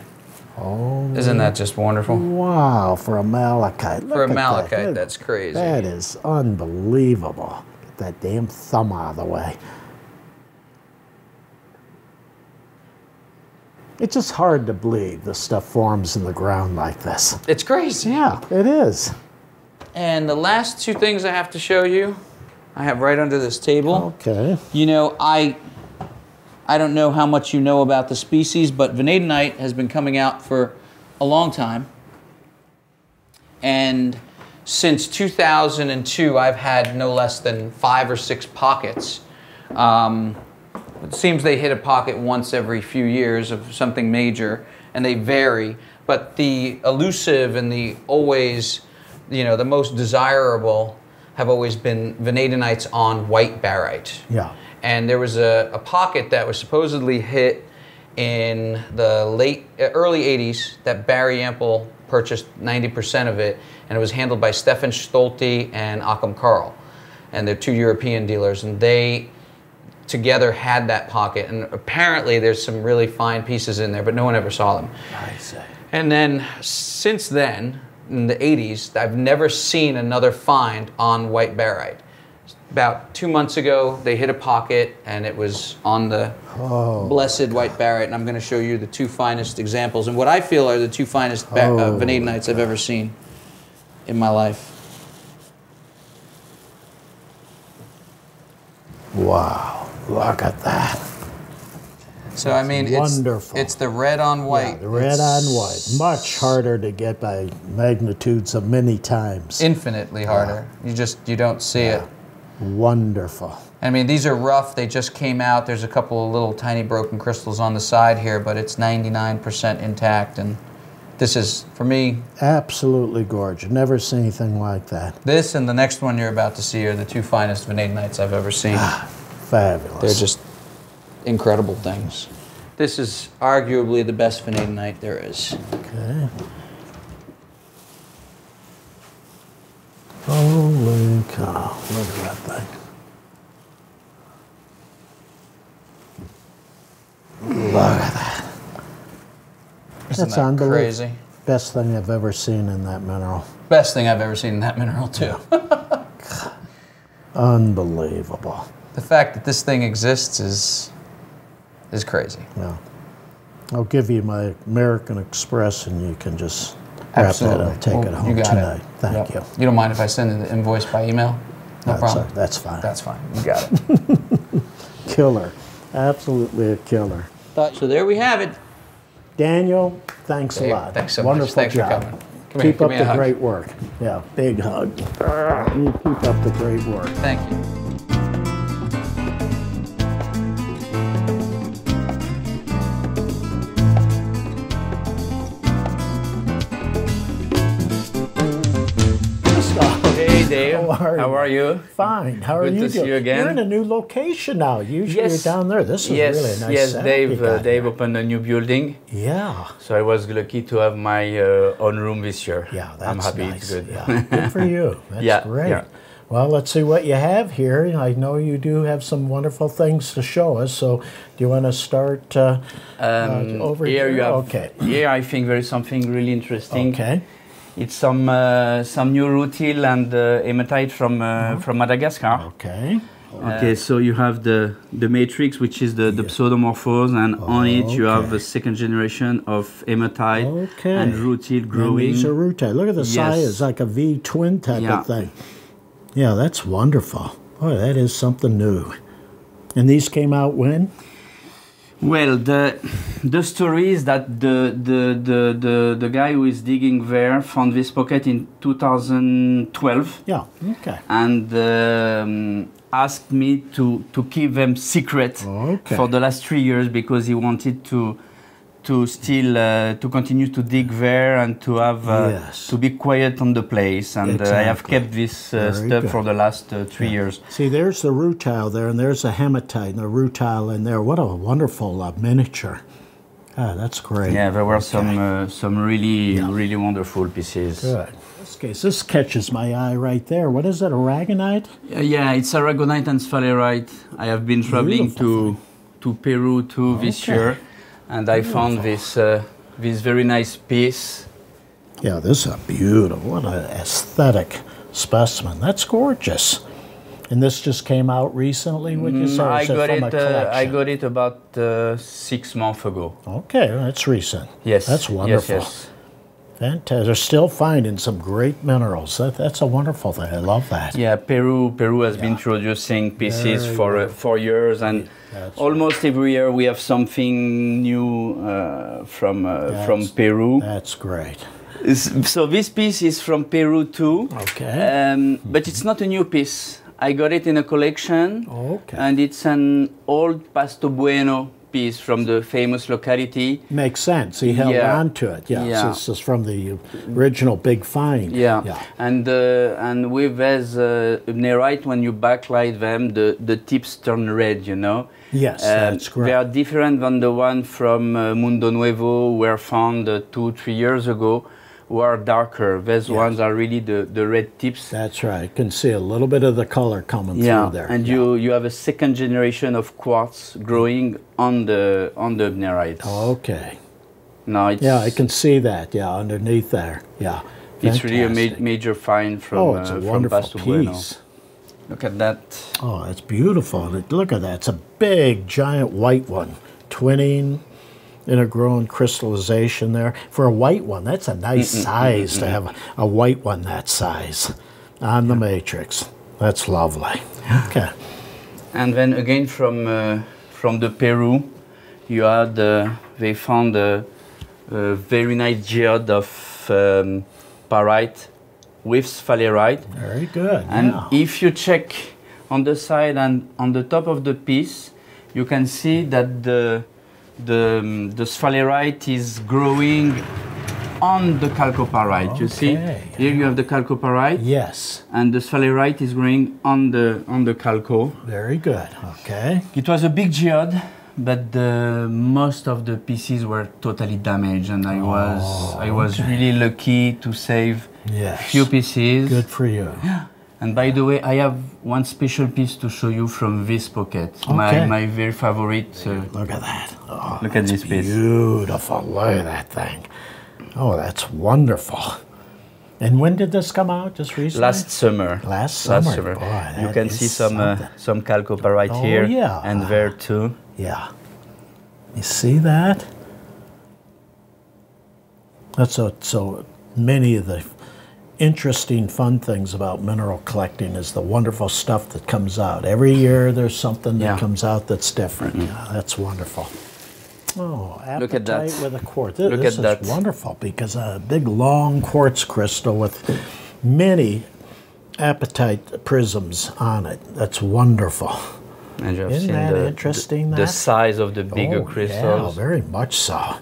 [SPEAKER 2] Oh,
[SPEAKER 17] Isn't that just wonderful?
[SPEAKER 2] Wow, for a malachite. Look
[SPEAKER 17] For a
[SPEAKER 2] at that.
[SPEAKER 17] malachite, that's crazy.
[SPEAKER 2] That is unbelievable. Get that damn thumb out of the way. It's just hard to believe this stuff forms in the ground like this.
[SPEAKER 17] It's crazy.
[SPEAKER 2] Yeah, it is.
[SPEAKER 17] And the last two things I have to show you, I have right under this table.
[SPEAKER 2] Okay.
[SPEAKER 17] You know, I I don't know how much you know about the species, but vanadinite has been coming out for a long time. And since 2002, I've had no less than five or six pockets um, it seems they hit a pocket once every few years of something major, and they vary. But the elusive and the always, you know, the most desirable have always been vanadinites on white barite.
[SPEAKER 2] Yeah.
[SPEAKER 17] And there was a, a pocket that was supposedly hit in the late, uh, early 80s that Barry Ample purchased 90% of it, and it was handled by Stefan Stolte and Akam Karl. And they're two European dealers, and they together had that pocket. And apparently there's some really fine pieces in there, but no one ever saw them.
[SPEAKER 2] I see.
[SPEAKER 17] And then since then, in the 80s, I've never seen another find on white barite. About two months ago, they hit a pocket and it was on the
[SPEAKER 2] Oh.
[SPEAKER 17] blessed white barite. And I'm going to show you the two finest examples and what I feel are the two finest ba- uh,
[SPEAKER 2] Oh,
[SPEAKER 17] vanadinites I've ever seen in my life.
[SPEAKER 2] Wow, look at that.
[SPEAKER 17] So, I mean, it's,
[SPEAKER 2] wonderful.
[SPEAKER 17] it's the red on white.
[SPEAKER 2] Yeah, The red
[SPEAKER 17] It's
[SPEAKER 2] on white. Much harder to get by magnitudes of many times.
[SPEAKER 17] Infinitely harder. You just, you don't see it.
[SPEAKER 2] Wonderful.
[SPEAKER 17] I mean, these are rough. They just came out. There's a couple of little tiny broken crystals on the side here, but it's 99% intact. And this is, for me,
[SPEAKER 2] Absolutely gorgeous. Never seen anything like that.
[SPEAKER 17] this and the next one you're about to see are the two finest vanadinites I've ever seen.
[SPEAKER 2] Ah, Fabulous.
[SPEAKER 17] They're just incredible things. This is arguably the best vanadinite there is.
[SPEAKER 2] Okay. Holy cow. Look at that thing. Look at that.
[SPEAKER 17] Isn't
[SPEAKER 2] That's
[SPEAKER 17] that
[SPEAKER 2] unbelievable.
[SPEAKER 17] crazy?
[SPEAKER 2] Best thing I've ever seen in that mineral.
[SPEAKER 17] Best thing I've ever seen in that mineral, too.
[SPEAKER 2] Unbelievable.
[SPEAKER 17] the fact that this thing exists is is crazy.
[SPEAKER 2] Yeah. I'll give you my American Express and you can just wrap
[SPEAKER 17] Absolutely.
[SPEAKER 2] that and take
[SPEAKER 17] Well,
[SPEAKER 2] it home
[SPEAKER 17] you got
[SPEAKER 2] tonight.
[SPEAKER 17] It.
[SPEAKER 2] Thank
[SPEAKER 17] Yep.
[SPEAKER 2] you.
[SPEAKER 17] You don't mind if I send the invoice by email? No
[SPEAKER 2] That's,
[SPEAKER 17] problem.
[SPEAKER 2] that's fine.
[SPEAKER 17] That's fine. You got it.
[SPEAKER 2] Killer. Absolutely a killer.
[SPEAKER 17] so there we have it.
[SPEAKER 2] Daniel, thanks
[SPEAKER 17] Dave,
[SPEAKER 2] a lot.
[SPEAKER 17] thanks so much.
[SPEAKER 2] Wonderful
[SPEAKER 17] Thanks for
[SPEAKER 2] job.
[SPEAKER 17] coming. Come
[SPEAKER 2] keep
[SPEAKER 17] give
[SPEAKER 2] up the
[SPEAKER 17] hug.
[SPEAKER 2] great work. Yeah, big hug. You keep up the great work.
[SPEAKER 17] Thank you.
[SPEAKER 18] Hey Dave,
[SPEAKER 2] How are you?
[SPEAKER 18] you?
[SPEAKER 2] Fine. How are you?
[SPEAKER 18] Good
[SPEAKER 2] you
[SPEAKER 18] to see you again.
[SPEAKER 2] You're in a new location now. Usually
[SPEAKER 18] Yes.
[SPEAKER 2] you're down there. This is
[SPEAKER 18] yes,
[SPEAKER 2] really a nice
[SPEAKER 18] yes. Dave, uh, Dave opened a new building.
[SPEAKER 2] Yeah.
[SPEAKER 18] So I was lucky to have my uh, own room this year.
[SPEAKER 2] Yeah, that's I'm
[SPEAKER 18] happy.
[SPEAKER 2] nice.
[SPEAKER 18] It's good.
[SPEAKER 2] Yeah, good for you. That's
[SPEAKER 18] yeah,
[SPEAKER 2] great.
[SPEAKER 18] yeah.
[SPEAKER 2] Well, let's see what you have here. I know you do have some wonderful things to show us. So, do you want to start uh,
[SPEAKER 18] Um,
[SPEAKER 2] uh, over
[SPEAKER 18] here
[SPEAKER 2] here?
[SPEAKER 18] you have.
[SPEAKER 2] Okay.
[SPEAKER 18] Here I think there is something really interesting.
[SPEAKER 2] Okay.
[SPEAKER 18] It's some uh, some new rutile and uh, hematite from uh, from Madagascar.
[SPEAKER 2] Okay.
[SPEAKER 18] Okay, so you have the the matrix, which is the, the pseudomorphose, and on it you have a second generation of hematite
[SPEAKER 2] Okay.
[SPEAKER 18] and rutile
[SPEAKER 2] And
[SPEAKER 18] growing.
[SPEAKER 2] these are rutile. Look at the
[SPEAKER 18] Yes.
[SPEAKER 2] size. It's like a V twin type
[SPEAKER 18] Yeah.
[SPEAKER 2] of thing. Yeah, that's wonderful. Boy, that is something new. And these came out when?
[SPEAKER 18] Well, the the story is that the the, the, the the guy who is digging there found this pocket in 2012
[SPEAKER 2] Yeah. Okay.
[SPEAKER 18] and um, asked me to to keep them secret
[SPEAKER 2] Okay.
[SPEAKER 18] for the last three years because he wanted to to still uh, to continue to dig there and to have uh,
[SPEAKER 2] Yes.
[SPEAKER 18] to be quiet on the place and uh, I have kept this uh, stuff
[SPEAKER 2] good.
[SPEAKER 18] for the last uh, three years.
[SPEAKER 2] See, there's the rutile there, and there's the hematite and the rutile in there. What a wonderful uh, miniature. Ah, that's great.
[SPEAKER 18] Yeah, there were some uh, some really really wonderful pieces.
[SPEAKER 2] Good. This case, this catches my eye right there. What is it, aragonite?
[SPEAKER 18] Uh, yeah, it's aragonite and sphalerite. I have been traveling to to Peru too this year, and I found this uh, this very nice piece.
[SPEAKER 2] Yeah, this is a beautiful, what an aesthetic specimen. That's gorgeous. And this just came out recently, would you say?
[SPEAKER 18] Mm, I
[SPEAKER 2] it
[SPEAKER 18] got
[SPEAKER 2] a
[SPEAKER 18] it. Uh, I got it about uh, six months ago.
[SPEAKER 2] Okay, that's recent.
[SPEAKER 18] Yes.
[SPEAKER 2] That's wonderful.
[SPEAKER 18] yes, yes.
[SPEAKER 2] Fantastic. They're still finding some great minerals. That, that's a wonderful thing. I love that.
[SPEAKER 18] Yeah, Peru. Peru has been producing pieces
[SPEAKER 2] Very
[SPEAKER 18] for uh, for years, and almost every year we have something new uh, from uh, from Peru.
[SPEAKER 2] That's great.
[SPEAKER 18] So this piece is from Peru too.
[SPEAKER 2] Okay.
[SPEAKER 18] Um, but it's not a new piece. I got it in a collection.
[SPEAKER 2] Okay.
[SPEAKER 18] And it's an old Pasto Bueno piece from the famous locality.
[SPEAKER 2] Makes sense. He held
[SPEAKER 18] Yeah.
[SPEAKER 2] on to it. Yeah.
[SPEAKER 18] Yeah.
[SPEAKER 2] This is from the original big find.
[SPEAKER 18] Yeah.
[SPEAKER 2] Yeah.
[SPEAKER 18] And uh, and with as uh, Hübnerite, when you backlight them, the, the tips turn red, you know?
[SPEAKER 2] Yes,
[SPEAKER 18] Um,
[SPEAKER 2] that's
[SPEAKER 18] They are different than the one from uh, Mundo Nuevo, were found uh, two, three years ago, who are darker. These ones are really the, the red tips.
[SPEAKER 2] That's right. You can see a little bit of the color coming
[SPEAKER 18] Yeah,
[SPEAKER 2] through there.
[SPEAKER 18] and you you have a second generation of quartz growing on the on the Hübnerite.
[SPEAKER 2] Okay.
[SPEAKER 18] No, it's
[SPEAKER 2] yeah, I can see that. Yeah, underneath there. Yeah.
[SPEAKER 18] it's really a ma- major find from
[SPEAKER 2] oh, it's
[SPEAKER 18] uh,
[SPEAKER 2] a wonderful
[SPEAKER 18] Pasto Bueno.
[SPEAKER 2] piece.
[SPEAKER 18] Look at that.
[SPEAKER 2] Oh, that's beautiful. Look at that. It's a big, giant white one. Twinning, intergrowing crystallization there. For a white one, that's a nice size to have a white one that size on the matrix. That's lovely. Okay.
[SPEAKER 18] And then again from uh, from the Peru, you had uh, they found a, a very nice geode of um, pyrite with sphalerite.
[SPEAKER 2] Very good.
[SPEAKER 18] And
[SPEAKER 2] yeah.
[SPEAKER 18] if you check on the side and on the top of the piece, you can see that the the, the sphalerite is growing on the chalcopyrite. You see, here you have the chalcopyrite.
[SPEAKER 2] Yes.
[SPEAKER 18] And the sphalerite is growing on the on the calco.
[SPEAKER 2] Very good. Okay.
[SPEAKER 18] It was a big geode, but the, most of the pieces were totally damaged, and I oh, was I was
[SPEAKER 2] Oh, okay.
[SPEAKER 18] really lucky to save
[SPEAKER 2] Yes.
[SPEAKER 18] few pieces.
[SPEAKER 2] Good for you.
[SPEAKER 18] And by the way, I have one special piece to show you from this pocket.
[SPEAKER 2] Okay.
[SPEAKER 18] My my very favorite. Uh,
[SPEAKER 2] look at that. Oh,
[SPEAKER 18] look at this piece.
[SPEAKER 2] Beautiful. Look at that thing. Oh, that's wonderful. And when did this come out? Just recently?
[SPEAKER 18] Last summer.
[SPEAKER 2] Last summer.
[SPEAKER 18] Last summer.
[SPEAKER 2] Boy,
[SPEAKER 18] you can
[SPEAKER 2] is
[SPEAKER 18] see some uh,
[SPEAKER 2] something.
[SPEAKER 18] some chalcopyrite
[SPEAKER 2] Oh,
[SPEAKER 18] here
[SPEAKER 2] yeah.
[SPEAKER 18] and there too.
[SPEAKER 2] Yeah. You see that? That's so, so many of the interesting, fun things about mineral collecting is the wonderful stuff that comes out. Every year there's something that
[SPEAKER 18] Yeah.
[SPEAKER 2] comes out that's different. Mm-hmm. Yeah, that's wonderful. Oh,
[SPEAKER 18] Look at that.
[SPEAKER 2] with a quartz. This,
[SPEAKER 18] Look
[SPEAKER 2] this
[SPEAKER 18] at
[SPEAKER 2] is
[SPEAKER 18] that.
[SPEAKER 2] wonderful because a big long quartz crystal with many apatite prisms on it. That's wonderful.
[SPEAKER 18] And you have
[SPEAKER 2] Isn't
[SPEAKER 18] seen
[SPEAKER 2] that
[SPEAKER 18] the,
[SPEAKER 2] interesting?
[SPEAKER 18] The,
[SPEAKER 2] that?
[SPEAKER 18] the size of the bigger
[SPEAKER 2] Oh,
[SPEAKER 18] crystals.
[SPEAKER 2] Yeah, very much so.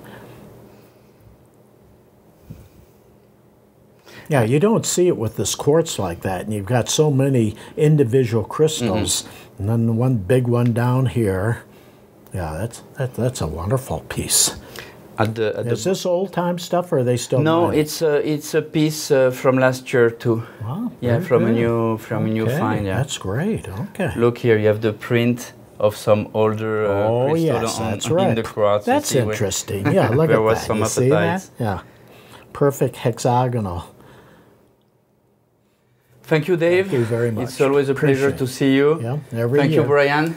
[SPEAKER 2] Yeah, you don't see it with this quartz like that, and you've got so many individual crystals,
[SPEAKER 18] Mm-hmm.
[SPEAKER 2] and then one big one down here. Yeah, that's that, that's a wonderful piece.
[SPEAKER 18] At the, at
[SPEAKER 2] Is
[SPEAKER 18] the
[SPEAKER 2] this old time stuff, or are they still?
[SPEAKER 18] no, it's a it's a piece uh, from last year too.
[SPEAKER 2] Wow,
[SPEAKER 18] yeah, from a new from a new find. Yeah,
[SPEAKER 2] that's great. Okay.
[SPEAKER 18] Look here, you have the print of some older uh,
[SPEAKER 2] oh
[SPEAKER 18] crystal
[SPEAKER 2] yes,
[SPEAKER 18] on,
[SPEAKER 2] that's
[SPEAKER 18] in the quartz.
[SPEAKER 2] That's
[SPEAKER 18] see where-
[SPEAKER 2] interesting. Yeah, look at that. you see that? Yeah, perfect hexagonal.
[SPEAKER 18] Thank you, Dave.
[SPEAKER 2] Thank you very much.
[SPEAKER 18] It's always a pleasure
[SPEAKER 2] Appreciate
[SPEAKER 18] to see you.
[SPEAKER 2] Yeah, every
[SPEAKER 18] Thank
[SPEAKER 2] year.
[SPEAKER 18] you, Brian.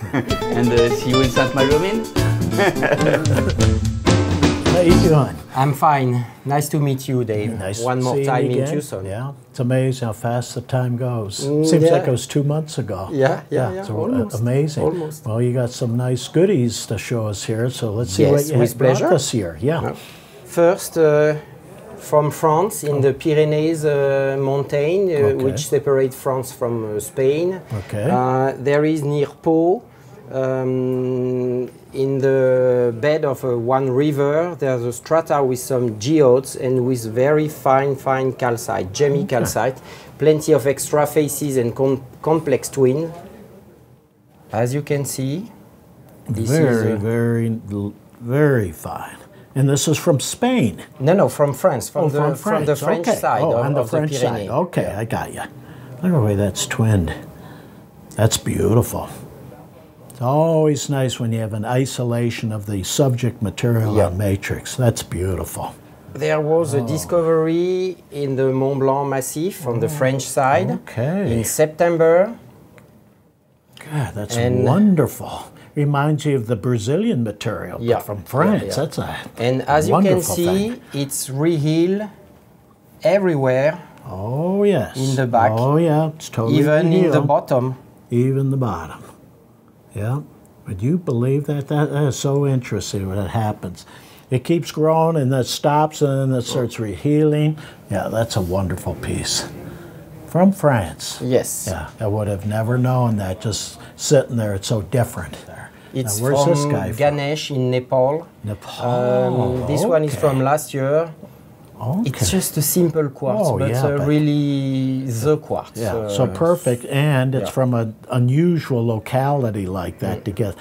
[SPEAKER 18] and uh, see you in Sainte-Marie-aux-Mines.
[SPEAKER 2] How you doing?
[SPEAKER 19] I'm fine. Nice to meet you, Dave.
[SPEAKER 2] Nice
[SPEAKER 19] One
[SPEAKER 2] to
[SPEAKER 19] more
[SPEAKER 2] see you
[SPEAKER 19] time in
[SPEAKER 2] again.
[SPEAKER 19] Tucson.
[SPEAKER 2] Yeah, it's amazing how fast the time goes.
[SPEAKER 19] Mm,
[SPEAKER 2] Seems
[SPEAKER 19] yeah.
[SPEAKER 2] like it was two months ago.
[SPEAKER 19] Yeah, yeah, yeah,
[SPEAKER 2] it's a-
[SPEAKER 19] almost,
[SPEAKER 2] amazing.
[SPEAKER 19] almost.
[SPEAKER 2] Well, you got some nice goodies to show us here, so let's see
[SPEAKER 19] Yes,
[SPEAKER 2] what you
[SPEAKER 19] with
[SPEAKER 2] have brought
[SPEAKER 19] pleasure.
[SPEAKER 2] us here. Yeah.
[SPEAKER 19] First, uh, from France, in the Pyrenees uh, mountain, uh,
[SPEAKER 2] Okay.
[SPEAKER 19] which separate France from uh, Spain.
[SPEAKER 2] Okay.
[SPEAKER 19] Uh, there is near Pau, um, in the bed of uh, one river, there's a strata with some geodes and with very fine, fine calcite, gemmy
[SPEAKER 2] Okay.
[SPEAKER 19] calcite, plenty of extra faces and com- complex twin. As you can see, this
[SPEAKER 2] very,
[SPEAKER 19] is uh,
[SPEAKER 2] very, very fine. And this is from Spain.
[SPEAKER 19] no, no, from France, from,
[SPEAKER 2] oh,
[SPEAKER 19] the,
[SPEAKER 2] from
[SPEAKER 19] from the French
[SPEAKER 2] okay.
[SPEAKER 19] side
[SPEAKER 2] oh,
[SPEAKER 19] of,
[SPEAKER 2] on the French
[SPEAKER 19] the
[SPEAKER 2] side. Okay, I got you. Look at the way that's twinned. That's beautiful. It's always nice when you have an isolation of the subject material
[SPEAKER 19] Yeah.
[SPEAKER 2] on matrix. That's beautiful.
[SPEAKER 19] There was
[SPEAKER 2] Oh.
[SPEAKER 19] a discovery in the Mont Blanc Massif on the oh, French side
[SPEAKER 2] Okay.
[SPEAKER 19] in September.
[SPEAKER 2] God, that's
[SPEAKER 19] And-
[SPEAKER 2] wonderful. Reminds you of the Brazilian material
[SPEAKER 19] Yeah,
[SPEAKER 2] from France.
[SPEAKER 19] yeah, yeah.
[SPEAKER 2] That's a
[SPEAKER 19] And as you can see,
[SPEAKER 2] thing.
[SPEAKER 19] it's real everywhere,
[SPEAKER 2] Oh yes.
[SPEAKER 19] in the back.
[SPEAKER 2] Oh yeah, it's totally
[SPEAKER 19] even in the bottom.
[SPEAKER 2] Even the bottom. Yeah. Would you believe that? That, that is so interesting when it happens. It keeps growing and then stops and then it starts rehealing. Yeah, that's a wonderful piece. From France.
[SPEAKER 19] Yes.
[SPEAKER 2] Yeah, I would have never known that. Just sitting there, it's so different.
[SPEAKER 19] It's
[SPEAKER 2] where's
[SPEAKER 19] from
[SPEAKER 2] this guy from?
[SPEAKER 19] Ganesh in Nepal.
[SPEAKER 2] Nepal.
[SPEAKER 19] Um, this one is from last year.
[SPEAKER 2] Okay.
[SPEAKER 19] It's just a simple quartz,
[SPEAKER 2] Oh,
[SPEAKER 19] but,
[SPEAKER 2] yeah,
[SPEAKER 19] uh,
[SPEAKER 2] but-
[SPEAKER 19] really the quartz.
[SPEAKER 2] Yeah,
[SPEAKER 19] uh,
[SPEAKER 2] so perfect, and it's
[SPEAKER 19] yeah.
[SPEAKER 2] from an unusual locality like that to get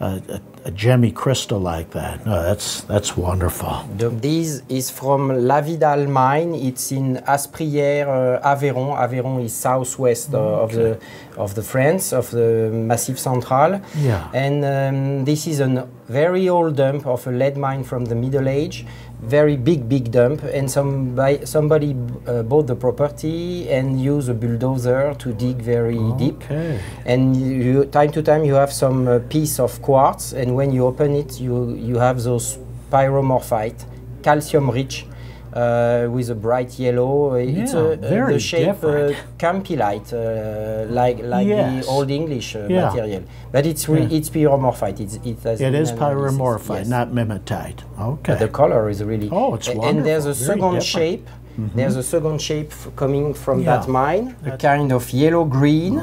[SPEAKER 2] a, a, gemmy crystal like that. No, that's that's wonderful.
[SPEAKER 19] This is from La Vidal mine. It's in Asprières, uh, Aveyron. Aveyron is southwest uh, of the of the France of the Massif Central.
[SPEAKER 2] Yeah.
[SPEAKER 19] And um, this is a very old dump of a lead mine from the Middle Age. Very big, big dump. And somebody, somebody uh, bought the property and used a bulldozer to dig very deep.
[SPEAKER 2] Okay.
[SPEAKER 19] And you, time to time, you have some uh, piece of quartz, and when you open it, you you have those pyromorphite, calcium rich, uh, with a bright yellow. Uh, it's
[SPEAKER 2] Yeah,
[SPEAKER 19] a, uh,
[SPEAKER 2] very
[SPEAKER 19] the shape uh, campylite, uh, like like
[SPEAKER 2] Yes.
[SPEAKER 19] the old English uh,
[SPEAKER 2] Yeah.
[SPEAKER 19] material. But it's
[SPEAKER 2] Yeah.
[SPEAKER 19] it's pyromorphite. It's, it has
[SPEAKER 2] It is pyromorphite,
[SPEAKER 19] yes.
[SPEAKER 2] not mimetite. Okay.
[SPEAKER 19] But the color is really.
[SPEAKER 2] Oh, it's
[SPEAKER 19] a-
[SPEAKER 2] wonderful.
[SPEAKER 19] And there's a
[SPEAKER 2] Very
[SPEAKER 19] second
[SPEAKER 2] different.
[SPEAKER 19] shape.
[SPEAKER 2] Mhm.
[SPEAKER 19] There's a second shape f- coming from
[SPEAKER 2] Yeah.
[SPEAKER 19] that mine, a kind of yellow green.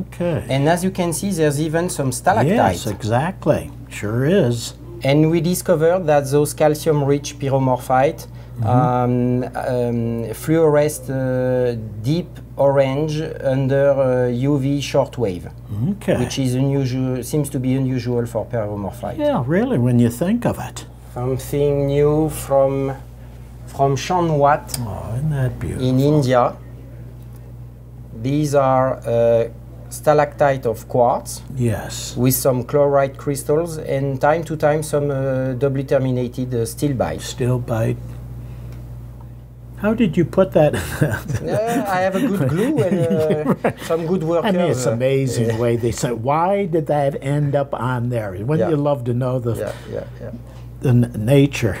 [SPEAKER 2] Okay.
[SPEAKER 19] And as you can see, there's even some stalactites.
[SPEAKER 2] Yes, exactly. Sure is.
[SPEAKER 19] And we discovered that those calcium-rich pyromorphite
[SPEAKER 2] Mhm.
[SPEAKER 19] um, um, fluoresce uh, deep orange under uh, UV shortwave,
[SPEAKER 2] Okay.
[SPEAKER 19] which is unusual. Seems to be unusual for pyromorphite.
[SPEAKER 2] Yeah, really, when you think of it.
[SPEAKER 19] Something new from from Shanwat
[SPEAKER 2] Oh, isn't that beautiful?
[SPEAKER 19] in India. These are uh, stalactite of quartz.
[SPEAKER 2] Yes.
[SPEAKER 19] With some chlorite crystals and time to time some uh, doubly terminated uh, stilbite.
[SPEAKER 2] Stilbite. How did you put that?
[SPEAKER 19] Yeah, I have a good glue and uh, some good workers.
[SPEAKER 2] I mean, it's
[SPEAKER 19] uh,
[SPEAKER 2] amazing
[SPEAKER 19] yeah.
[SPEAKER 2] way they say. Why did that end up on there? Wouldn't
[SPEAKER 19] Yeah.
[SPEAKER 2] you love to know the
[SPEAKER 19] Yeah, yeah, yeah.
[SPEAKER 2] the nature?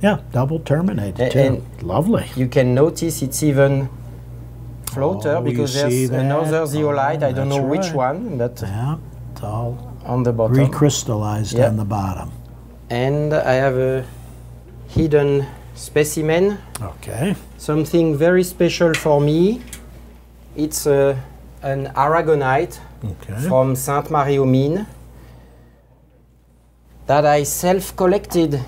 [SPEAKER 2] Yeah, double terminated
[SPEAKER 19] A-
[SPEAKER 2] too.
[SPEAKER 19] and
[SPEAKER 2] Lovely.
[SPEAKER 19] You can notice it's even floater
[SPEAKER 2] Oh,
[SPEAKER 19] because there's
[SPEAKER 2] that?
[SPEAKER 19] another zeolite. I don't know which one, but
[SPEAKER 2] yeah, it's all
[SPEAKER 19] on the bottom.
[SPEAKER 2] recrystallized
[SPEAKER 19] Yeah.
[SPEAKER 2] on the bottom.
[SPEAKER 19] And I have a hidden specimen.
[SPEAKER 2] Okay.
[SPEAKER 19] Something very special for me. It's uh, an aragonite
[SPEAKER 2] Okay.
[SPEAKER 19] from Sainte Marie aux Mines that I self collected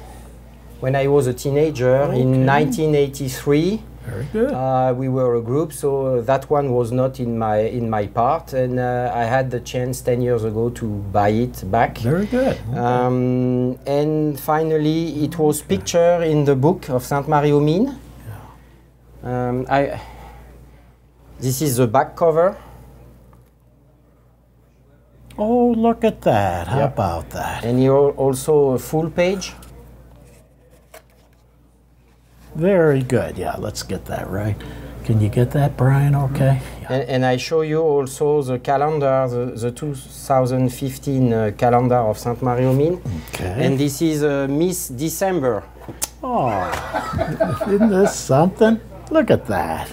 [SPEAKER 19] when I was a teenager in 1983.
[SPEAKER 2] Very good.
[SPEAKER 19] Uh, we were a group, so that one was not in my in my part, and uh, I had the chance ten years ago to buy it back.
[SPEAKER 2] Very good.
[SPEAKER 19] Um, and finally, it was pictured in the book of Sainte Marie aux Mines. Um, I, this is the back cover.
[SPEAKER 2] Oh, look at that. How
[SPEAKER 19] Yeah.
[SPEAKER 2] about that?
[SPEAKER 19] And you're also a full page.
[SPEAKER 2] Very good. Yeah, let's get that right. Can you get that, Brian? Okay.
[SPEAKER 19] And, and I show you also the calendar, the, the 2015 uh, calendar of Sainte Marie aux Mines.
[SPEAKER 2] Okay.
[SPEAKER 19] And this is uh, Miss December.
[SPEAKER 2] Oh, isn't this something? Look at that.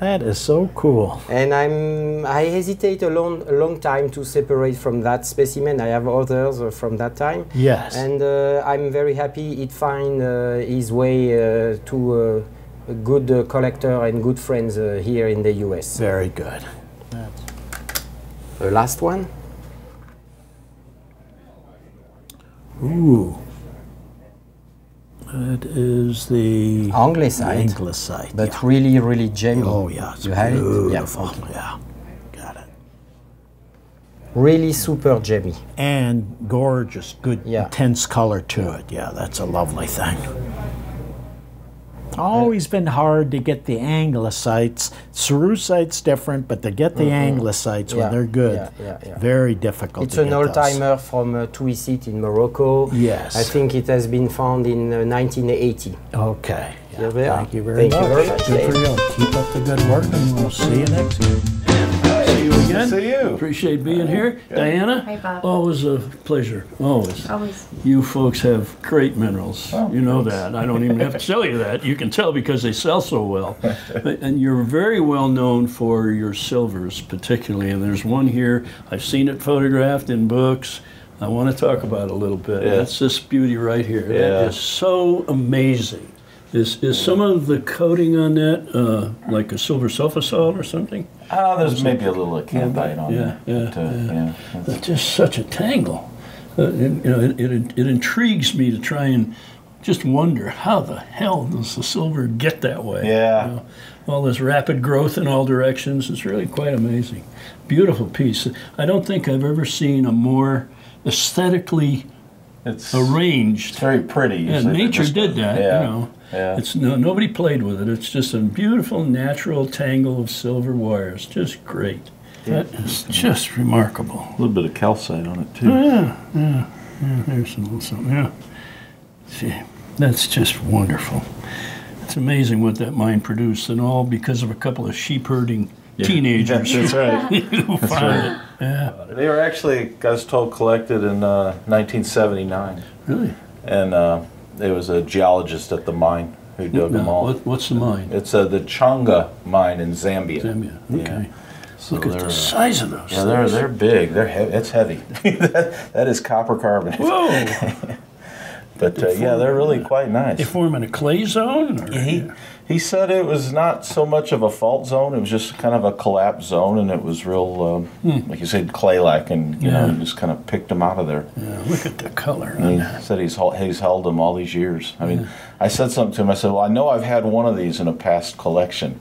[SPEAKER 2] That is so cool.
[SPEAKER 19] And I'm I hesitate a long a long time to separate from that specimen. I have others uh, from that time.
[SPEAKER 2] Yes.
[SPEAKER 19] And uh, I'm very happy it find uh, his way uh, to uh, a good uh, collector and good friends uh, here in the US.
[SPEAKER 2] Very good.
[SPEAKER 19] The last one.
[SPEAKER 2] Ooh. That is the
[SPEAKER 19] Anglesite.
[SPEAKER 2] Anglesite.
[SPEAKER 19] But
[SPEAKER 2] yeah.
[SPEAKER 19] really, really gemmy.
[SPEAKER 2] Oh yeah, it's
[SPEAKER 19] You have it? Yeah, okay.
[SPEAKER 2] Yeah.
[SPEAKER 19] Really super gemmy.
[SPEAKER 2] And gorgeous, good,
[SPEAKER 19] Yeah.
[SPEAKER 2] intense color to it. Yeah, that's a lovely thing. Always been hard to get the anglesites. Cerussite's different, but to get the
[SPEAKER 19] Mhm.
[SPEAKER 2] anglesites
[SPEAKER 19] Yeah,
[SPEAKER 2] when they're good,
[SPEAKER 19] yeah, yeah, yeah.
[SPEAKER 2] very difficult.
[SPEAKER 19] It's an old timer from uh, Touissit in Morocco.
[SPEAKER 2] Yes.
[SPEAKER 19] I think it has been found in uh, 1980.
[SPEAKER 2] Okay. Thank you very
[SPEAKER 19] Thank
[SPEAKER 2] much.
[SPEAKER 19] you very much.
[SPEAKER 2] Good for you. Keep up the good work, and we'll see you next year.
[SPEAKER 20] See you again.
[SPEAKER 13] See you.
[SPEAKER 20] Appreciate being here. Diana?
[SPEAKER 14] Hi, Bob.
[SPEAKER 20] Always a pleasure. Always.
[SPEAKER 14] Always.
[SPEAKER 20] You folks have great minerals. Oh, you know that. I don't even have to tell you that. You can tell because they sell so well. And you're very well known for your silvers, particularly. And there's one here. I've seen it photographed in books. I want to talk about it a little bit.
[SPEAKER 13] Yeah.
[SPEAKER 20] That's this beauty right here.
[SPEAKER 13] Yeah.
[SPEAKER 20] That is so amazing. Is, is some of the coating on that uh, like a silver sulfosalt or something?
[SPEAKER 21] Ah, there's maybe a little acanthite on
[SPEAKER 20] yeah,
[SPEAKER 21] there.
[SPEAKER 20] Yeah,
[SPEAKER 21] but, uh,
[SPEAKER 20] yeah.
[SPEAKER 21] yeah.
[SPEAKER 20] It's just such a tangle. Uh, and, you know, it, it, it intrigues me to try and just wonder how the hell does the silver get that way?
[SPEAKER 21] Yeah.
[SPEAKER 20] You know, all this rapid growth in all directions. It's really quite amazing. Beautiful piece. I don't think I've ever seen a more aesthetically
[SPEAKER 21] it's
[SPEAKER 20] arranged.
[SPEAKER 21] It's very pretty.
[SPEAKER 20] Yeah, nature did that.
[SPEAKER 21] yeah,
[SPEAKER 20] You know,
[SPEAKER 21] yeah.
[SPEAKER 20] it's no nobody played with it. It's just a beautiful natural tangle of silver wires. Just great. Yeah. That is just remarkable.
[SPEAKER 21] A little bit of calcite on it too.
[SPEAKER 20] Oh, yeah, yeah, yeah. There's a little something. Yeah. See, that's just wonderful. It's amazing what that mine produced, and all because of a couple of sheep herding
[SPEAKER 21] Yeah.
[SPEAKER 20] teenagers.
[SPEAKER 21] That's right. That's right.
[SPEAKER 20] Yeah.
[SPEAKER 21] They were actually, I was told, collected in uh, 1979.
[SPEAKER 20] Really?
[SPEAKER 21] And uh, there was a geologist at the mine who dug them
[SPEAKER 20] Now,
[SPEAKER 21] all.
[SPEAKER 20] what- what's the mine?
[SPEAKER 21] It's uh, the Nchanga mine in Zambia.
[SPEAKER 20] Zambia. Okay.
[SPEAKER 21] So
[SPEAKER 20] Look at the
[SPEAKER 21] uh,
[SPEAKER 20] size of those
[SPEAKER 21] Yeah, they're
[SPEAKER 20] things.
[SPEAKER 21] they're big. They're heavy. It's heavy. that, that is copper carbonate.
[SPEAKER 20] Whoa!
[SPEAKER 21] but uh, yeah, they're really quite nice.
[SPEAKER 20] They form in a clay zone? Or?
[SPEAKER 21] He he said it was not so much of a fault zone; it was just kind of a collapse zone, and it was real, um,
[SPEAKER 20] Hmm.
[SPEAKER 21] like you said, clay-like, and you know,
[SPEAKER 20] Yeah.
[SPEAKER 21] he just kind of picked them out of there.
[SPEAKER 20] Yeah, look at the color.
[SPEAKER 21] And he said he's he's held them all these years. I mean, I said something to him. I said, "Well, I know I've had one of these in a past collection."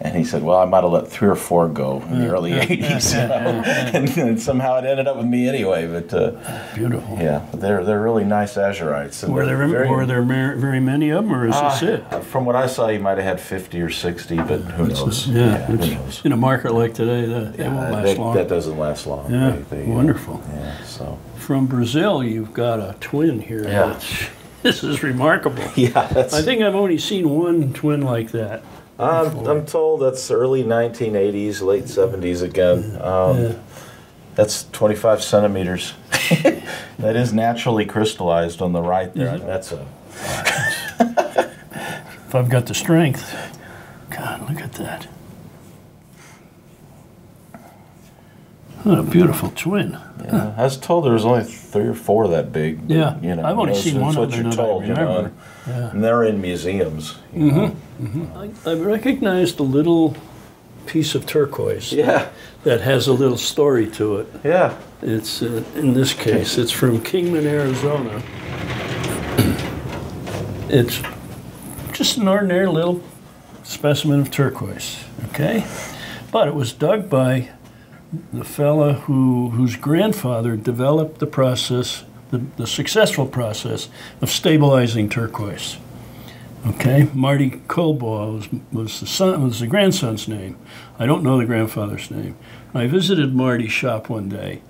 [SPEAKER 21] And he said, "Well, I might have let three or four go in the early '80s, you know?
[SPEAKER 20] yeah, yeah.
[SPEAKER 21] and, and somehow it ended up with me anyway." But uh,
[SPEAKER 20] beautiful.
[SPEAKER 21] Yeah, they're they're really nice azurites. and
[SPEAKER 20] Were there
[SPEAKER 21] very-
[SPEAKER 20] were there very many of them, or is this
[SPEAKER 21] Ah,
[SPEAKER 20] it?
[SPEAKER 21] From what I saw, you might have had 50 or 60, but who knows?
[SPEAKER 20] Yeah,
[SPEAKER 21] who knows?
[SPEAKER 20] in a market like today, that, that won't last
[SPEAKER 21] that,
[SPEAKER 20] long.
[SPEAKER 21] that doesn't last long.
[SPEAKER 20] Yeah,
[SPEAKER 21] They- they, uh,
[SPEAKER 20] wonderful.
[SPEAKER 21] yeah, so
[SPEAKER 20] From Brazil, you've got a twin here.
[SPEAKER 21] Yeah.
[SPEAKER 20] This is remarkable.
[SPEAKER 21] Yeah,
[SPEAKER 20] I think I've only seen one twin like that.
[SPEAKER 21] I'm, I'm told that's early 1980s, late 70s again. Um, That's 25 centimeters. that is naturally crystallized on the right there. That's a
[SPEAKER 20] If I've got the strength. God, look at that. What a beautiful twin.
[SPEAKER 21] Yeah, I was told there was only three or four that big. but,
[SPEAKER 20] Yeah,
[SPEAKER 21] you know,
[SPEAKER 20] I've only seen
[SPEAKER 21] that's
[SPEAKER 20] one
[SPEAKER 21] what
[SPEAKER 20] other
[SPEAKER 21] you're
[SPEAKER 20] than I
[SPEAKER 21] told, you know,
[SPEAKER 20] remember. Yeah.
[SPEAKER 21] and they're in museums. you know.
[SPEAKER 20] I, I recognized a little piece of turquoise.
[SPEAKER 21] Yeah.
[SPEAKER 20] That has a little story to it.
[SPEAKER 21] Yeah.
[SPEAKER 20] It's uh, in this case, it's from Kingman, Arizona. it's just an ordinary little specimen of turquoise. Okay, but it was dug by the fella who whose grandfather developed the process, the, the successful process of stabilizing turquoise. Okay, Marty Colbaugh was, was the son was the grandson's name. I don't know the grandfather's name. I visited Marty's shop one day,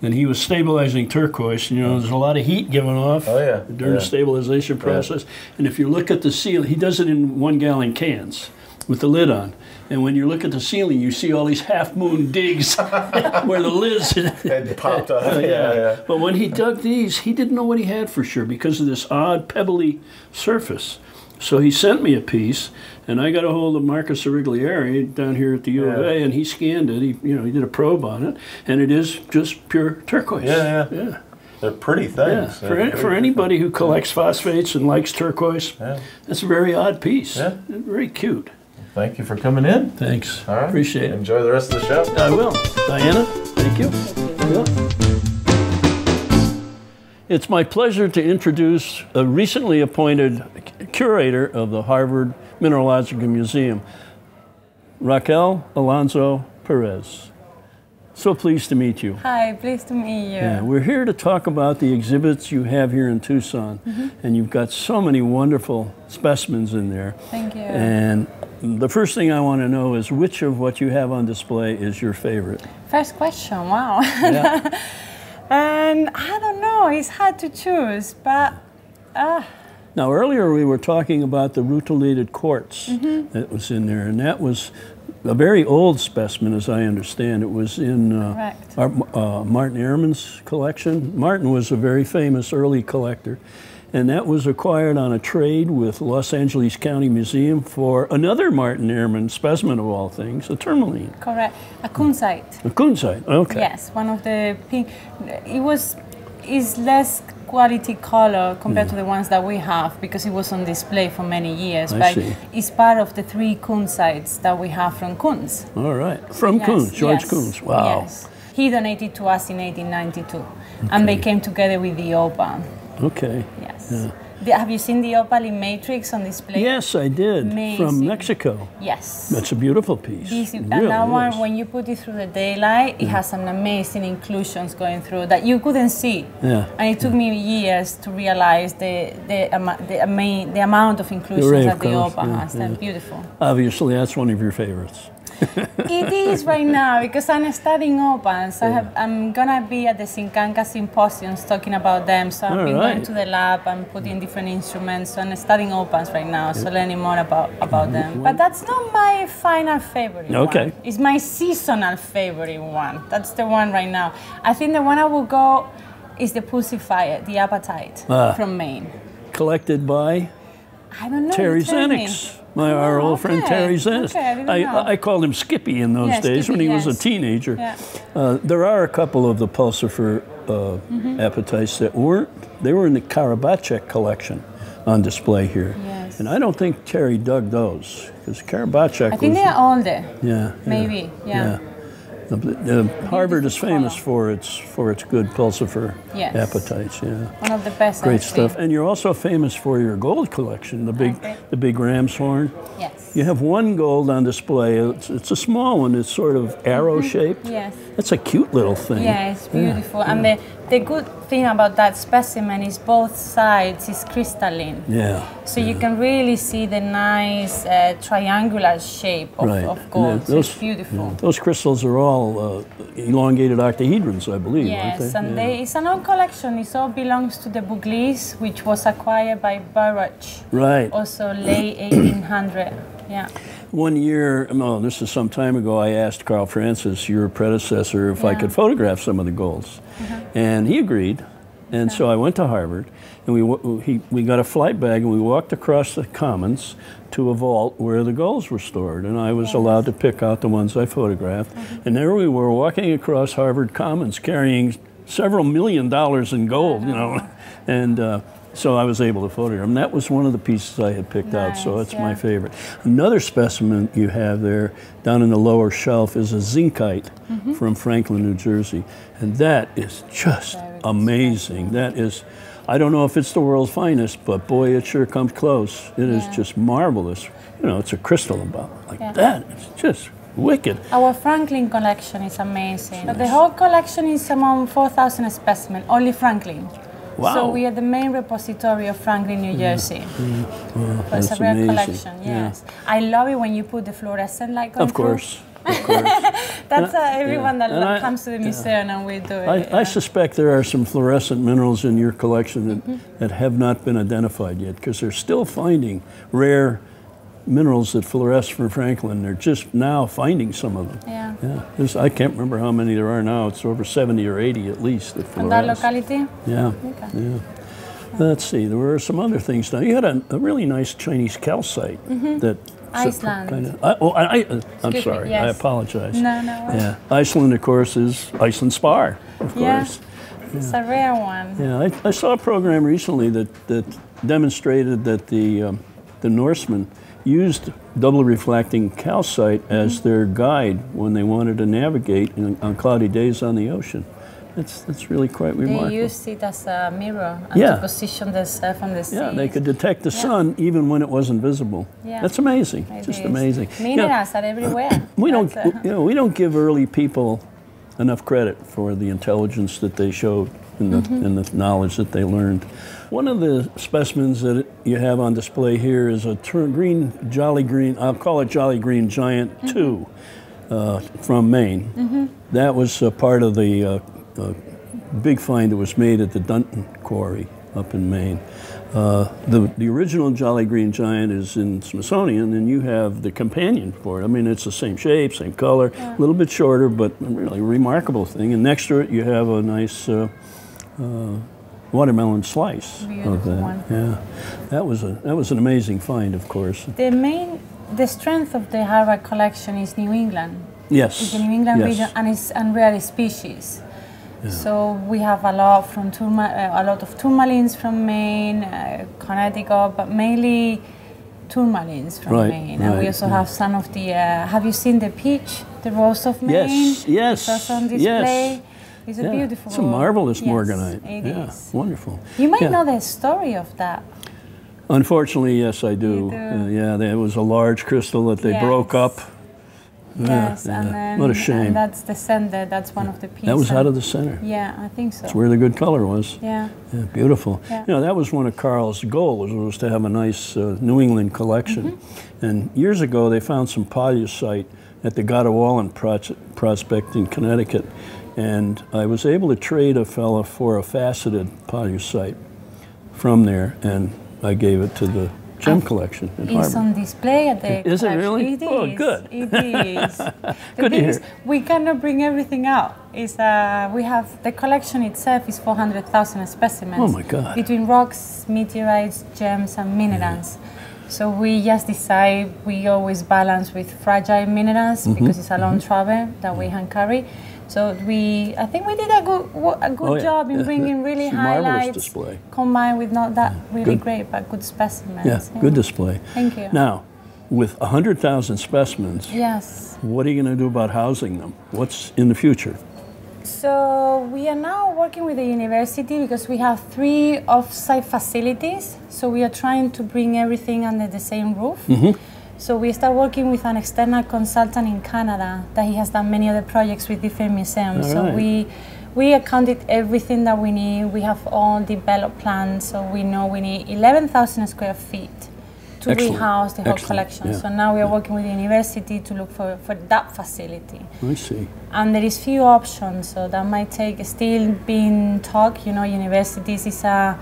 [SPEAKER 20] and he was stabilizing turquoise. You know, there's a lot of heat given off
[SPEAKER 21] Oh, yeah,
[SPEAKER 20] during the stabilization process. And if you look at the seal, he does it in one gallon cans with the lid on. And when you look at the ceiling, you see all these half moon digs where the lids
[SPEAKER 21] had popped up. Oh, yeah, yeah.
[SPEAKER 20] But when he dug these, he didn't know what he had for sure because of this odd pebbly surface. So he sent me a piece, and I got a hold of Marcus Origlieri down here at the U of
[SPEAKER 21] Yeah.
[SPEAKER 20] A, and he scanned it. He, you know, he did a probe on it, and it is just pure turquoise.
[SPEAKER 21] Yeah, yeah.
[SPEAKER 20] yeah.
[SPEAKER 21] They're pretty
[SPEAKER 20] Yeah,
[SPEAKER 21] things.
[SPEAKER 20] for, any, for anybody who collects phosphates and likes turquoise, yeah. that's a very odd piece.
[SPEAKER 21] Yeah.
[SPEAKER 20] Very cute.
[SPEAKER 21] Thank you for coming in.
[SPEAKER 20] Thanks.
[SPEAKER 21] All right.
[SPEAKER 20] Appreciate it.
[SPEAKER 21] Enjoy the rest of the show.
[SPEAKER 20] I will. Diana, thank you. Yeah. It's my pleasure to introduce a recently appointed curator of the Harvard Mineralogical Museum, Raquel Alonso Perez. So pleased to meet you.
[SPEAKER 22] Hi, pleased to meet you.
[SPEAKER 20] Yeah, we're here to talk about the exhibits you have here in Tucson,
[SPEAKER 22] Mhm.
[SPEAKER 20] and you've got so many wonderful specimens in there.
[SPEAKER 22] Thank you.
[SPEAKER 20] And the first thing I want to know is which of what you have on display is your favorite?
[SPEAKER 22] First question, wow.
[SPEAKER 20] Yeah.
[SPEAKER 22] and I don't know, it's hard to choose, but uh,
[SPEAKER 20] Now, earlier we were talking about the rutilated quartz
[SPEAKER 22] Mhm.
[SPEAKER 20] that was in there, and that was a very old specimen, as I understand. It was in uh, our, uh, Martin Ehrmann's collection. Martin was a very famous early collector, and that was acquired on a trade with Los Angeles County Museum for another Martin Ehrmann specimen of all things, a tourmaline,
[SPEAKER 22] correct. A kunzite.
[SPEAKER 20] a kunzite. Okay.
[SPEAKER 22] Yes, one of the pink. It was is less quality color compared to mm. the ones that we have because it was on display for many years.
[SPEAKER 20] I
[SPEAKER 22] but
[SPEAKER 20] see.
[SPEAKER 22] it's part of the three Kunzites that we have from Kunz.
[SPEAKER 20] All right. From
[SPEAKER 22] Yes,
[SPEAKER 20] Kunz, George
[SPEAKER 22] yes,
[SPEAKER 20] Kunz. Wow.
[SPEAKER 22] Yes. He donated to us in 1892, and they came together with the opal.
[SPEAKER 20] Okay.
[SPEAKER 22] Yes.
[SPEAKER 20] Yeah.
[SPEAKER 22] Have you seen the opal in Matrix on display?
[SPEAKER 20] Yes, I did. From Mexico.
[SPEAKER 22] Yes.
[SPEAKER 20] That's a beautiful piece.
[SPEAKER 22] This,
[SPEAKER 20] It
[SPEAKER 22] and
[SPEAKER 20] really
[SPEAKER 22] that one, when you put it through the daylight, it has some amazing inclusions going through that you couldn't see.
[SPEAKER 20] Yeah.
[SPEAKER 22] And it took me years to realize the the, ama- the, the amount of inclusions that the opal
[SPEAKER 20] yeah,
[SPEAKER 22] has.
[SPEAKER 20] Yeah.
[SPEAKER 22] beautiful.
[SPEAKER 20] Obviously, that's one of your favorites.
[SPEAKER 22] It is right now because I'm studying opals. I have, I'm gonna be at the Sinkankas symposiums talking about them. So I've
[SPEAKER 20] All
[SPEAKER 22] been
[SPEAKER 20] right.
[SPEAKER 22] going to the lab and putting different instruments. So I'm studying opens right now, so learning more about, about them. But that's not my final favorite.
[SPEAKER 20] Okay.
[SPEAKER 22] One. It's my seasonal favorite one. That's the one right now. I think the one I will go is the Pulsifer, the Apatite
[SPEAKER 20] Ah.
[SPEAKER 22] from Maine.
[SPEAKER 20] Collected by
[SPEAKER 22] I don't know.
[SPEAKER 20] Terry
[SPEAKER 22] you tell me.
[SPEAKER 20] Szenics. My, our old friend. Terry Szenics.
[SPEAKER 22] Okay, I.
[SPEAKER 20] I, I called him Skippy in those
[SPEAKER 22] Yeah,
[SPEAKER 20] days when
[SPEAKER 22] Skippy,
[SPEAKER 20] he was a teenager.
[SPEAKER 22] Yeah.
[SPEAKER 20] Uh, there are a couple of the Pulsifer uh,
[SPEAKER 22] Mhm.
[SPEAKER 20] apatites that weren't, they were in the Karabachek collection on display here.
[SPEAKER 22] Yes.
[SPEAKER 20] And I don't think Terry dug those because Karabachek
[SPEAKER 22] I think they're older.
[SPEAKER 20] yeah, yeah,
[SPEAKER 22] Maybe, yeah.
[SPEAKER 20] The- the- Harvard is famous for its for its good pulsifer
[SPEAKER 22] Yes.
[SPEAKER 20] apatites. Yeah,
[SPEAKER 22] One of the best.
[SPEAKER 20] great
[SPEAKER 22] I've
[SPEAKER 20] stuff. And you're also famous for your gold collection, the big the big ram's horn.
[SPEAKER 22] Yes.
[SPEAKER 20] You have one gold on display. It's, it's a small one. It's sort of arrow mm-hmm. shaped.
[SPEAKER 22] Yes.
[SPEAKER 20] That's a cute little thing.
[SPEAKER 22] Yeah, it's beautiful. And the, the good thing about that specimen is both sides is crystalline.
[SPEAKER 20] Yeah.
[SPEAKER 22] So you can really see the nice uh, triangular shape of,
[SPEAKER 20] right.
[SPEAKER 22] of gold. So it's beautiful.
[SPEAKER 20] yeah, those crystals are all uh, elongated octahedrons, I believe,
[SPEAKER 22] Yes,
[SPEAKER 20] they?
[SPEAKER 22] and
[SPEAKER 20] Yeah.
[SPEAKER 22] they, it's an old collection. It all belongs to the Buglis, which was acquired by Burrage.
[SPEAKER 20] Right.
[SPEAKER 22] Also late 1800. Yeah.
[SPEAKER 20] One year, no, this is some time ago, I asked Carl Francis, your predecessor, if I could photograph some of the golds.
[SPEAKER 22] Uh-huh.
[SPEAKER 20] And he agreed. And so I went to Harvard, and we, he, we got a flight bag, and we walked across the commons to a vault where the golds were stored. And I was allowed to pick out the ones I photographed. And there we were walking across Harvard Commons carrying several million dollars in gold, you know. And uh, so I was able to photograph them. That was one of the pieces I had picked out, so
[SPEAKER 22] Nice,
[SPEAKER 20] it's my favorite. Another specimen you have there down in the lower shelf is a zincite
[SPEAKER 22] Mhm.
[SPEAKER 20] from Franklin, New Jersey. And that is just amazing. That is, I don't know if it's the world's finest, but boy, it sure comes close. It is
[SPEAKER 22] Yeah.
[SPEAKER 20] just marvelous. You know, it's a crystal about like
[SPEAKER 22] Yeah.
[SPEAKER 20] that. It's just wicked.
[SPEAKER 22] Our Franklin collection is amazing. The whole collection is around 4,000 specimens, only Franklin.
[SPEAKER 20] Wow.
[SPEAKER 22] So we are the main repository of Franklin, New Jersey.
[SPEAKER 20] Mm, well,
[SPEAKER 22] But it's
[SPEAKER 20] that's
[SPEAKER 22] a rare
[SPEAKER 20] amazing.
[SPEAKER 22] collection,
[SPEAKER 20] Yeah.
[SPEAKER 22] yes. I love it when you put the fluorescent light going
[SPEAKER 20] Of course. Of course.
[SPEAKER 22] That's uh,
[SPEAKER 20] Yeah.
[SPEAKER 22] everyone that
[SPEAKER 20] And I-
[SPEAKER 22] comes to the museum and we do it.
[SPEAKER 20] I, I suspect there are some fluorescent minerals in your collection that,
[SPEAKER 22] Mhm.
[SPEAKER 20] that have not been identified yet because they're still finding rare minerals that fluoresce from Franklin. They're just now finding some of them.
[SPEAKER 22] Yeah.
[SPEAKER 20] Yeah. There's, I can't remember how many there are now. It's over 70 or 80 at least that
[SPEAKER 22] On that locality?
[SPEAKER 20] Yeah.
[SPEAKER 22] Okay.
[SPEAKER 20] Yeah. Let's see. There were some other things now. You had a, a really nice Chinese calcite
[SPEAKER 22] Mhm.
[SPEAKER 20] that.
[SPEAKER 22] Iceland.
[SPEAKER 20] Kind of, I, oh, I, I, uh, I'm
[SPEAKER 22] Excuse me,
[SPEAKER 20] sorry. I apologize.
[SPEAKER 22] No, no worries.
[SPEAKER 20] Yeah. Iceland, of course, is Iceland Spar, of
[SPEAKER 22] Yeah.
[SPEAKER 20] course.
[SPEAKER 22] It's a rare one.
[SPEAKER 20] Yeah, I, I saw a program recently that, that demonstrated that the, um, the Norsemen used double reflecting calcite as
[SPEAKER 22] Mm-hmm.
[SPEAKER 20] their guide when they wanted to navigate in, on cloudy days on the ocean. That's, that's really quite remarkable.
[SPEAKER 22] They used it as a mirror and
[SPEAKER 20] Yeah.
[SPEAKER 22] to position themselves on the sea.
[SPEAKER 20] yeah, they could detect the sun even when it wasn't visible.
[SPEAKER 22] Yeah.
[SPEAKER 20] That's amazing.
[SPEAKER 22] It
[SPEAKER 20] Just
[SPEAKER 22] is.
[SPEAKER 20] amazing. You know,
[SPEAKER 22] Minerals are everywhere.
[SPEAKER 20] we don't,
[SPEAKER 22] uh,
[SPEAKER 20] you know, we don't give early people enough credit for the intelligence that they showed and the,
[SPEAKER 22] Mhm.
[SPEAKER 20] and the knowledge that they learned. One of the specimens that you have on display here is a green, jolly green, I'll call it Jolly Green Giant 2 uh, from Maine.
[SPEAKER 22] Mhm.
[SPEAKER 20] That was part of the uh, uh, big find that was made at the Dunton Quarry up in Maine. Uh, the, the original Jolly Green Giant is in Smithsonian, and you have the companion for it. I mean, it's the same shape, same color, a little bit shorter, but really remarkable thing. And next to it, you have a nice uh, uh, watermelon slice of
[SPEAKER 22] Beautiful
[SPEAKER 20] that.
[SPEAKER 22] one.
[SPEAKER 20] Yeah, that was a that was an amazing find, of course.
[SPEAKER 22] The main, the strength of the Harvard collection is New England.
[SPEAKER 20] Yes,
[SPEAKER 22] It's the New England
[SPEAKER 20] yes.
[SPEAKER 22] region and it's and rare species. So we have a lot from uh, a lot of tourmalines from Maine, uh, Connecticut, but mainly tourmalines from
[SPEAKER 20] Right,
[SPEAKER 22] Maine. And we also
[SPEAKER 20] yeah.
[SPEAKER 22] have some of the. Uh, have you seen the peach, the rose of Maine?
[SPEAKER 20] Yes, yes,
[SPEAKER 22] It's also on display.
[SPEAKER 20] yes.
[SPEAKER 22] It's a
[SPEAKER 20] Yeah,
[SPEAKER 22] beautiful.
[SPEAKER 20] It's a marvelous
[SPEAKER 22] yes,
[SPEAKER 20] morganite.
[SPEAKER 22] It
[SPEAKER 20] yeah,
[SPEAKER 22] is.
[SPEAKER 20] wonderful.
[SPEAKER 22] You might
[SPEAKER 20] Yeah.
[SPEAKER 22] know the story of that.
[SPEAKER 20] Unfortunately, yes, I do.
[SPEAKER 22] do.
[SPEAKER 20] Uh, yeah, there was a large crystal that they
[SPEAKER 22] Yes.
[SPEAKER 20] broke up. Yeah,
[SPEAKER 22] yes,
[SPEAKER 20] yeah.
[SPEAKER 22] and then
[SPEAKER 20] what a
[SPEAKER 22] and
[SPEAKER 20] shame.
[SPEAKER 22] that's the center. That's one of the pieces.
[SPEAKER 20] That was out of the center.
[SPEAKER 22] Yeah, I think so.
[SPEAKER 20] That's where the good color was.
[SPEAKER 22] Yeah.
[SPEAKER 20] Yeah, beautiful.
[SPEAKER 22] Yeah.
[SPEAKER 20] You know, that was one of Carl's goals was to have a nice uh, New England collection.
[SPEAKER 22] Mm-hmm.
[SPEAKER 20] And years ago, they found some pollucite at the Gottawalan Pros- Prospect in Connecticut, and I was able to trade a fella for a faceted pollucite from there, and I gave it to the gem collection at
[SPEAKER 22] It's
[SPEAKER 20] Harvard.
[SPEAKER 22] on display at the.
[SPEAKER 20] Is it
[SPEAKER 22] collection.
[SPEAKER 20] really?
[SPEAKER 22] It
[SPEAKER 20] Oh, good.
[SPEAKER 22] It is. the
[SPEAKER 20] Good
[SPEAKER 22] thing is, we cannot bring everything out. It's, uh, we have the collection itself is 400,000 specimens.
[SPEAKER 20] Oh, my God.
[SPEAKER 22] Between rocks, meteorites, gems, and minerals. So we just decide we always balance with fragile minerals
[SPEAKER 20] Mhm,
[SPEAKER 22] because it's a long travel that we can carry. So we, I think we did a good, a good
[SPEAKER 20] Oh, yeah.
[SPEAKER 22] job in
[SPEAKER 20] Yeah,
[SPEAKER 22] bringing really highlights
[SPEAKER 20] display.
[SPEAKER 22] combined with not that really
[SPEAKER 20] Good.
[SPEAKER 22] great but good specimens.
[SPEAKER 20] Yeah, good display.
[SPEAKER 22] Thank you.
[SPEAKER 20] Now, with 100,000 specimens,
[SPEAKER 22] Yes.
[SPEAKER 20] what are you going to do about housing them? What's in the future?
[SPEAKER 22] So we are now working with the university because we have three off-site facilities. So we are trying to bring everything under the same roof.
[SPEAKER 20] Mhm.
[SPEAKER 22] So we start working with an external consultant in Canada that he has done many other projects with different museums.
[SPEAKER 20] All
[SPEAKER 22] so
[SPEAKER 20] right.
[SPEAKER 22] we we accounted everything that we need. We have all developed plans, so we know we need 11,000 square feet to
[SPEAKER 20] Excellent.
[SPEAKER 22] rehouse the whole
[SPEAKER 20] Excellent.
[SPEAKER 22] collection.
[SPEAKER 20] Yeah.
[SPEAKER 22] So now we are working with the university to look for, for that facility
[SPEAKER 20] I see.
[SPEAKER 22] and there is few options so that might take still being talk you know universities is a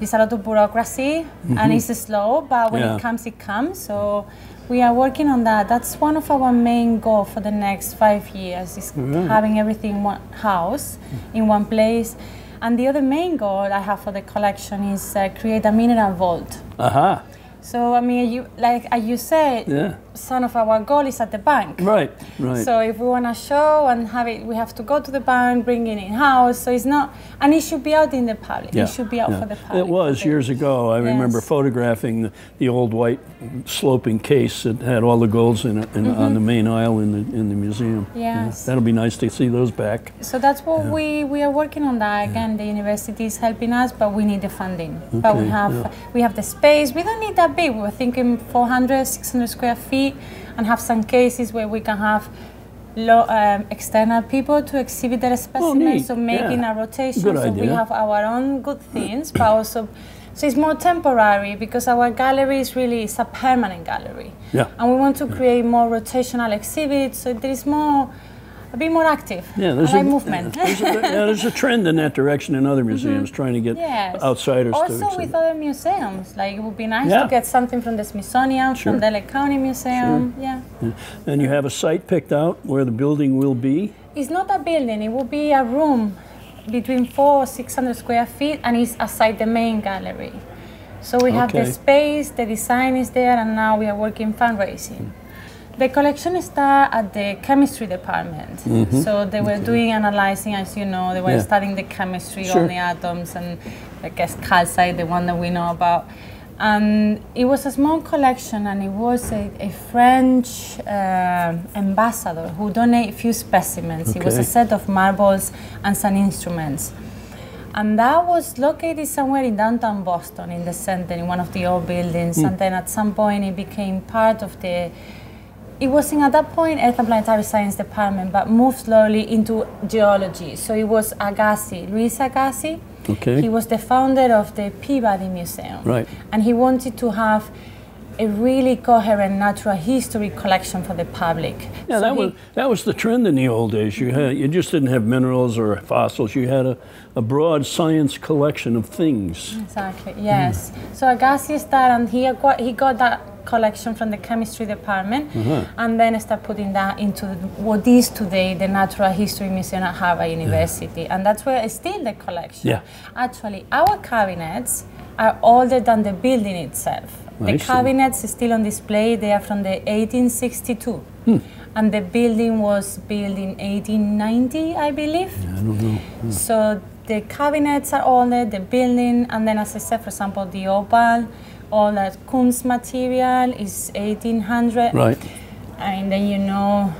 [SPEAKER 22] is a lot of bureaucracy and
[SPEAKER 20] Mhm.
[SPEAKER 22] it's slow but when
[SPEAKER 20] Yeah.
[SPEAKER 22] it comes it comes so we are working on that that's one of our main goal for the next five years is
[SPEAKER 20] Right.
[SPEAKER 22] having everything in one house mm-hmm. in one place and the other main goal i have for the collection is uh, create a mineral vault
[SPEAKER 20] Aha.
[SPEAKER 22] so i mean you like as you said
[SPEAKER 20] Yeah.
[SPEAKER 22] Some of our goal is at the bank
[SPEAKER 20] Right. Right.
[SPEAKER 22] so if we want to show and have it, we have to go to the bank, bring it in house. So it's not, and it should be out in the public.
[SPEAKER 20] Yeah,
[SPEAKER 22] It should be out
[SPEAKER 20] yeah.
[SPEAKER 22] for the public.
[SPEAKER 20] It was years ago. I remember photographing the, the old white sloping case that had all the golds in it in, on
[SPEAKER 22] Mhm.
[SPEAKER 20] the main aisle in the in the museum. Yeah,
[SPEAKER 22] Yes.
[SPEAKER 20] that'll be nice to see those back.
[SPEAKER 22] So that's what
[SPEAKER 20] Yeah.
[SPEAKER 22] we, we are working on that. Again, the university is helping us, but we need the funding. But we have
[SPEAKER 20] yeah.
[SPEAKER 22] we have the space. We don't need that big. We're thinking 400, 600 square feet, and have some cases where we can have lo- um, external people to exhibit their specimens.
[SPEAKER 20] Oh.
[SPEAKER 22] So making
[SPEAKER 20] Yeah.
[SPEAKER 22] a rotation.
[SPEAKER 20] Good
[SPEAKER 22] so we have our own good things, but also. So it's more temporary because our gallery is really it's a permanent gallery,
[SPEAKER 20] Yeah.
[SPEAKER 22] and we want to create more rotational exhibits. So there is more, a bit more active.
[SPEAKER 20] Yeah, there's a
[SPEAKER 22] movement.
[SPEAKER 20] There's a, yeah, there's a trend in that direction in other museums, trying to get
[SPEAKER 22] Mm-hmm. Yes.
[SPEAKER 20] outsiders to
[SPEAKER 22] Also with other museums, like it would be nice
[SPEAKER 20] Yeah.
[SPEAKER 22] to get something from the Smithsonian,
[SPEAKER 20] Sure.
[SPEAKER 22] from the Lake County Museum. Yeah.
[SPEAKER 20] Yeah. And you have a site picked out where the building will be.
[SPEAKER 22] It's not a building, it will be a room between four or six hundred square feet and it's aside the main gallery. So we have the space, the design is there, and now we are working fundraising. The collection started at the chemistry department.
[SPEAKER 20] Mhm.
[SPEAKER 22] So they were
[SPEAKER 20] Okay.
[SPEAKER 22] doing analyzing, as you know, they were
[SPEAKER 20] Yeah.
[SPEAKER 22] studying the chemistry
[SPEAKER 20] Sure.
[SPEAKER 22] on the atoms and I guess calcite, the one that we know about. And it was a small collection, and it was a, a French uh, ambassador who donated a few specimens. It was a set of marbles and some instruments. And that was located somewhere in downtown Boston, in the center, in one of the old buildings.
[SPEAKER 20] Hmm.
[SPEAKER 22] And then at some point, it became part of the. It wasn't at that point Earth and Planetary Science Department, but moved slowly into geology. So it was Agassiz, Louis Agassiz.
[SPEAKER 20] Okay.
[SPEAKER 22] He was the founder of the Peabody Museum.
[SPEAKER 20] Right.
[SPEAKER 22] And he wanted to have a really coherent natural history collection for the public.
[SPEAKER 20] Yeah,
[SPEAKER 22] So
[SPEAKER 20] that
[SPEAKER 22] he-
[SPEAKER 20] was that was the trend in the old days. You had you just didn't have minerals or fossils. You had a, a broad science collection of things.
[SPEAKER 22] Exactly. Yes. So Agassiz started, and he he got that collection from the chemistry department,
[SPEAKER 20] Uh-huh.
[SPEAKER 22] and then start putting that into what is today the Natural History Museum at Harvard University, and that's where it's still the collection.
[SPEAKER 20] Yeah.
[SPEAKER 22] Actually, our cabinets are older than the building itself. The
[SPEAKER 20] see.
[SPEAKER 22] cabinets still on display. They are from the 1862.
[SPEAKER 20] Hmm.
[SPEAKER 22] And the building was built in 1890, I believe.
[SPEAKER 20] I don't know. Hmm.
[SPEAKER 22] So the cabinets are older, the building, and then as I said, for example, the opal, all that Kunz material is 1800.
[SPEAKER 20] Right.
[SPEAKER 22] And then you know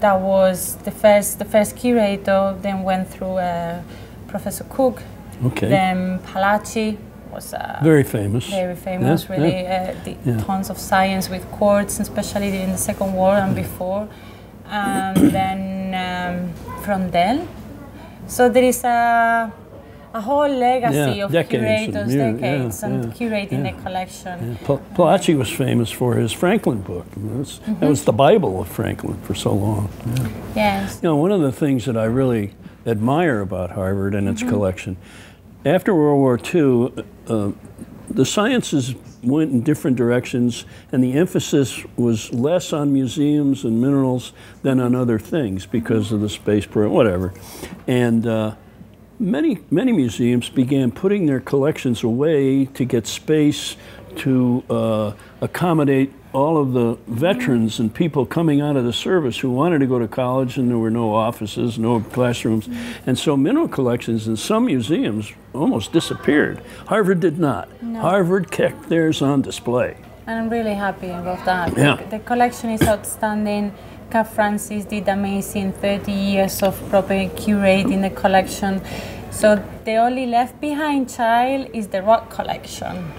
[SPEAKER 22] that was the first the first curator then went through uh, Professor Cook.
[SPEAKER 20] Okay.
[SPEAKER 22] Then Palache was uh,
[SPEAKER 20] Very famous.
[SPEAKER 22] Very famous,
[SPEAKER 20] Yeah,
[SPEAKER 22] really.
[SPEAKER 20] yeah.
[SPEAKER 22] Uh,
[SPEAKER 20] Yeah.
[SPEAKER 22] tons of science with quartz, especially during the Second War and before. And then um, Frondel. So there is a, a whole legacy
[SPEAKER 20] Yeah,
[SPEAKER 22] of
[SPEAKER 20] decades
[SPEAKER 22] curators, decades,
[SPEAKER 20] yeah,
[SPEAKER 22] and
[SPEAKER 20] yeah,
[SPEAKER 22] curating
[SPEAKER 20] yeah.
[SPEAKER 22] the collection.
[SPEAKER 20] Yeah, was famous for his Franklin book. Mean, that's-
[SPEAKER 22] Mhm.
[SPEAKER 20] That was the Bible of Franklin for so long. Yeah.
[SPEAKER 22] Yes.
[SPEAKER 20] You know, one of the things that I really admire about Harvard and its
[SPEAKER 22] Mhm.
[SPEAKER 20] collection, after World War II, uh, the sciences went in different directions, and the emphasis was less on museums and minerals than on other things because of the space program, whatever. And uh, many many museums began putting their collections away to get space to uh, accommodate all of the veterans and people coming out of the service who wanted to go to college and there were no offices, no classrooms. And so mineral collections in some museums almost disappeared. Harvard did not.
[SPEAKER 22] No.
[SPEAKER 20] Harvard kept theirs on display.
[SPEAKER 22] And I'm really happy about that.
[SPEAKER 20] Yeah.
[SPEAKER 22] The collection is outstanding. Carl Francis did amazing 30 years of proper curating the collection. So the only left behind child is the rock collection.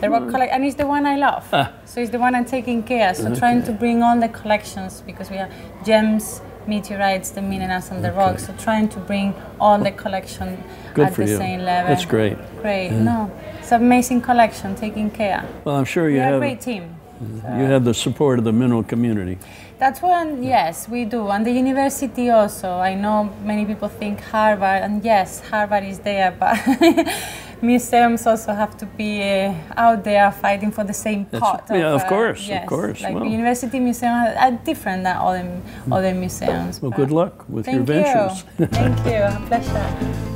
[SPEAKER 22] The rock
[SPEAKER 20] Mm.
[SPEAKER 22] collection, and it's the one I love.
[SPEAKER 20] Ah.
[SPEAKER 22] So it's the one I'm taking care. So trying to bring all the collections because we have gems, meteorites, the minerals, and the rocks. So trying to bring all the collection
[SPEAKER 20] Good
[SPEAKER 22] at the
[SPEAKER 20] you.
[SPEAKER 22] same level.
[SPEAKER 20] That's great.
[SPEAKER 22] Great.
[SPEAKER 20] Yeah.
[SPEAKER 22] No, it's an amazing collection. Taking care.
[SPEAKER 20] Well, I'm sure you
[SPEAKER 22] we are a
[SPEAKER 20] have
[SPEAKER 22] great team.
[SPEAKER 20] you have the support of the mineral community.
[SPEAKER 22] That's one, yes, we do. And the university also. I know many people think Harvard, and yes, Harvard is there, but museums also have to be uh, out there fighting for the same
[SPEAKER 20] That's-
[SPEAKER 22] pot.
[SPEAKER 20] yeah, of
[SPEAKER 22] uh,
[SPEAKER 20] course, of course,
[SPEAKER 22] Like
[SPEAKER 20] well.
[SPEAKER 22] university museums are different than other, other museums.
[SPEAKER 20] Well, good luck with your
[SPEAKER 22] Thank you. Thank you. A pleasure.